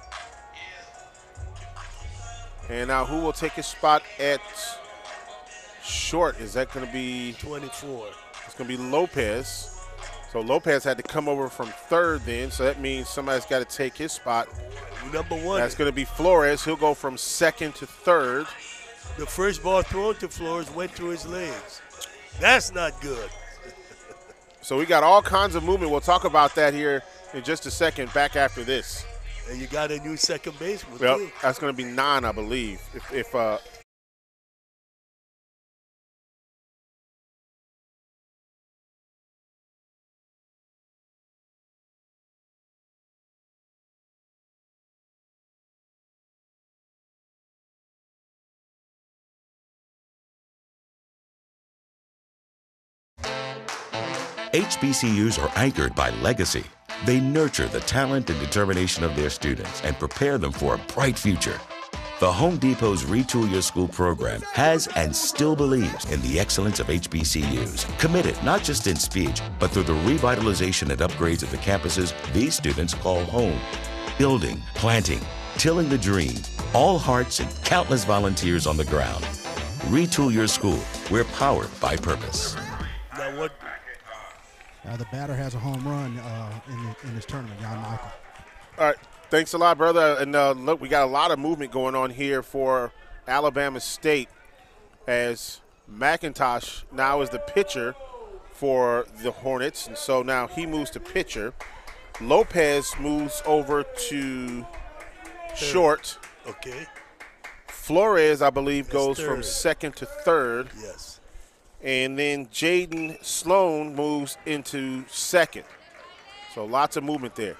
And now who will take his spot at short? Is that going to be 24? It's going to be Lopez. So Lopez had to come over from third then, so that means somebody's got to take his spot. Number one. That's going to be Flores. He'll go from second to third. The first ball thrown to Flores went through his legs. That's not good. So we got all kinds of movement. We'll talk about that here in just a second. Back after this. And you got a new second baseman. Well, that's going to be nine, I believe. If, if uh, HBCUs are anchored by legacy. They nurture the talent and determination of their students and prepare them for a bright future. The Home Depot's Retool Your School program has and still believes in the excellence of HBCUs, committed not just in speech, but through the revitalization and upgrades of the campuses these students call home. Building, planting, tilling the dream, all hearts and countless volunteers on the ground. Retool Your School. We're powered by purpose. Now what? Uh, the batter has a home run uh, in, the, in this tournament, Jan Michael. All right. Thanks a lot, brother. And uh, look, we got a lot of movement going on here for Alabama State as McIntosh now is the pitcher for the Hornets. And so now he moves to pitcher. Lopez moves over to short. Okay. Flores, I believe, goes from second to third. Yes. And then Jaden Sloan moves into second. So lots of movement there.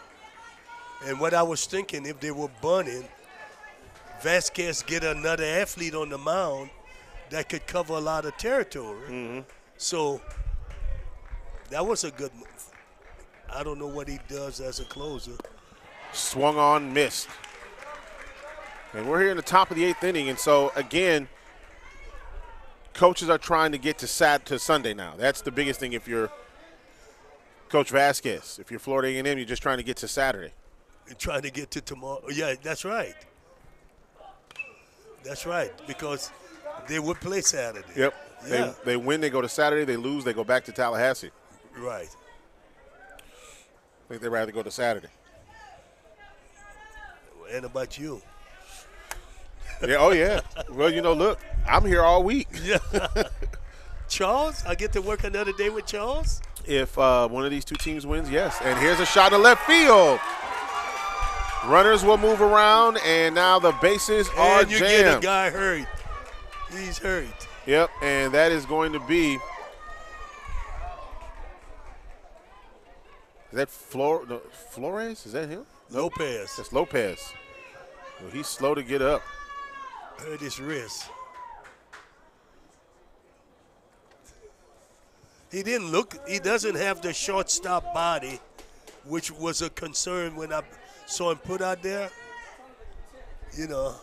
And what I was thinking, if they were bunting, Vazquez get another athlete on the mound that could cover a lot of territory. Mm-hmm. So that was a good move. I don't know what he does as a closer. swung on, missed. And we're here in the top of the eighth inning, and so again, coaches are trying to get to Sat to Sunday now. That's the biggest thing. If you're Coach Vazquez, if you're Florida A&M, you're just trying to get to Saturday. And trying to get to tomorrow. Yeah, that's right. That's right because they would play Saturday. Yep. Yeah. They, they win, they go to Saturday. They lose, they go back to Tallahassee. Right. I think they'd rather go to Saturday. And about you? [laughs] Yeah. Oh yeah. well, you know, look, I'm here all week. [laughs] Yeah. Charles, I get to work another day with Charles. If uh, one of these two teams wins, yes. And here's a shot to left field. Runners will move around, and now the bases are And you get a jammed. guy hurt. He's hurt. Yep, and that is going to be. Is that Flor- no, Flores? Is that him? Lopez. That's Lopez. Well, he's slow to get up. Hurt his wrist. He didn't look. He doesn't have the shortstop body, which was a concern when I saw him put out there. You know.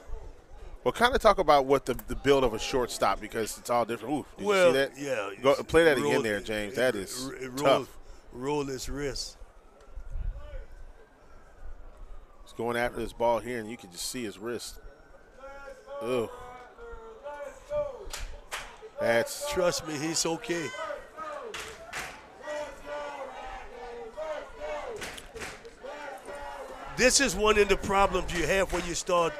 Well, kind of talk about what the, the build of a shortstop because it's all different. Ooh, did well, you see that? yeah. Go play that again there, James. That is roll, tough. Roll his wrist. He's going after this ball here, and you can just see his wrist. Oh. That's trust me, he's okay. This is one of the problems you have when you start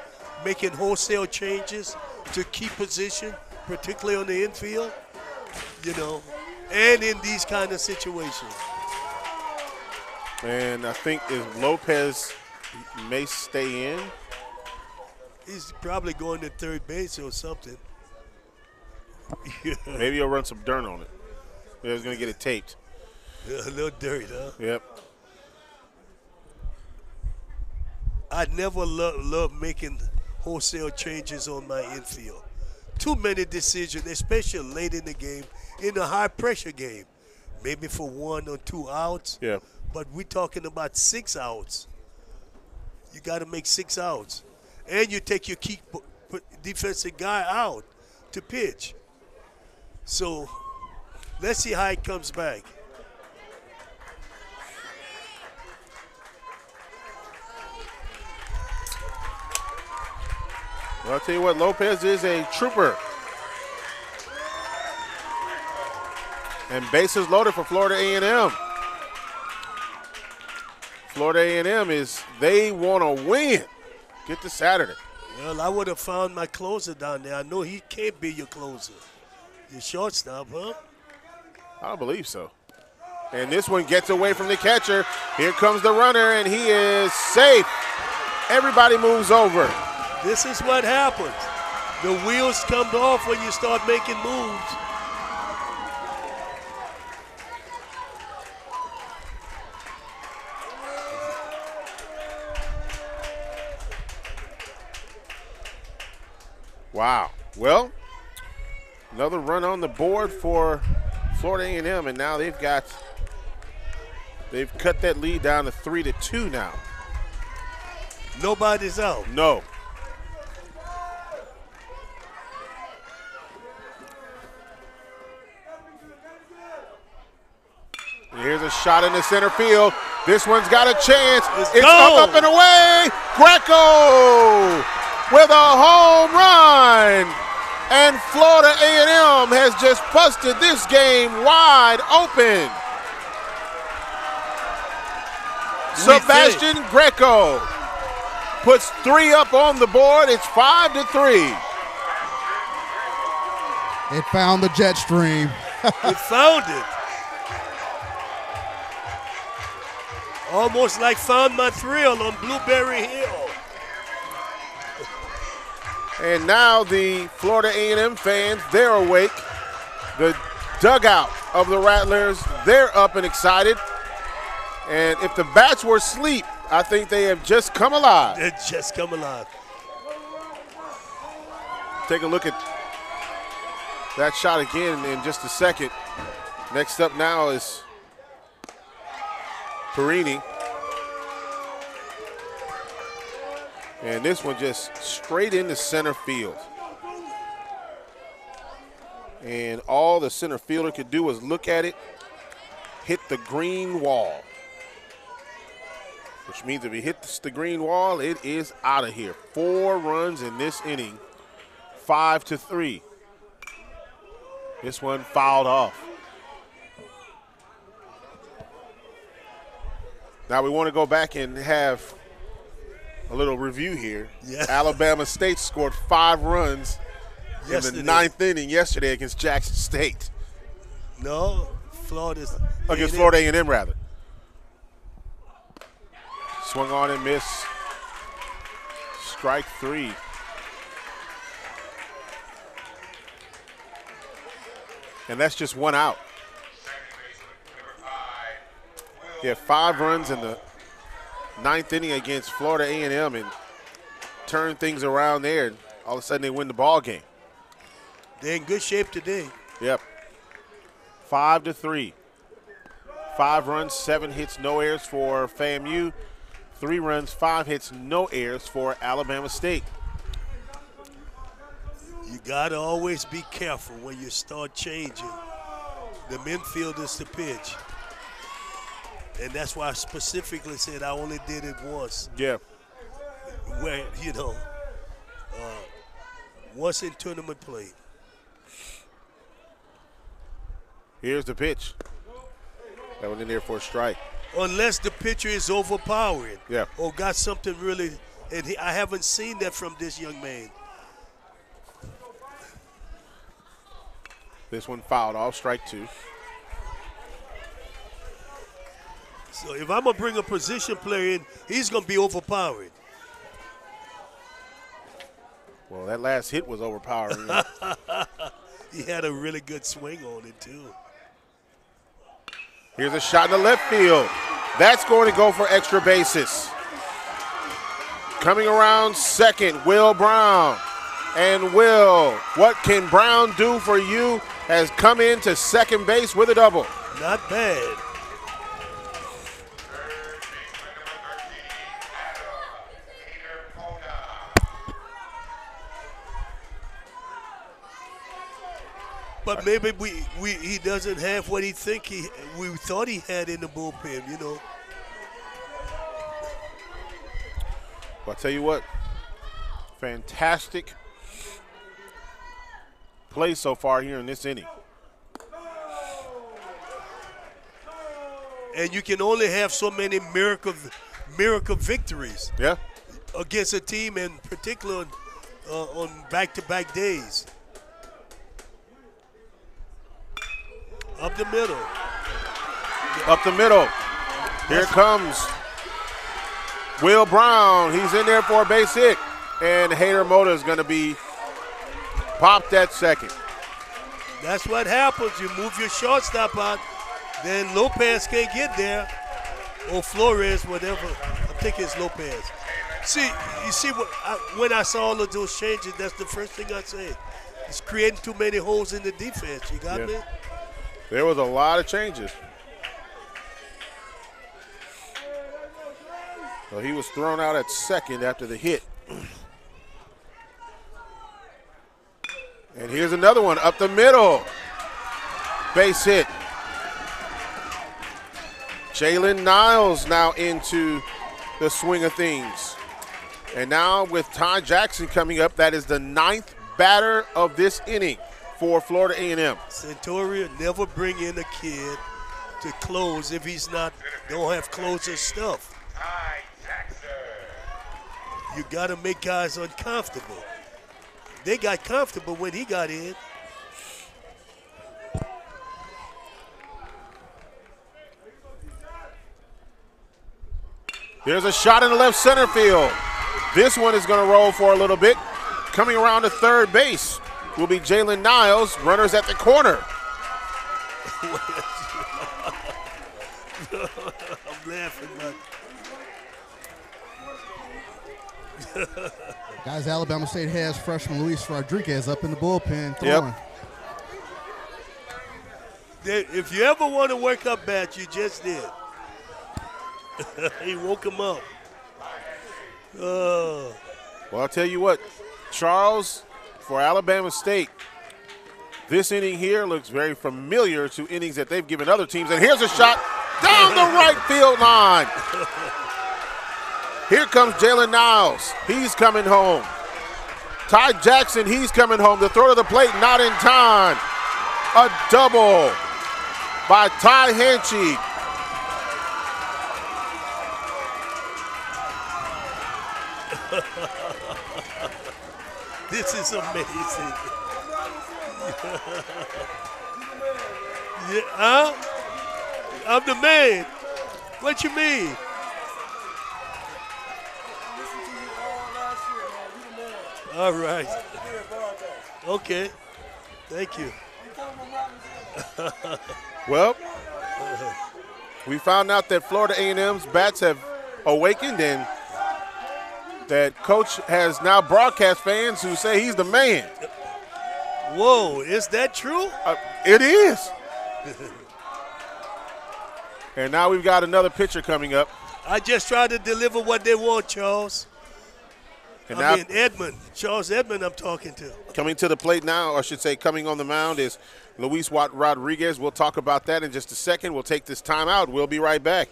making wholesale changes to key position, particularly on the infield, you know, and in these kind of situations. And I think if Lopez may stay in, He's probably going to third base or something. [laughs] Maybe he'll run some dirt on it. He's going to get it taped. a little dirt, huh? Yep. I never love love making wholesale changes on my infield. Too many decisions, especially late in the game, in a high pressure game. Maybe for one or two outs. Yeah. But we're talking about six outs. You got to make six outs. And you take your key defensive guy out to pitch. So let's see how it comes back. Well, I'll tell you what, Lopez is a trooper. And bases loaded for Florida A&M. Florida A&M is they want to win. Get to Saturday. Well, I would have found my closer down there. I know he can't be your closer. Your shortstop, huh? I don't believe so. And this one gets away from the catcher. Here comes the runner, and he is safe. Everybody moves over. This is what happens. The wheels come off when you start making moves. Wow. Well, another run on the board for Florida A&M, and now they've got they've cut that lead down to three to two now. Nobody's out. No. And here's a shot in the center field. This one's got a chance. it's go. up, up and away. Greco with a home run. And Florida A&M has just busted this game wide open. Sebastian Greco puts three up on the board. It's five to three. It found the jet stream. [laughs] it found it. Almost like found my thrill on Blueberry Hill. And now the Florida A&M fans, they're awake. The dugout of the Rattlers, they're up and excited. And if the bats were asleep, I think they have just come alive. They just come alive. Take a look at that shot again in just a second. Next up now is Perini. And this one just straight into center field. And all the center fielder could do was look at it, hit the green wall. Which means if he hits the green wall, it is out of here. Four runs in this inning, five to three. This one fouled off. Now we want to go back and have a little review here. Yeah. Alabama State scored five runs in the ninth inning yesterday against Jackson State. No, Florida's Against. Florida A&M, rather. Swung on and missed. Strike three. And that's just one out. Had five runs in the ninth inning against Florida A&M and turned things around there. And all of a sudden, they win the ball game. They're in good shape today. Yep. Five to three. Five runs, seven hits, no errors for FAMU. Three runs, five hits, no errors for Alabama State. You gotta always be careful when you start changing the infielders to pitch. And that's why I specifically said I only did it once. Yeah. Where, you know, uh, once in tournament play. Here's the pitch. That one in there for a strike. unless the pitcher is overpowering. Yeah. Or got something really, and he, I haven't seen that from this young man. This one fouled off, strike two. So if I'm gonna bring a position player in, he's gonna be overpowered. Well, that last hit was overpowering. [laughs] he had a really good swing on it too. Here's a shot in the left field. That's going to go for extra bases. Coming around second, Will Brown. And Will, what can Brown do for you? Has come into second base with a double. Not bad. But maybe we, we he doesn't have what he think he we thought he had in the bullpen, you know. Well, I'll tell you what, fantastic play so far here in this inning. And you can only have so many miracle miracle victories. Yeah. Against a team, in particular, uh, on back-to-back days. Up the middle. Up the middle. Here comes Will Brown. He's in there for a base hit. And Hater Moda is going to be popped at second. That's what happens. You move your shortstop out, then Lopez can't get there. Or Flores, whatever. I think it's Lopez. See, you see, what I, when I saw all of those changes, that's the first thing I said. It's creating too many holes in the defense. You got Yeah. me? There was a lot of changes. So he was thrown out at second after the hit. And here's another one up the middle. Base hit. Jalen Niles now into the swing of things. And now with Ty Jackson coming up, that is the ninth batter of this inning for Florida A&M. Centauria never bring in a kid to close if he's not don't have closer stuff. You got to make guys uncomfortable. They got comfortable when he got in. There's a shot in the left center field. This one is going to roll for a little bit. Coming around to third base will be Jalen Niles, runners at the corner. I'm laughing, but Guys, Alabama State has freshman Luis Rodriguez up in the bullpen throwing. They- if you ever want to wake up bat, you just did. [laughs] he woke him up. Oh. Well, I'll tell you what, Charles, for Alabama State, this inning here looks very familiar to innings that they've given other teams. And here's a shot down the right field line. Here comes Jalen Niles. He's coming home. Ty Jackson, he's coming home. The throw to the plate, not in time. A double by Ty Hanchey. [laughs] this is amazing. yeah, huh? I'm the man. What you mean? All right. Okay. Thank you. [laughs] Well, we found out that Florida A&M's bats have awakened and that coach has now broadcast fans who say he's the man. Whoa, is that true? Uh, it is. [laughs] and now we've got another pitcher coming up. I just try to deliver what they want, Charles. And I now mean Edmund, Charles Edmund. I'm talking to. coming to the plate now, or I should say coming on the mound is Luis Watt Rodriguez. We'll talk about that in just a second. We'll take this time out. We'll be right back.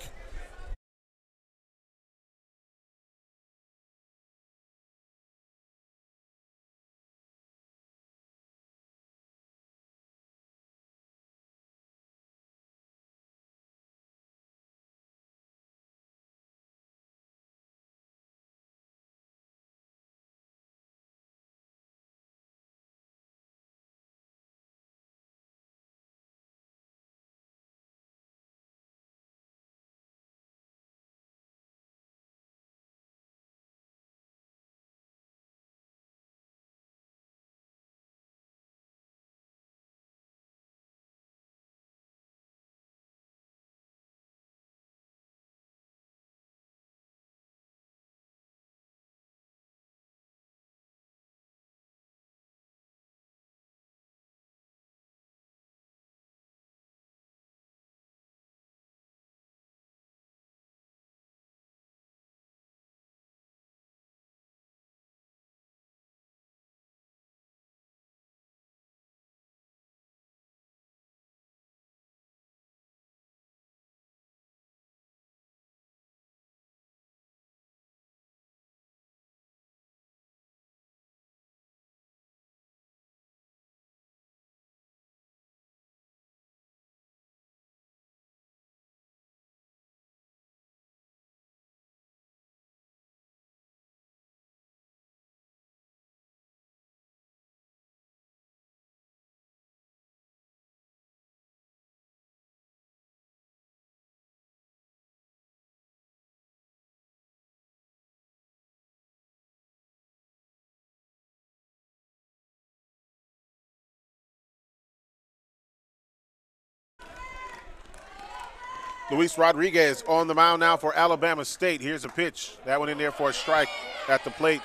Luis Rodriguez on the mound now for Alabama State. Here's a pitch. That one in there for a strike at the plate.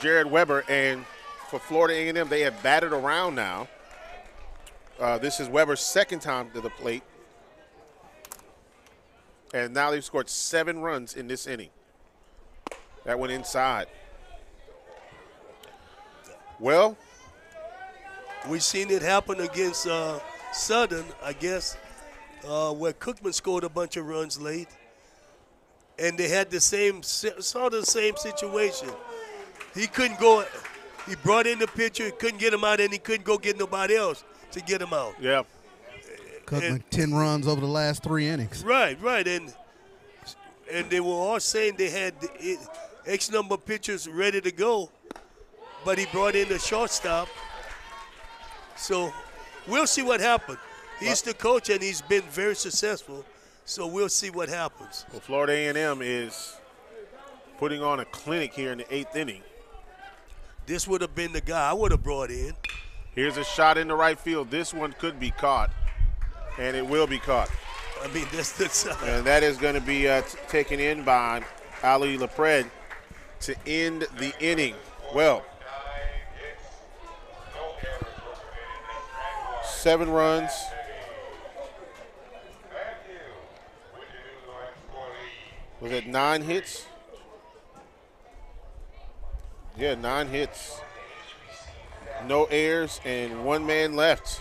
Jared Weber and for Florida A&M, they have batted around now. Uh, this is Weber's second time to the plate. And now they've scored seven runs in this inning. That went inside. Well, we've seen it happen against uh, Southern, I guess, uh, where Cookman scored a bunch of runs late, and they had the same sort of the same situation. He couldn't go. He brought in the pitcher, couldn't get him out, and he couldn't go get nobody else to get him out. Yeah. Cookman ten runs over the last three innings. Right, right, and and they were all saying they had X number of pitchers ready to go, but he brought in the shortstop. So we'll see what happens. He's the coach, and he's been very successful. So we'll see what happens. Well, Florida A&M is putting on a clinic here in the eighth inning. This would have been the guy I would have brought in. Here's a shot in the right field. This one could be caught, and it will be caught. I mean, [laughs] that's the And that is going to be uh, taken in by Ali Lapred to end the inning. Well, seven runs. Was it nine hits? Yeah, nine hits. No errors and one man left.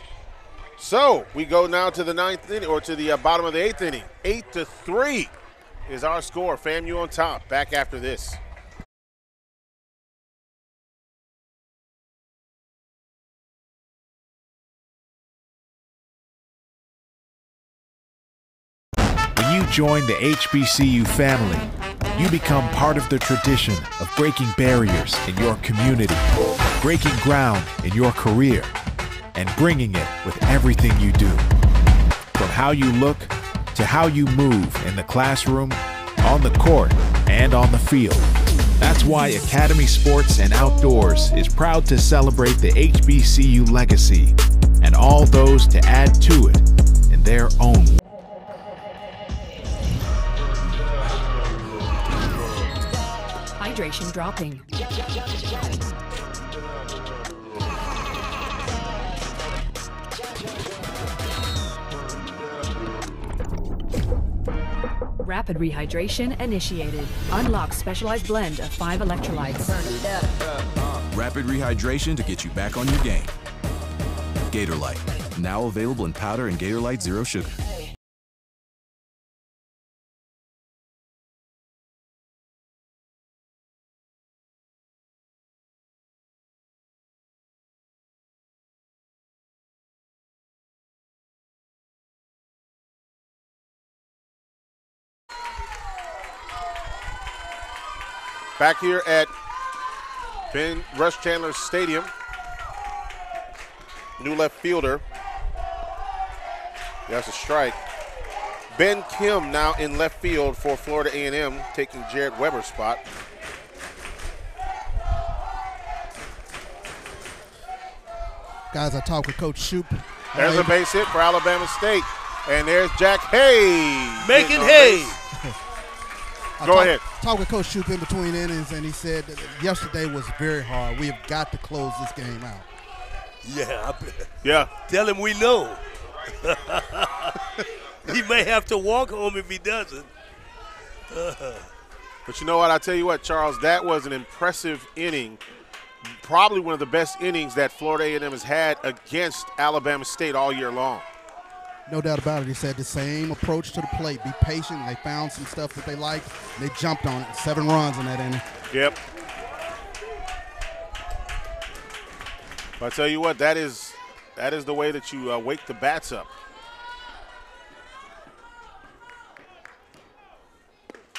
So we go now to the ninth inning, or to the uh, bottom of the eighth inning. Eight to three is our score. FAMU on top. Back after this. You join the HBCU family, you become part of the tradition of breaking barriers in your community, breaking ground in your career, and bringing it with everything you do. From how you look to how you move in the classroom, on the court, and on the field. That's why Academy Sports and Outdoors is proud to celebrate the HBCU legacy and all those to add to it in their own way. Hydration dropping. Rapid rehydration initiated. Unlock specialized blend of five electrolytes. Rapid rehydration to get you back on your game. Gatorlyte, now available in powder and Gatorlyte Zero Sugar. Back here at Ben Russ Chandler Stadium. New left fielder. That's a strike. Ben Kim now in left field for Florida A&M, taking Jared Weber's spot. Guys, I talked with Coach Shouppe. There's a base hit for Alabama State. And there's Jack Hay. Making [laughs] hay. I Go talk- ahead. Talked with Coach Shouppe in between innings, and he said that yesterday was very hard. We have got to close this game out. Yeah, I bet. Yeah. Tell him we know. [laughs] he may have to walk home if he doesn't. [laughs] But you know what? I tell you what, Charles, that was an impressive inning. Probably one of the best innings that Florida A&M has had against Alabama State all year long. No doubt about it. He said the same approach to the plate. Be patient. They found some stuff that they liked. They jumped on it. Seven runs in that inning. Yep. But I tell you what, that is that is the way that you uh, wake the bats up.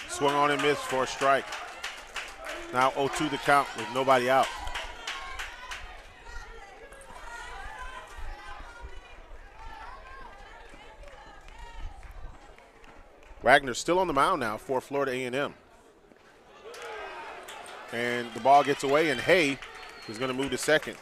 Swung on and missed for a strike. Now 0-2 the count with nobody out. Wagner still on the mound now for Florida A&M. And the ball gets away, and Hay is going to move to second.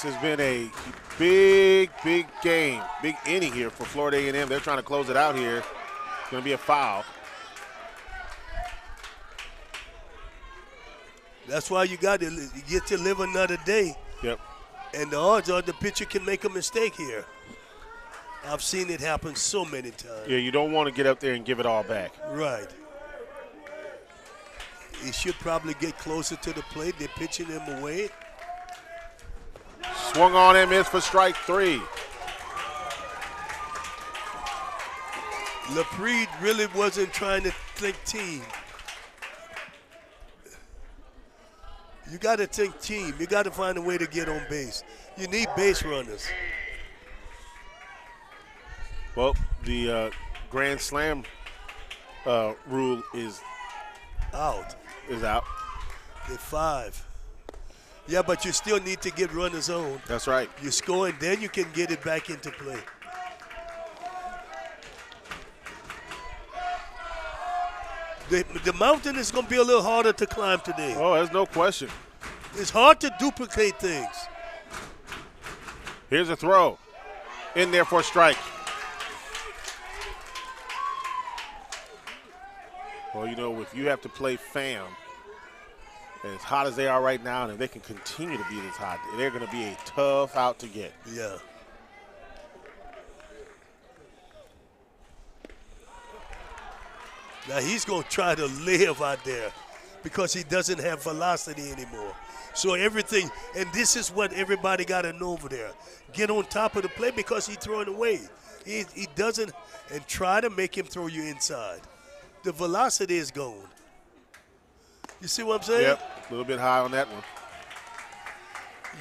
This has been a big, big game, big inning here for Florida A&M. They're trying to close it out here. It's going to be a foul. That's why you got to you get to live another day. Yep. And the odds are the pitcher can make a mistake here. I've seen it happen so many times. Yeah, you don't want to get up there and give it all back. Right. He should probably get closer to the plate. They're pitching him away. Swung on and missed for strike three. LaPreed really wasn't trying to think team. You got to think team. You got to find a way to get on base. You need base runners. Well, the uh, Grand Slam uh, rule is out. Is out. They're five. Yeah, but you still need to get runners on. That's right. You score and then you can get it back into play. The, the mountain is going to be a little harder to climb today. Oh, there's no question. It's hard to duplicate things. Here's a throw. In there for a strike. Well, you know, if you have to play fam, as hot as they are right now, and if they can continue to be this hot, they're going to be a tough out to get. Yeah. Now he's going to try to live out there because he doesn't have velocity anymore. So everything, and this is what everybody got to know over there. Get on top of the play because he's throwing away. He, he doesn't, and try to make him throw you inside. The velocity is gone. You see what I'm saying? Yep, a little bit high on that one.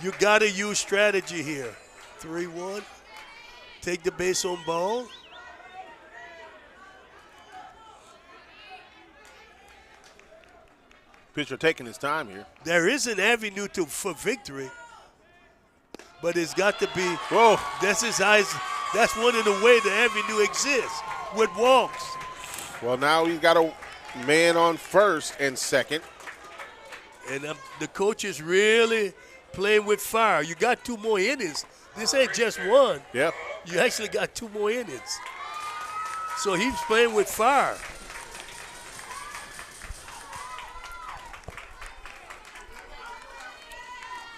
You got to use strategy here. 3 1. Take the base on ball. Pitcher taking his time here. There is an avenue to for victory, but it's got to be. Whoa! That's his eyes. That's one of the way the avenue exists with walks. Well, now he's got a man on first and second. And um, the coach is really playing with fire. You got two more innings. This ain't just one. Yep. You actually got two more innings. So he's playing with fire.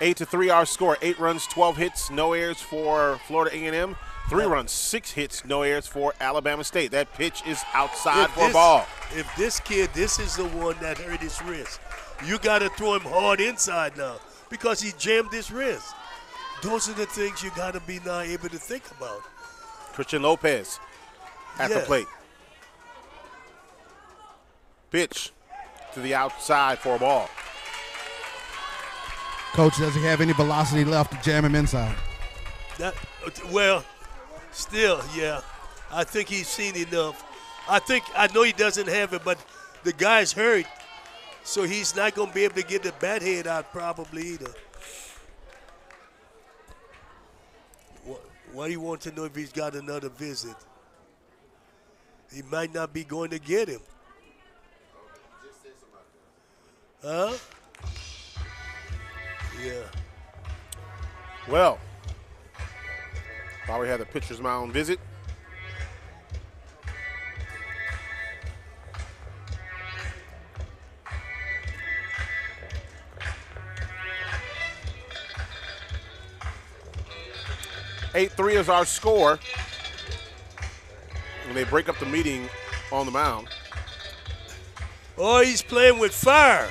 Eight to three, our score. Eight runs, 12 hits, no errors for Florida A&M. Three runs, six hits, no errors for Alabama State. That pitch is outside If for a ball. If this kid, this is the one that hurt his wrist. You got to throw him hard inside now because he jammed his wrist. Those are the things you got to be now able to think about. Christian Lopez at the plate. Pitch to the outside for a ball. Coach, does he have any velocity left to jam him inside? That uh, well, still, yeah. I think he's seen enough. I think I know he doesn't have it, but the guy's hurt, so he's not going to be able to get the bat head out probably either. Wh- Why do you want to know if he's got another visit? He might not be going to get him. Huh? Yeah. Well, we had the pitcher's mound visit, Eight three is our score. When they break up the meeting on the mound. Oh, he's playing with fire.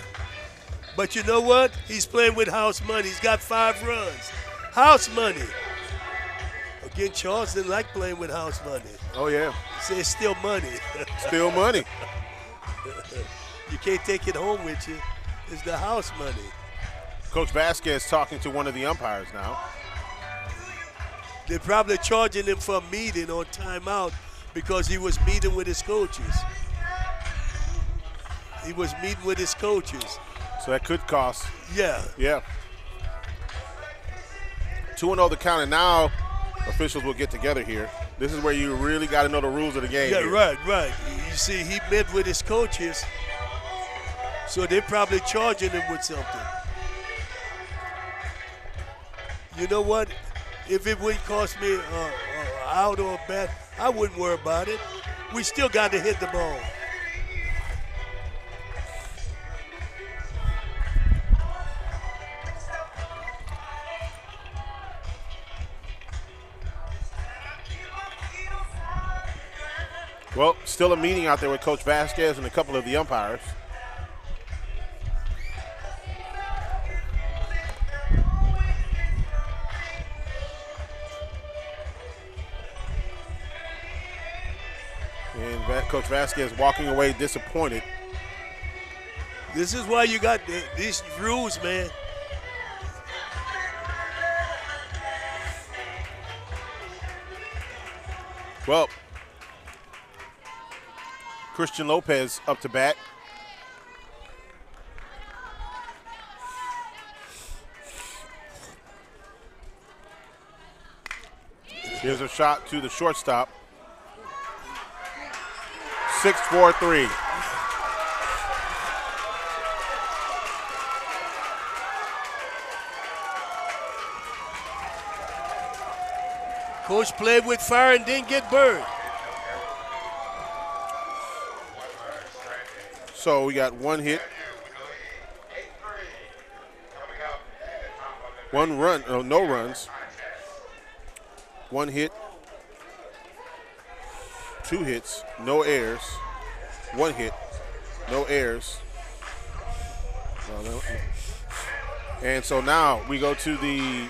But you know what? He's playing with house money. He's got five runs. House money. Again, Charles didn't like playing with house money. Oh yeah. He said it's still money. [laughs] Still money. you can't take it home with you. It's the house money. Coach Vazquez talking to one of the umpires now. They're probably charging him for a meeting or timeout because he was meeting with his coaches. He was meeting with his coaches. So that could cost. Yeah. Yeah. 2 0 the count, and now officials will get together here. This is where you really got to know the rules of the game. Yeah, here. right, right. You see, he met with his coaches, so they're probably charging him with something. You know what? If it would cost me uh, uh, out or a bet, I wouldn't worry about it. We still got to hit the ball. Well, still a meeting out there with Coach Vazquez and a couple of the umpires. And Coach Vazquez walking away disappointed. This is why you got th- these rules, man. Well, Christian Lopez up to bat. Here's a shot to the shortstop. Six, four, three. Coach played with fire and didn't get burned. So we got one hit, one run, oh, no runs, one hit, two hits, no errors, one hit, no errors. No, no. And so now we go to the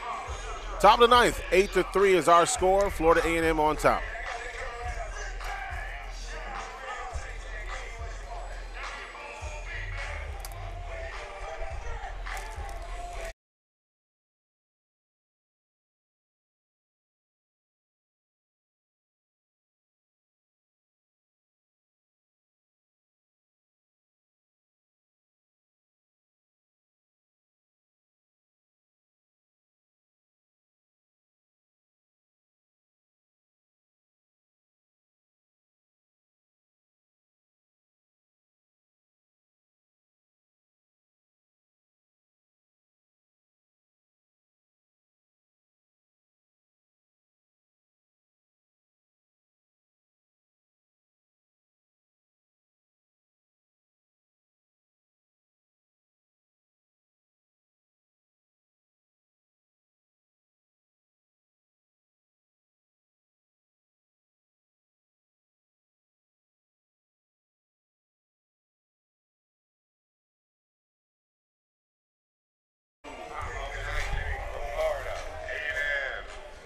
top of the ninth. Eight to three is our score. Florida A&M on top.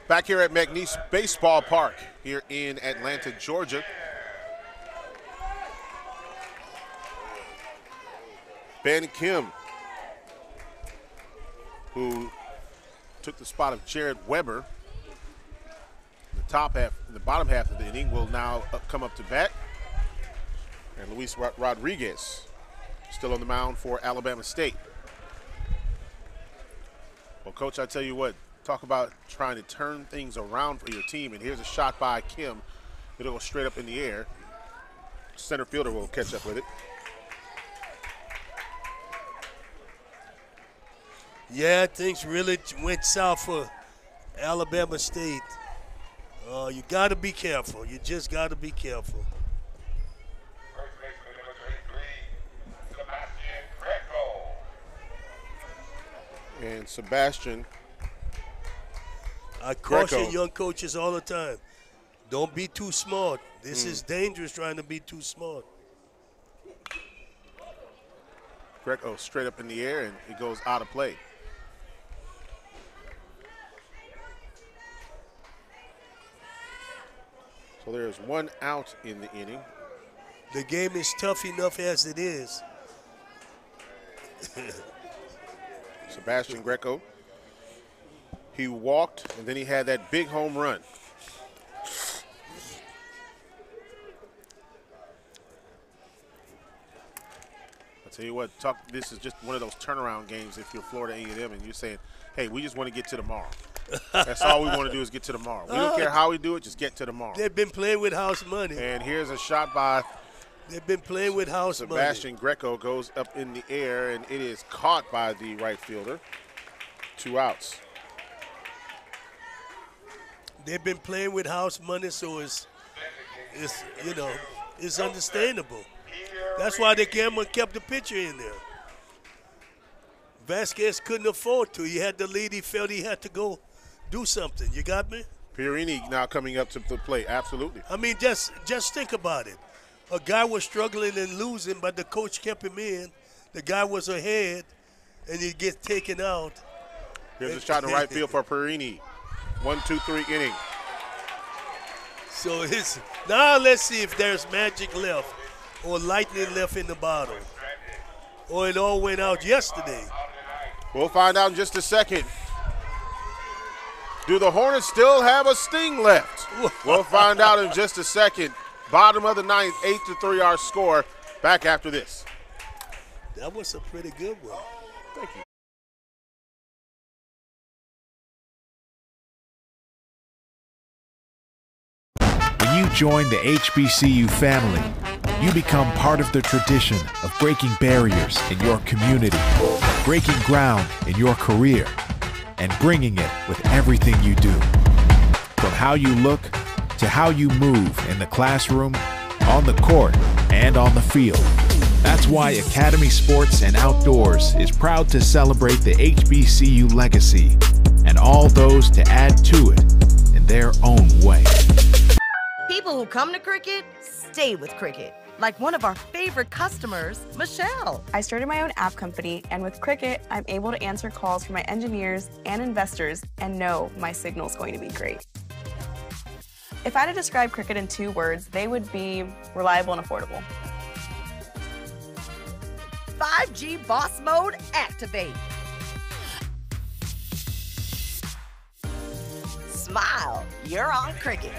Back here at Mac Nease Baseball Park here in Atlanta, Georgia. Ben Kim, who took the spot of Jared Weber. The top half, the bottom half of the inning will now come up to bat. And Luis Rodriguez still on the mound for Alabama State. Well, Coach, I tell you what, talk about trying to turn things around for your team. And here's a shot by Kim. It'll go straight up in the air. Center fielder will catch up with it. Yeah, things really went south for Alabama State. Uh, you got to be careful. You just got to be careful. And Sebastian I caution Greco. young coaches all the time. Don't be too smart. This Mm. is dangerous trying to be too smart. Greco straight up in the air and it goes out of play. So there's one out in the inning. The game is tough enough as it is. [laughs] Sebastian Greco. He walked and then he had that big home run. I tell you what, talk. This is just one of those turnaround games. If you're Florida A&M and you're saying, "Hey, we just want to get to tomorrow." That's all we want to do is get to tomorrow. We don't [laughs] oh. care how we do it, just get to tomorrow. They've been playing with house money. And here's a shot by They've been playing with house money. Sebastian Greco goes up in the air and it is caught by the right fielder. Two outs. they've been playing with house money, so it's it's you know it's understandable. That's why the camera kept the pitcher in there. Vazquez couldn't afford to. He had the lead. He felt he had to go do something. You got me? Pierini now coming up to the plate. Absolutely. I mean, just just think about it. A guy was struggling and losing, but the coach kept him in. The guy was ahead, and he gets taken out. Here's a shot in the right field for Pierini. One, two, three inning. So it's now let's see if there's magic left or lightning left in the bottle. Or it all went out yesterday. We'll find out in just a second. Do the Hornets still have a sting left? [laughs] we'll find out in just a second. Bottom of the ninth, eight to three, our score. Back after this. That was a pretty good one. Thank you. When you join the HBCU family, you become part of the tradition of breaking barriers in your community, breaking ground in your career, and bringing it with everything you do. From how you look to how you move in the classroom, on the court, and on the field. That's why Academy Sports and Outdoors is proud to celebrate the HBCU legacy and all those to add to it in their own way. People who come to Cricket stay with Cricket. Like one of our favorite customers, Michelle. I started my own app company, and with Cricket, I'm able to answer calls from my engineers and investors and know my signal's going to be great. If I had to describe Cricket in two words, they would be reliable and affordable. 5G Boss Mode activate. Smile, you're on Cricket.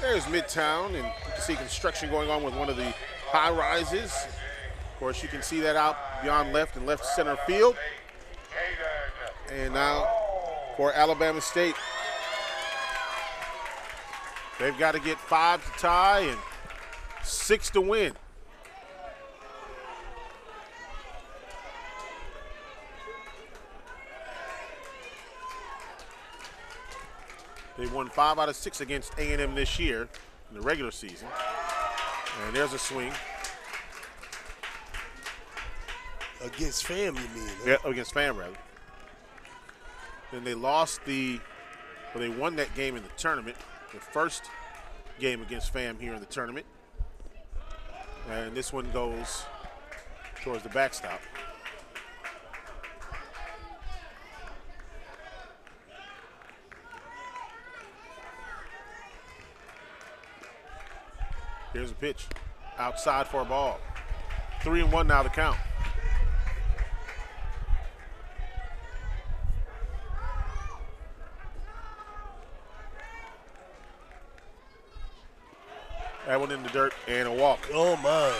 There's Midtown, and you can see construction going on with one of the high rises. Of course, you can see that out beyond left and left center field. And now for Alabama State, they've got to get five to tie and six to win. They won five out of six against A&M this year in the regular season. And there's a swing. Against fam, you mean? huh? Yeah, against Fam, rather. Then they lost the, well, they won that game in the tournament, the first game against Fam here in the tournament. And this one goes towards the backstop. Here's a pitch. Outside for a ball. Three and one now to count. That one in the dirt and a walk. Oh my.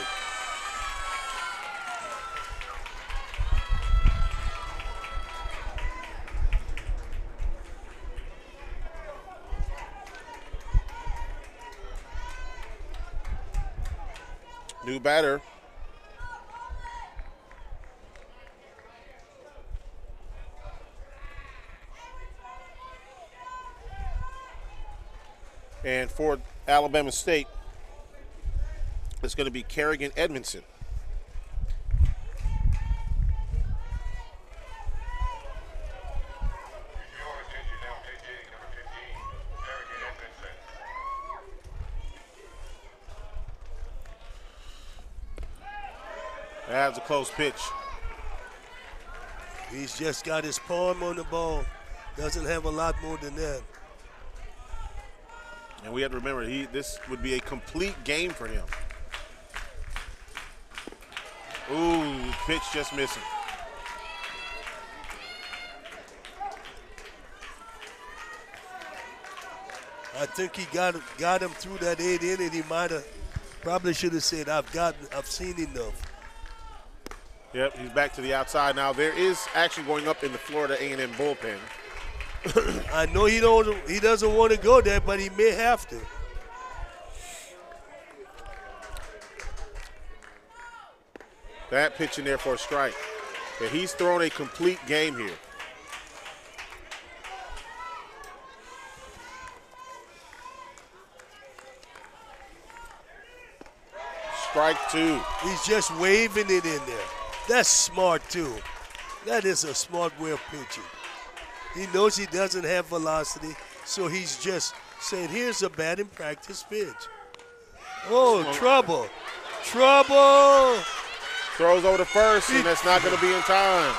New batter. And for Alabama State, it's going to be Kerrigan Edmondson. That's a close pitch. He's just got his palm on the ball. Doesn't have a lot more than that. And we have to remember, he this would be a complete game for him. Ooh, pitch just missing. I think he got got him through that eight inning. He might have probably should have said, "I've got, I've seen enough." Yep, he's back to the outside now. There is action going up in the Florida A&M bullpen. [coughs] I know he don't, he doesn't want to go there, but he may have to. That pitch in there for a strike. But he's thrown a complete game here. Strike two. He's just waving it in there. That's smart, too. That is a smart way of pitching. He knows he doesn't have velocity, so he's just saying, here's a batting practice pitch. Oh, trouble. Trouble. Throws over to first, and that's not going to be in time.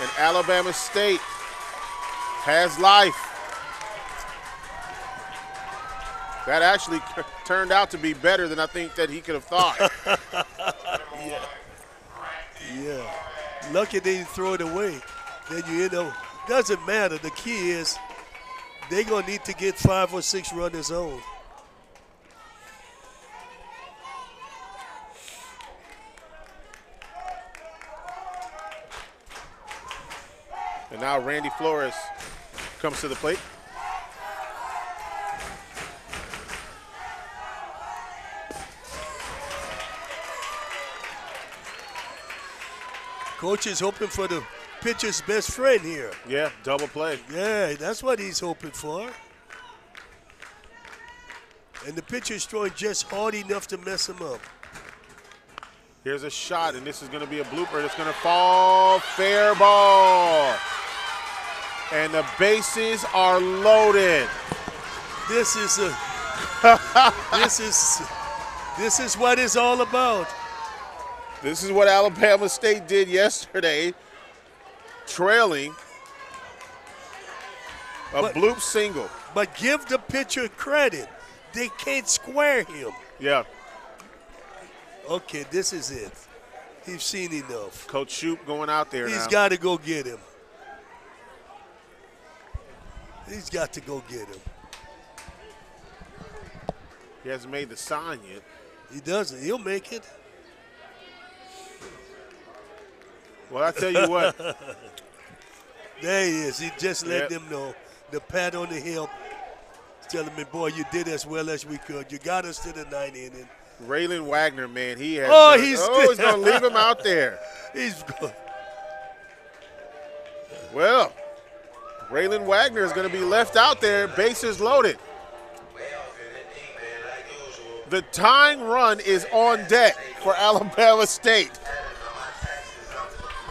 And Alabama State has life. That actually [laughs] turned out to be better than I think that he could have thought. [laughs] yeah. Yeah. Lucky they didn't throw it away. Then you end up, doesn't matter. The key is they're going to need to get five or six runners on. And now Randy Flores comes to the plate. Coach is hoping for the pitcher's best friend here. Yeah, double play. Yeah, that's what he's hoping for. And the pitcher's throwing just hard enough to mess him up. Here's a shot, and this is going to be a blooper that's going to fall. Fair ball. And the bases are loaded. This is a [laughs] this is this is what it's all about. This is what Alabama State did yesterday, trailing a But- bloop single. But give the pitcher credit. They can't square him. Yeah, Okay, this is it. He's seen enough. Coach Shouppe going out there He's got to go get him. He's got to go get him. he hasn't made the sign yet. He doesn't. He'll make it. Well, I tell you what, [laughs] There he is. He just let Yep. them know. The pat on the hip. Telling me, boy, you did as well as we could. You got us to the ninth inning. Raylan Wagner, man, he has. Oh, done- he's oh, he's going to leave him out there. [laughs] He's good. Well, Raylan Wagner is going to be left out there, bases loaded. The tying run is on deck for Alabama State.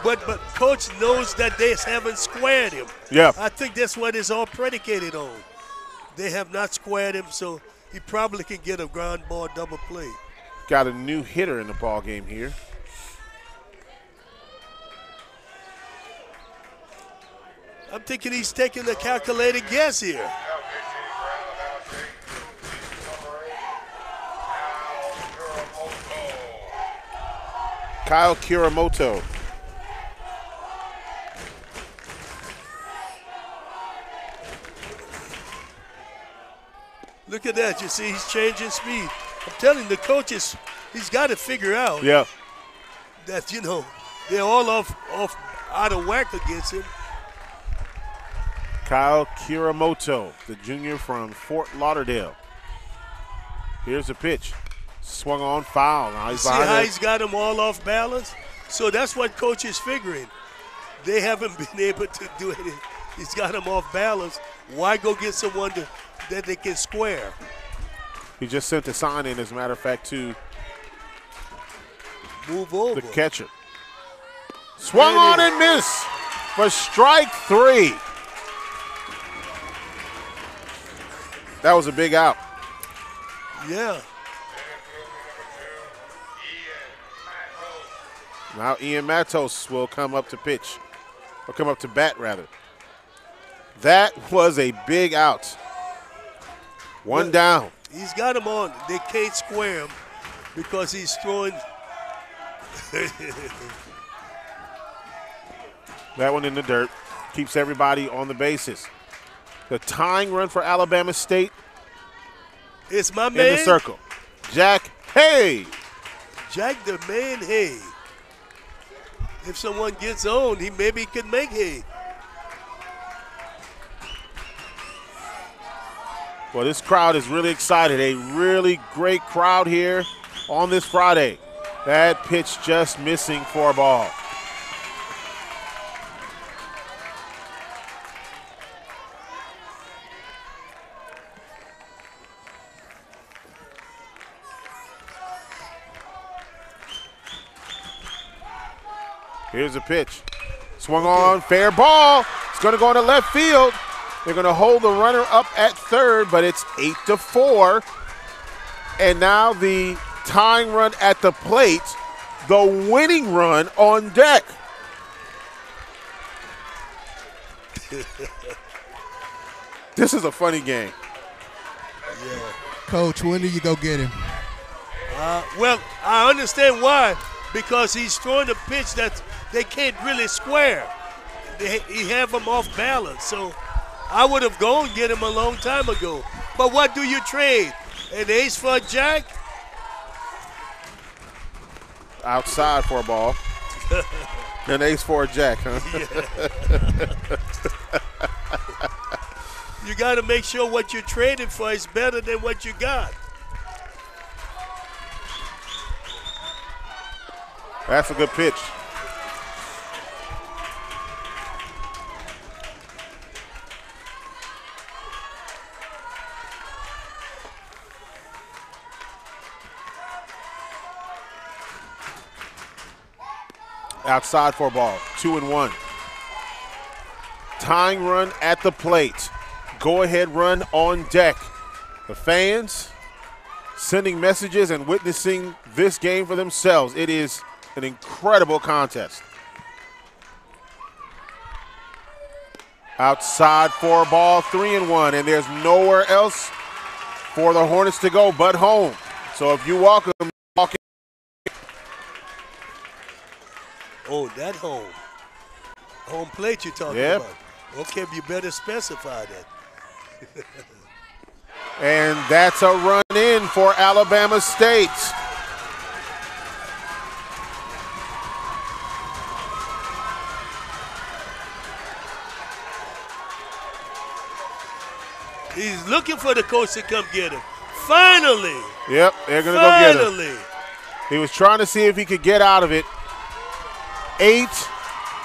But but coach knows that they haven't squared him. Yeah. I think that's what it's all predicated on. They have not squared him, so he probably can get a ground ball double play. Got a new hitter in the ball game here. I'm thinking he's taking a calculated guess here. Kyle Kuramoto. Look at that. You see, he's changing speed. I'm telling the coaches, he's got to figure out Yeah. that, you know, they're all off, off out of whack against him. Kyle Kuramoto, the junior from Fort Lauderdale. Here's a pitch. Swung on foul. Now he's See how he's got them all off balance? So that's what coach is figuring. They haven't [laughs] been able to do it. He's got them off balance. Why go get someone to, that they can square? He just sent the sign in, as a matter of fact, to Move over. the catcher. Swung on and miss for strike three. That was a big out. Yeah. Now Ian Matos will come up to pitch, or come up to bat rather. That was a big out. One down. He's got him on. They can't square him because he's throwing. [laughs] That one in the dirt. Keeps everybody on the bases. The tying run for Alabama State it's my man. in the circle. Jack Hay. Jack the man hay. If someone gets on, he maybe could make hay. Well, this crowd is really excited. A really great crowd here on this Friday. That pitch just missing for a ball. Here's a pitch. Swung on, fair ball. It's going to go into left field. They're going to hold the runner up at third, but it's eight to four. And now the tying run at the plate, the winning run on deck. [laughs] this is a funny game. Yeah. Coach, when do you go get him? Uh, well, I understand why. Because he's throwing a pitch that they can't really square. They, he have him off balance. So I would have gone get him a long time ago. But what do you trade? An ace for a jack? Outside for a ball. [laughs] An ace for a jack, huh? [laughs] You got to make sure what you're trading for is better than what you got. That's a good pitch. Outside for a ball, two and one. Tying run at the plate. Go ahead run on deck. The fans sending messages and witnessing this game for themselves. It is an incredible contest. Outside for a ball, three and one, and there's nowhere else for the Hornets to go but home. So if you walk them, walk Oh, that home. Home plate you're talking Yep. about. Okay, you better specify that. [laughs] And that's a run in for Alabama State. He's looking for the coach to come get him. Finally. Yep, they're going to go get him. Finally. He was trying to see if he could get out of it. Eight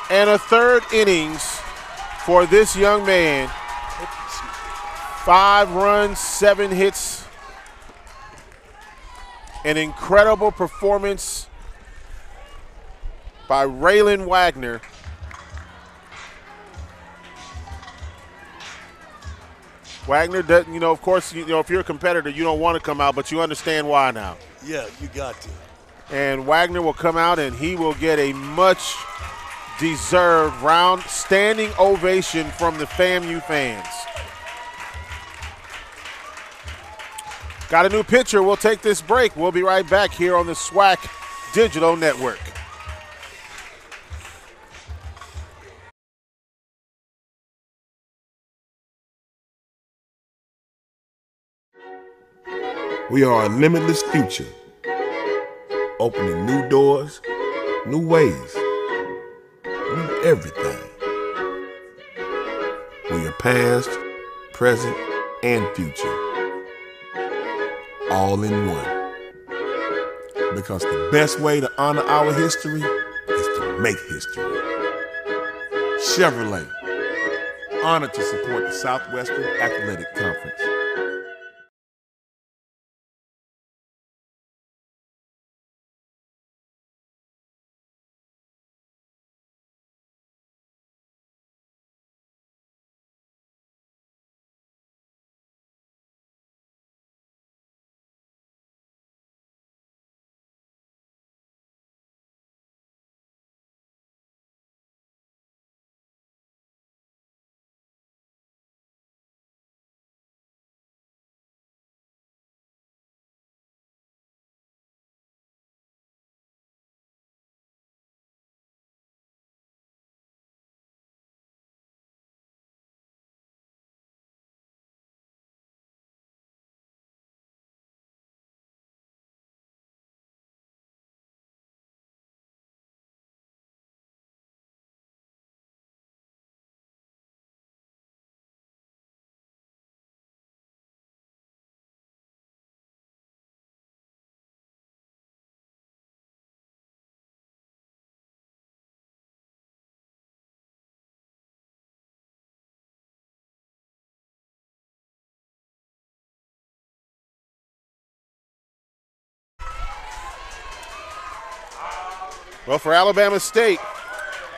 and a third innings for this young man. Five runs, seven hits. An incredible performance by Raylan Wagner. Wagner doesn't, you know, of course, you know, if you're a competitor, you don't want to come out, but you understand why now. Yeah, you got to. And Wagner will come out and he will get a much deserved round standing ovation from the FAMU fans. Got a new pitcher. We'll take this break. We'll be right back here on the SWAC Digital Network. We are a limitless future, opening new doors, new ways, new everything. We are past, present, and future, all in one. Because the best way to honor our history is to make history. Chevrolet, honored to support the Southwestern Athletic Conference. Well, for Alabama State,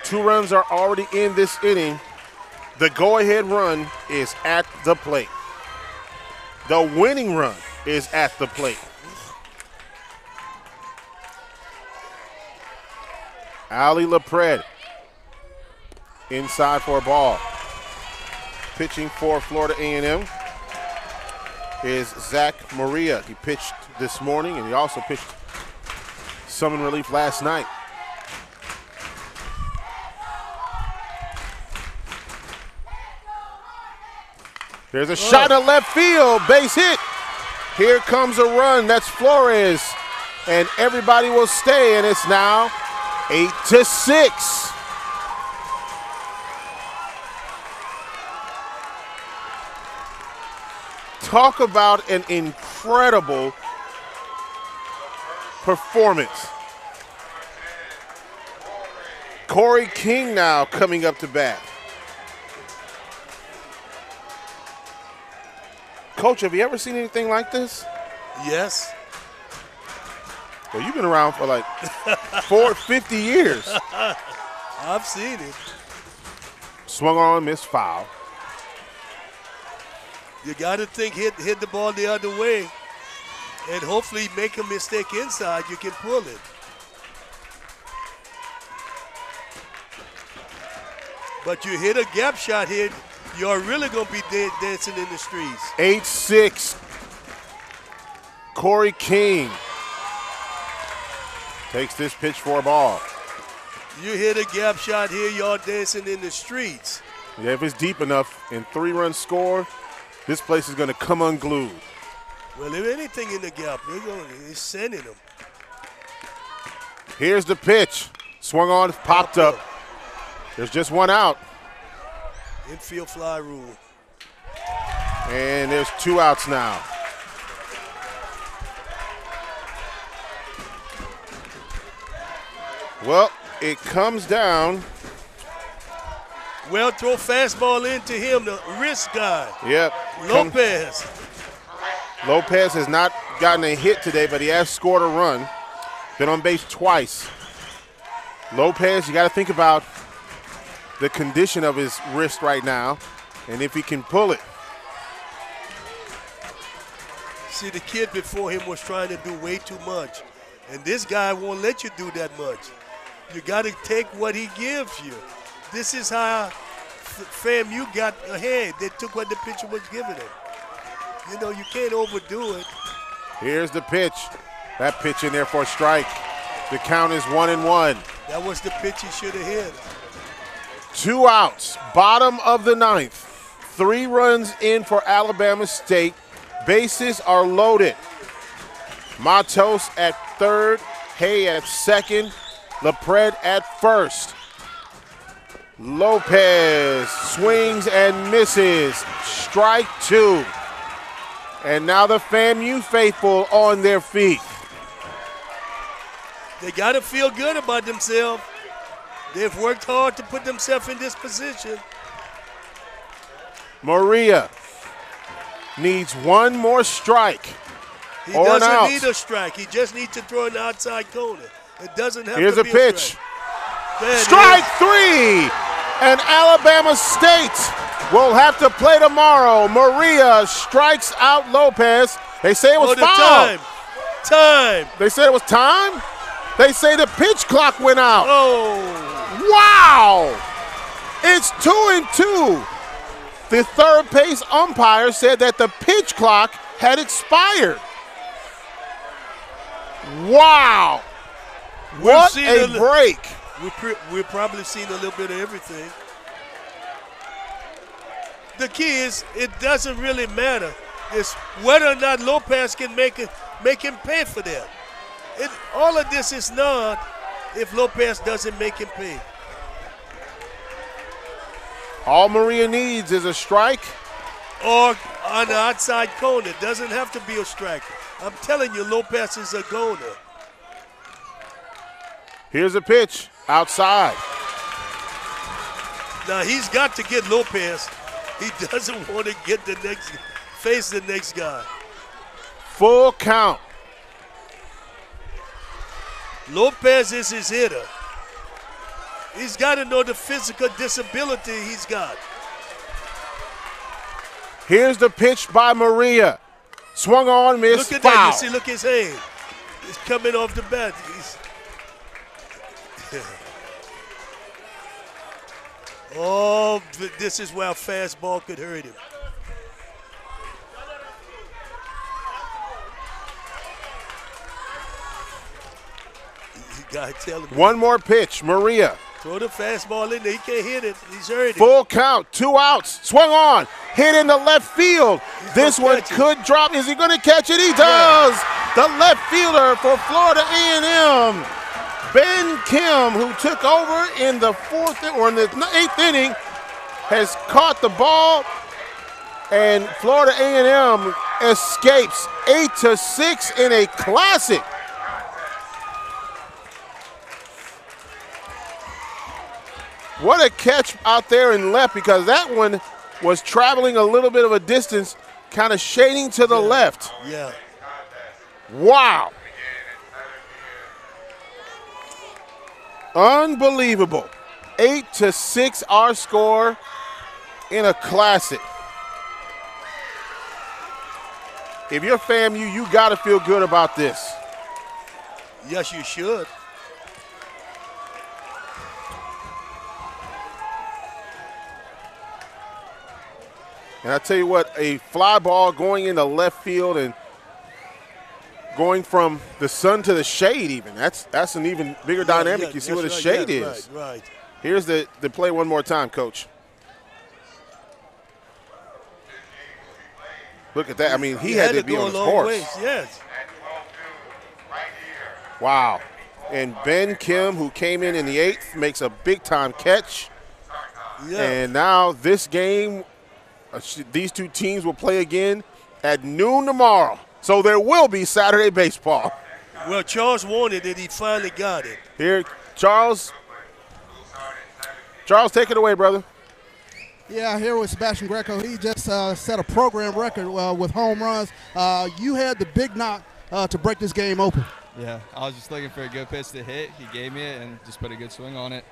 Two runs are already in this inning. The go ahead run is at the plate. The winning run is at the plate. Ali LaPred inside for a ball. Pitching for Florida A&M is Zach Maria. He pitched this morning and he also pitched some in relief last night. There's a shot to left field, base hit. Here comes a run. That's Flores, and everybody will stay, and it's now eight to six. Talk about an incredible performance. Corey King now coming up to bat. Coach, have you ever seen anything like this? Yes. Well, you've been around for like four, [laughs] 50 years. I've seen it. Swung on, missed foul. You got to think hit hit the ball the other way, and hopefully make a mistake inside. You can pull it. But you hit a gap shot here, you're really going to be dan- dancing in the streets. 8 6. Corey King takes this pitch for a ball. You hit a gap shot here, y'all dancing in the streets. Yeah, if it's deep enough and three run score, this place is going to come unglued. Well, if anything in the gap, they're going to sending them. Here's the pitch. Swung on, popped up. There's just one out, Infield fly rule. and there's two outs now. Well, it comes down. Well, throw fastball into him, the wrist guy. Yep. come- Lopez. Lopez has not gotten a hit today, but he has scored a run. Been on base twice. Lopez, you got to think about the condition of his wrist right now and if he can pull it. See, the kid before him was trying to do way too much. And this guy won't let you do that much. You got to take what he gives you. This is how FAMU got ahead. They took what the pitcher was giving them. You know, you can't overdo it. Here's the pitch. That pitch in there for a strike. The count is one and one. That was the pitch he should have hit. Two outs, bottom of the ninth. Three runs in for Alabama State. Bases are loaded. Matos at third, Hay at second, LaPred at first. Lopez swings and misses. Strike two. And now the FAMU faithful on their feet. They got to feel good about themselves. They've worked hard to put themselves in this position. Maria needs one more strike. He or doesn't out. need a strike. He just needs to throw an outside corner. It doesn't have Here's to a be pitch. strike. There Strike three. And Alabama State will have to play tomorrow. Maria strikes out Lopez. They say it was Oh, foul. time. Time. They said it was time. They say the pitch clock went out. Oh. Wow. It's two and two. The third base umpire said that the pitch clock had expired. Wow. We've What seen a li- break. We pre- we've probably seen a little bit of everything. The key is it doesn't really matter. It's whether or not Lopez can make it make him pay for that. It, all of this is not if Lopez doesn't make him pay. All Maria needs is a strike. Or on the outside corner. It doesn't have to be a strike. I'm telling you, Lopez is a goner. Here's a pitch outside. Now he's got to get Lopez. He doesn't [laughs] want to get the next face the next guy. Full count. Lopez is his hitter. He's got to know the physical disability he's got. Here's the pitch by Maria. Swung on, miss, Look at foul. that. You see, look his hand. He's coming off the bat. [laughs] Oh, this is where a fastball could hurt him. You gotta tell him. One more pitch, Maria. Throw the fastball in there. He can't hit it. He's hurting. Full count, two outs, swung on, hit in the left field. this one could drop. Is he going to catch it? He does. The left fielder for Florida A&M, Ben Kim, who took over in the fourth or in the eighth inning, has caught the ball, and Florida A&M escapes eight to six in a classic. What a catch out there in left because that one was traveling a little bit of a distance, kind of shading to the left. Yeah. Wow. Unbelievable. Eight to six, our score in a classic. If you're FAMU, you got to feel good about this. Yes, you should. And I tell you what, a fly ball going into left field and going from the sun to the shade, even that's that's an even bigger Yeah, dynamic. yeah, you see what right, shade yeah, is. Right, right. Here's the, the play one more time, coach. Look at that. I mean, he, had, to be on his horse. ways, Yes. Wow. And Ben Kim, who came in in the eighth, makes a big time catch. Yeah. And now this game, these two teams will play again at noon tomorrow. So there will be Saturday baseball. Well, Charles wanted it. He finally got it. Here, Charles. Charles, take it away, brother. Yeah, here with Sebastian Greco. He just uh, set a program record uh, with home runs. Uh, you had the big knock uh, to break this game open. Yeah, I was just looking for a good pitch to hit. He gave me it and just put a good swing on it.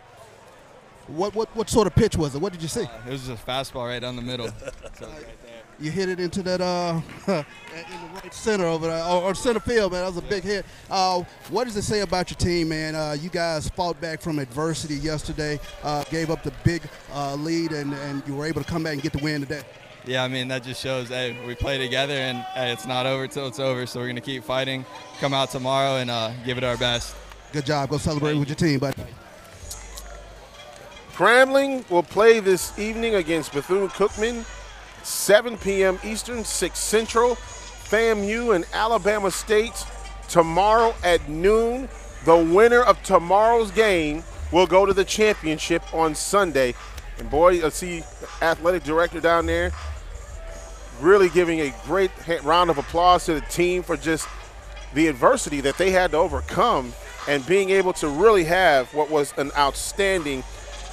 What what what sort of pitch was it? What did you see? It was just a fastball right down the middle. [laughs] So right there. You hit it into that uh, [laughs] in the right center over there, or, or center field, man. That was a big hit. Uh, what does it say about your team, man? Uh, you guys fought back from adversity yesterday, uh, gave up the big uh, lead, and, and you were able to come back and get the win today. Yeah, I mean that just shows hey, we play together and hey, it's not over till it's over. So we're gonna keep fighting, come out tomorrow and uh, give it our best. Good job. Go celebrate with your team, buddy. Grambling will play this evening against Bethune Cookman, 7 p.m. Eastern, 6 Central. FAMU and Alabama State tomorrow at noon. The winner of tomorrow's game will go to the championship on Sunday. And boy, I see athletic director down there really giving a great round of applause to the team for just the adversity that they had to overcome and being able to really have what was an outstanding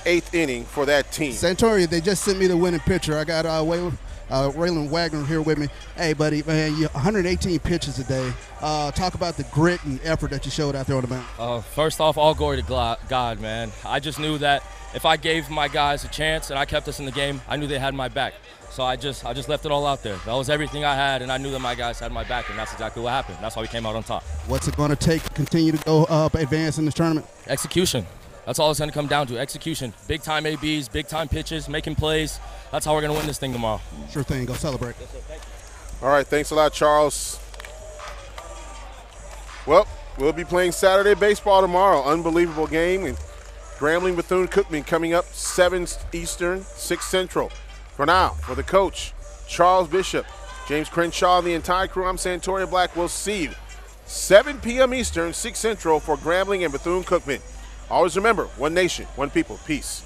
eighth inning for that team. Santoria, they just sent me the winning pitcher. I got uh, Waylon, uh, Raylan Wagner here with me. Hey, buddy, man, you 118 pitches a day. Uh, talk about the grit and effort that you showed out there on the mound. Uh, first off, all glory to God, man. I just knew that if I gave my guys a chance and I kept us in the game, I knew they had my back. So I just, I just left it all out there. That was everything I had, and I knew that my guys had my back, and that's exactly what happened. That's why we came out on top. What's it going to take to continue to go up, advance in this tournament? Execution. That's all it's going to come down to. Execution. Big time ABs, big time pitches, making plays. That's how we're going to win this thing tomorrow. Sure thing. Go celebrate. All right, thanks a lot, Charles. Well, we'll be playing Saturday baseball tomorrow. Unbelievable game. And Grambling Bethune Cookman coming up 7 Eastern, 6 Central. For now, for the coach, Charles Bishop, James Crenshaw, and the entire crew, I'm Santoria Black. We'll see you 7 p.m. Eastern, 6 Central for Grambling and Bethune Cookman. Always remember, one nation, one people, peace.